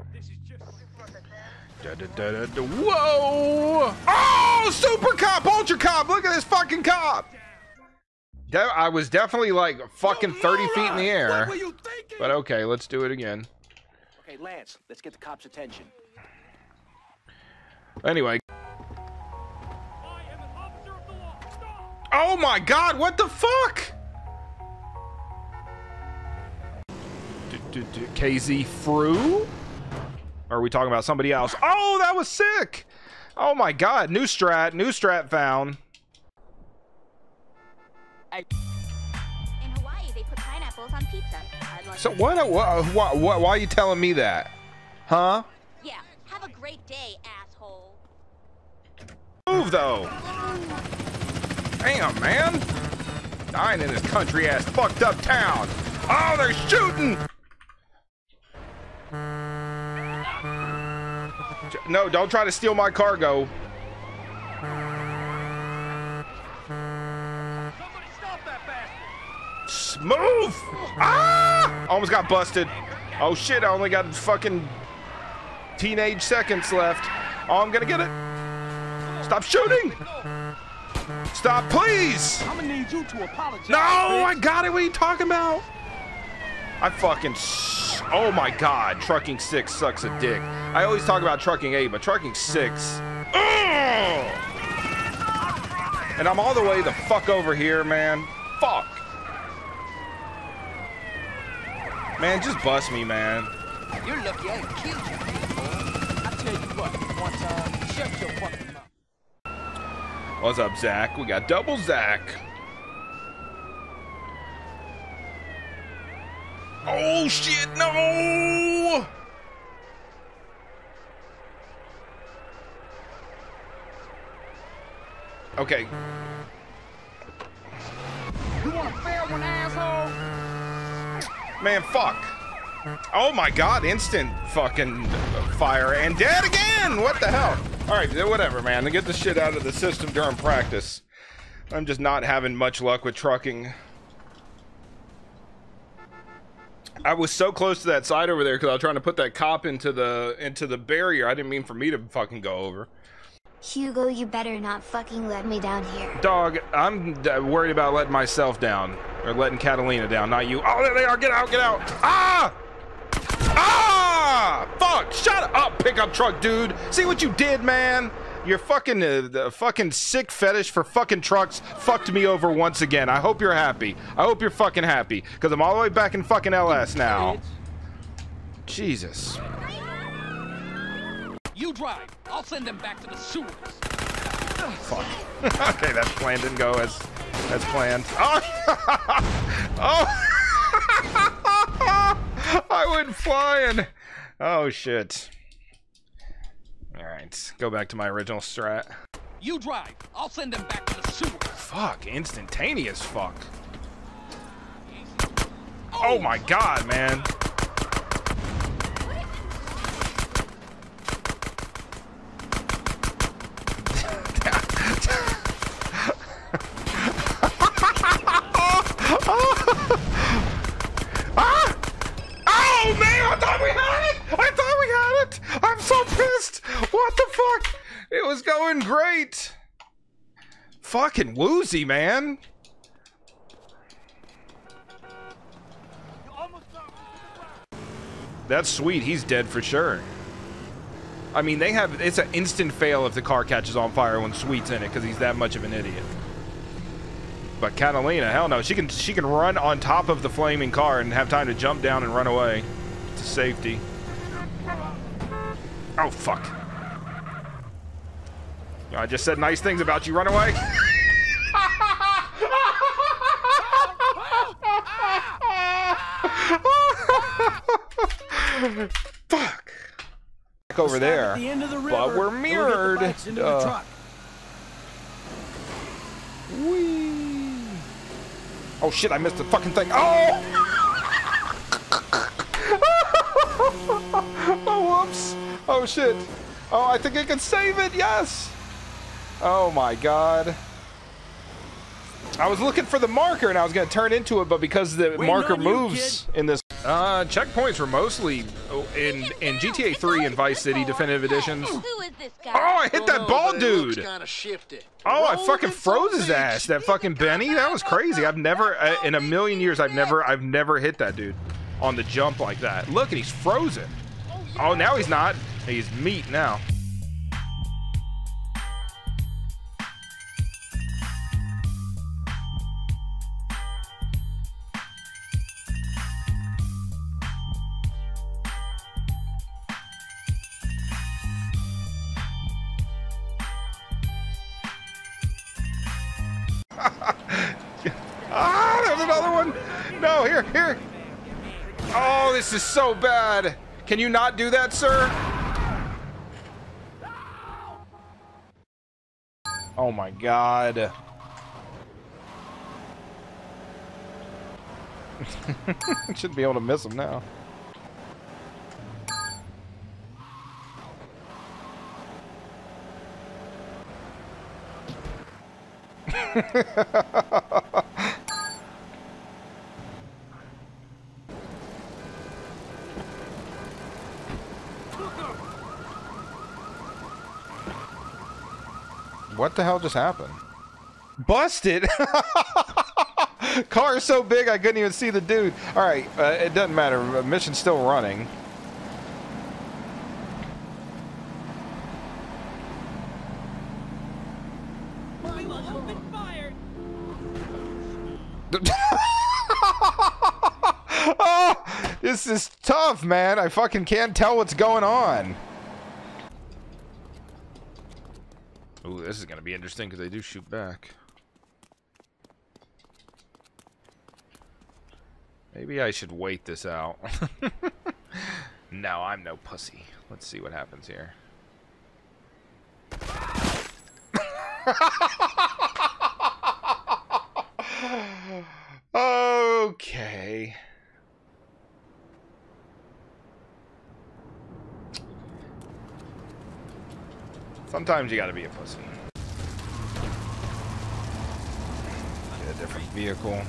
Da, da, da, da, Whoa! Oh, super cop, ultra cop! Look at this fucking cop! De I was definitely like fucking 30 feet in the air. But okay, let's do it again. Okay, Lance, let's get the cops' attention. Anyway. Oh my god, what the fuck? KZ Fru? Or are we talking about somebody else? Oh, that was sick! Oh my god, new strat, new strat found. In Hawaii, they put pineapples on pizza. I'd like So what, what, what, what, why are you telling me that? Huh? Yeah, have a great day, asshole. Move though. Damn, man. Dying in this country ass fucked up town. Oh, they're shooting. No, don't try to steal my cargo. Move! Ah! Almost got busted. Oh shit, I only got fucking teenage seconds left. Oh, I'm gonna get it. Stop shooting! Stop, please! I'm gonna need you to apologize. No, I got it. What are you talking about? I fucking. oh my god, trucking six sucks a dick. I always talk about trucking eight, but trucking six. Ugh! And I'm all the way the fuck over here, man. Fuck. Man, just bust me, man. You're lucky I killed you, boy. I tell you what, one time, shut your fucking. What's up, Zach? We got double Zach. Oh shit, no! Okay. You want a fair one, asshole? Man, fuck. Oh my god, instant fucking fire and dead again! What the hell? Alright, whatever, man. Get the shit out of the system during practice. I'm just not having much luck with trucking. I was so close to that side over there because I was trying to put that cop into the into the barrier. I didn't mean for me to fucking go over. Hugo, you better not fucking let me down here. Dog, I'm worried about letting myself down. Or letting Catalina down, not you. Oh, there they are. Get out, get out. Ah! Ah! Fuck! Shut up, pickup truck dude. See what you did, man? Your fucking uh, the fucking sick fetish for fucking trucks fucked me over once again. I hope you're happy. I hope you're fucking happy because I'm all the way back in fucking LS now. Jesus. You drive. I'll send them back to the sewers. Fuck. okay, that plan didn't go as as planned. Oh, oh. I went flying. Oh shit. All right, go back to my original strat. You drive. I'll send them back to the sewers. Fuck, instantaneous fuck. Oh, oh my god, man. doing great. Fucking Woozie, man. That's sweet. He's dead for sure. I mean, they have... It's an instant fail if the car catches on fire when Sweet's in it, because he's that much of an idiot. But Catalina, hell no. She can, she can run on top of the flaming car and have time to jump down and run away to safety. Oh, fuck. I just said nice things about you. Run away. Fuck. Back over there. the end of the but we're We'll mirrored. bikes Uh, Oh shit, I missed the fucking thing. Oh! oh, whoops. Oh shit. Oh, I think I can save it. Yes. Oh my god. I was looking for the marker and I was going to turn into it, but because the Waiting marker on you, moves in this. Uh, checkpoints were mostly oh, in in GTA 3 and Vice City Definitive Editions. Who is this guy? Oh, I hit that bald dude. Kinda shifted. Oh, I fucking froze his ass. That fucking Benny. That was crazy. I've never, uh, in a million years, I've never, I've never hit that dude on the jump like that. Look, and he's frozen. Oh, now he's not. He's meat now. Another one. No, here, here. Oh, this is so bad. Can you not do that, sir? Oh my god. Should be able to miss him now. What the hell just happened? Busted! Car is so big I couldn't even see the dude. All right, uh, it doesn't matter. Mission's still running. oh, this is tough, man. I fucking can't tell what's going on. Ooh, this is gonna be interesting because they do shoot back. Maybe I should wait this out. no, I'm no pussy. Let's see what happens here. okay. Sometimes you gotta be a pussy. Get a different vehicle.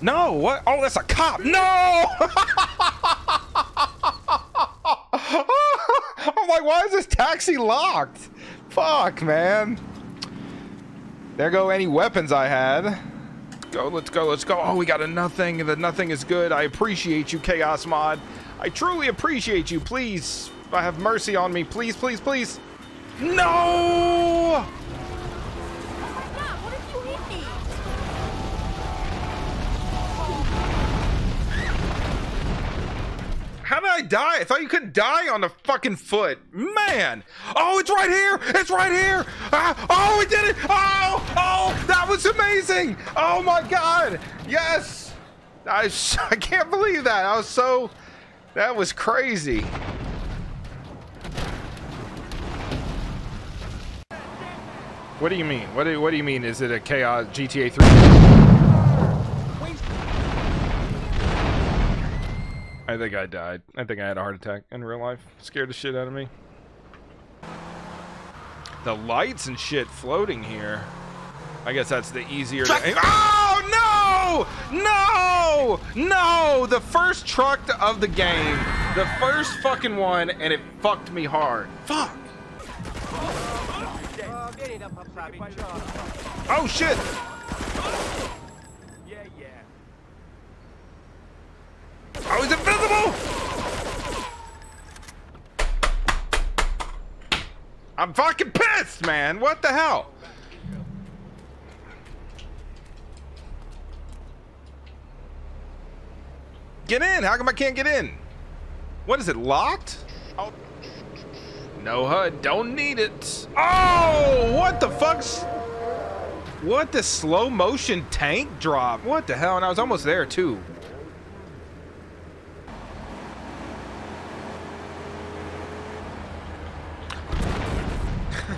No, what? Oh, that's a cop. No! I'm like, why is this taxi locked? Fuck, man. There go any weapons I had. Go, let's go, let's go. Oh, we got a nothing. The nothing is good. I appreciate you, Chaos Mod. I truly appreciate you. Please, have mercy on me. Please, please, please. No! How did I die? I thought you couldn't die on the fucking foot. Man. Oh, it's right here. It's right here. Ah, oh, we did it. Oh, oh, that was amazing. Oh my God. Yes. I, I can't believe that. I was so, that was crazy. What do you mean? What do, what do you mean? Is it a chaos GTA 3? I think I died. I think I had a heart attack in real life. Scared the shit out of me. The lights and shit floating here. I guess that's the easier to aim. Ah! No! No! The first truck of the game. The first fucking one, and it fucked me hard. Fuck. Oh shit! Oh, he's invisible! I'm fucking pissed, man. What the hell? Get in. How come I can't get in? What is it, locked? Oh. No HUD. Don't need it. Oh, what the fuck's... What the slow motion tank drop? What the hell? And I was almost there, too.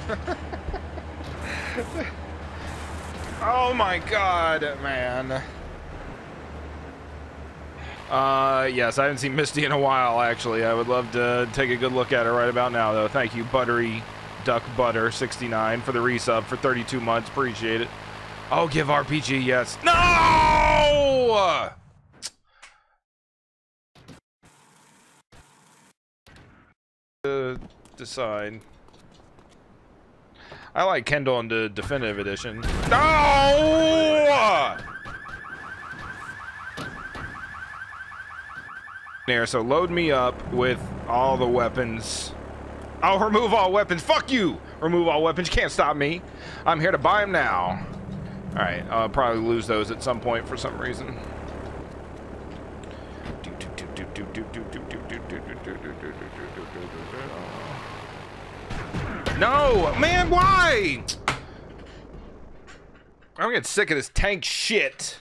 oh my god, man. Uh, yes, I haven't seen Misty in a while, actually. I would love to take a good look at her right about now, though. Thank you, Buttery Duck Butter 69 for the resub for 32 months. Appreciate it. Oh, give RPG, yes. No! Decide. I like Kendl in the definitive edition. No! There, so load me up with all the weapons. I'll remove all weapons. Fuck you! Remove all weapons. You can't stop me. I'm here to buy them now. Alright, I'll probably lose those at some point for some reason. No! Man, why? I'm getting sick of this tank shit.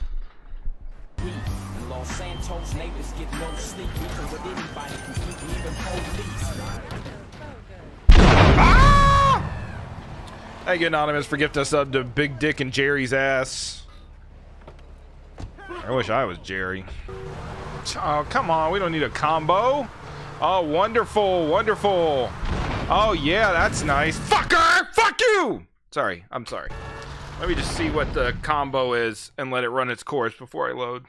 Los Santos neighbors get no sleep, even with anybody even police. Ah! Thank you, Anonymous, for us up to Big Dick and Jerry's ass. I wish I was Jerry. Oh, come on. We don't need a combo. Oh, wonderful, wonderful. Oh, yeah, that's nice. Fucker! Fuck you! Sorry, I'm sorry. Let me just see what the combo is and let it run its course before I load.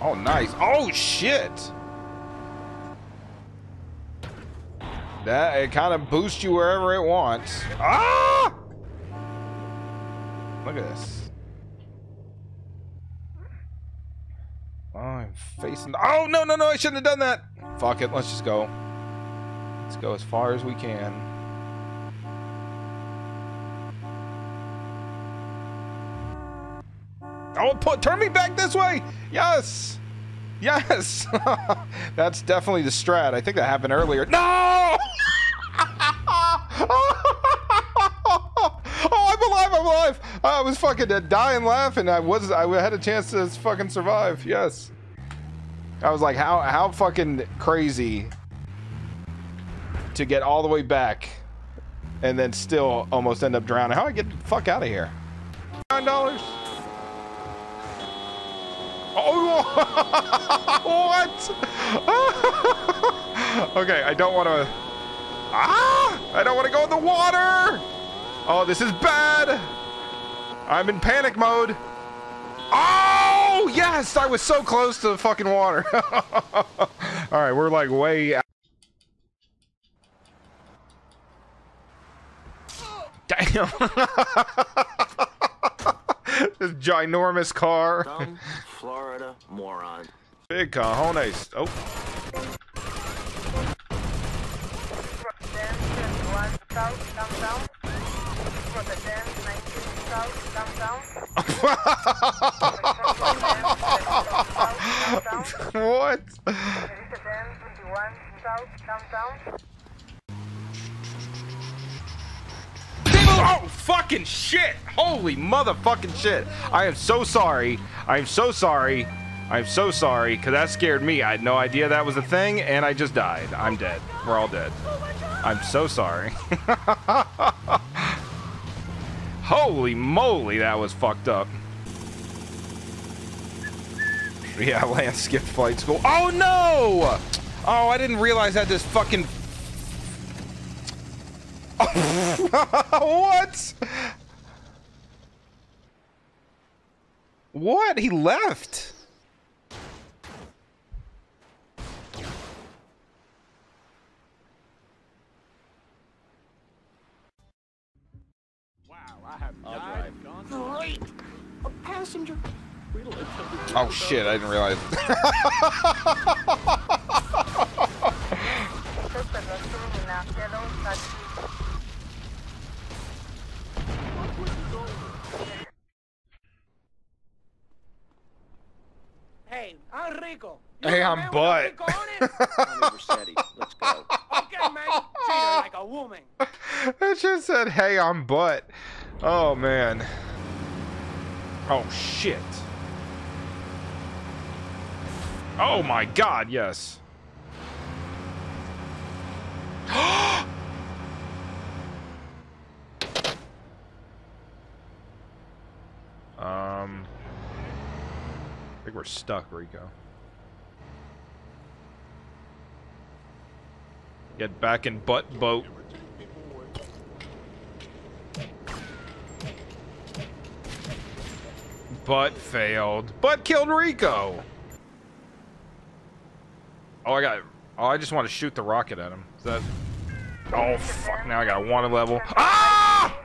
Oh, nice. Oh, shit! That, it kind of boosts you wherever it wants. Ah! Look at this. Oh, I'm facing. Oh, no, no, no, I shouldn't have done that. Fuck it, let's just go. Let's go as far as we can. Oh, put, turn me back this way. Yes. Yes. That's definitely the strat. I think that happened earlier. No! oh, I'm alive. I'm alive. I was fucking uh, dying laughing. I was. I had a chance to fucking survive. Yes. I was like, how how fucking crazy to get all the way back and then still almost end up drowning. How do I get the fuck out of here? Nine dollars. Oh, what? okay, I don't want to. Ah! I don't want to go in the water. Oh, this is bad. I'm in panic mode. Oh, yes! I was so close to the fucking water. All right, we're like way out. Damn. this ginormous car. Dumb Florida moron. Big cojones. Eh? Oh. what? Oh, fucking shit! Holy motherfucking shit! I am so sorry. I am so sorry. I'm so sorry, because that scared me. I had no idea that was a thing, and I just died. I'm dead. We're all dead. I'm so sorry. Holy moly, that was fucked up. Yeah, land skipped flight school. Oh no! Oh, I didn't realize that this fucking. what? What? He left. Wow, I have died. Great! A passenger. Oh shit, I didn't realize. I'm Rico. Hey, I'm butt. Let's go. Okay, man. Treat her like a woman. It just said, hey, I'm butt. Oh, man. Oh, shit. Oh, my God, yes. um... I think we're stuck, Rico. Get back in butt boat. Butt failed. Butt killed Rico. Oh, I got. Oh, I just want to shoot the rocket at him. Is that? Oh fuck! Now I got wanted level. Ah!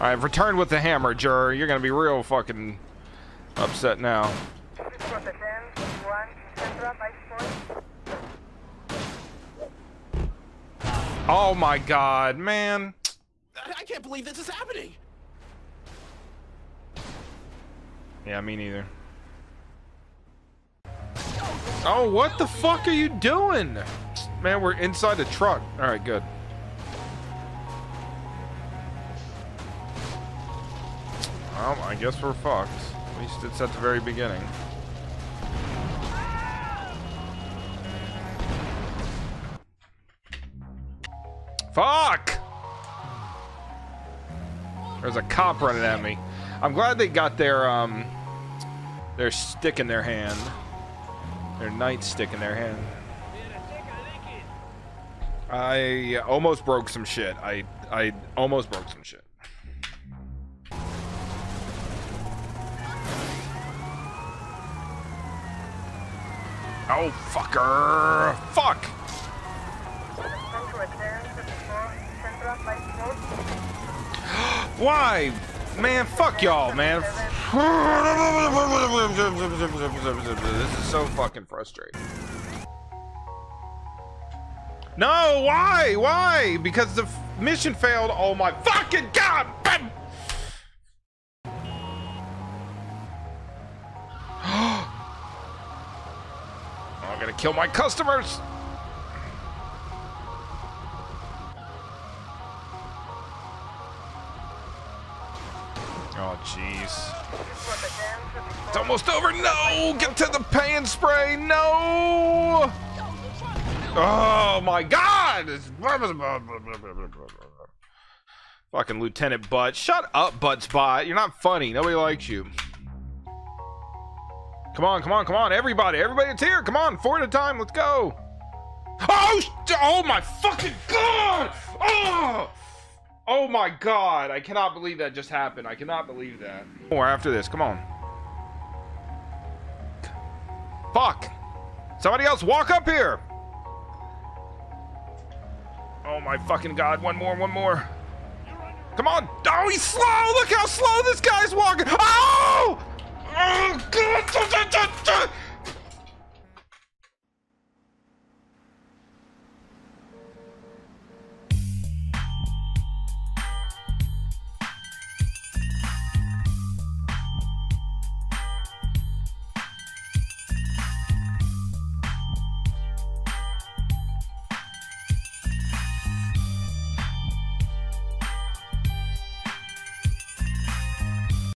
I've returned with the hammer, Jur. You're gonna be real fucking upset now. Oh my god, man. I can't believe this is happening. Yeah, me neither. Oh, what the fuck are you doing? Man, we're inside the truck. Alright, good. Well, I guess we're fucked. At least it's at the very beginning. Fuck! There's a cop running at me. I'm glad they got their, um, their stick in their hand. Their nightstick in their hand. I almost broke some shit. I, I almost broke some shit. Oh, fucker! Fuck! Why? Man, fuck y'all, man. This is so fucking frustrating. No, why? Why? Because the mission failed. Oh my fucking god! Oh, I'm gonna kill my customers. Oh, jeez. It's almost over. No! Get to the Pay 'n' Spray. No! Oh, my God! Fucking Lieutenant Butt. Shut up, Butt Spot. You're not funny. Nobody likes you. Come on, come on, come on. Everybody. Everybody that's here. Come on. Four at a time. Let's go. Oh! Oh, my fucking God! Oh! Oh my god, I cannot believe that just happened. I cannot believe that. More after this, come on. Fuck! Somebody else walk up here! Oh my fucking god, one more, one more. Come on! Oh, he's slow! Look how slow this guy's walking! Oh! Oh, God!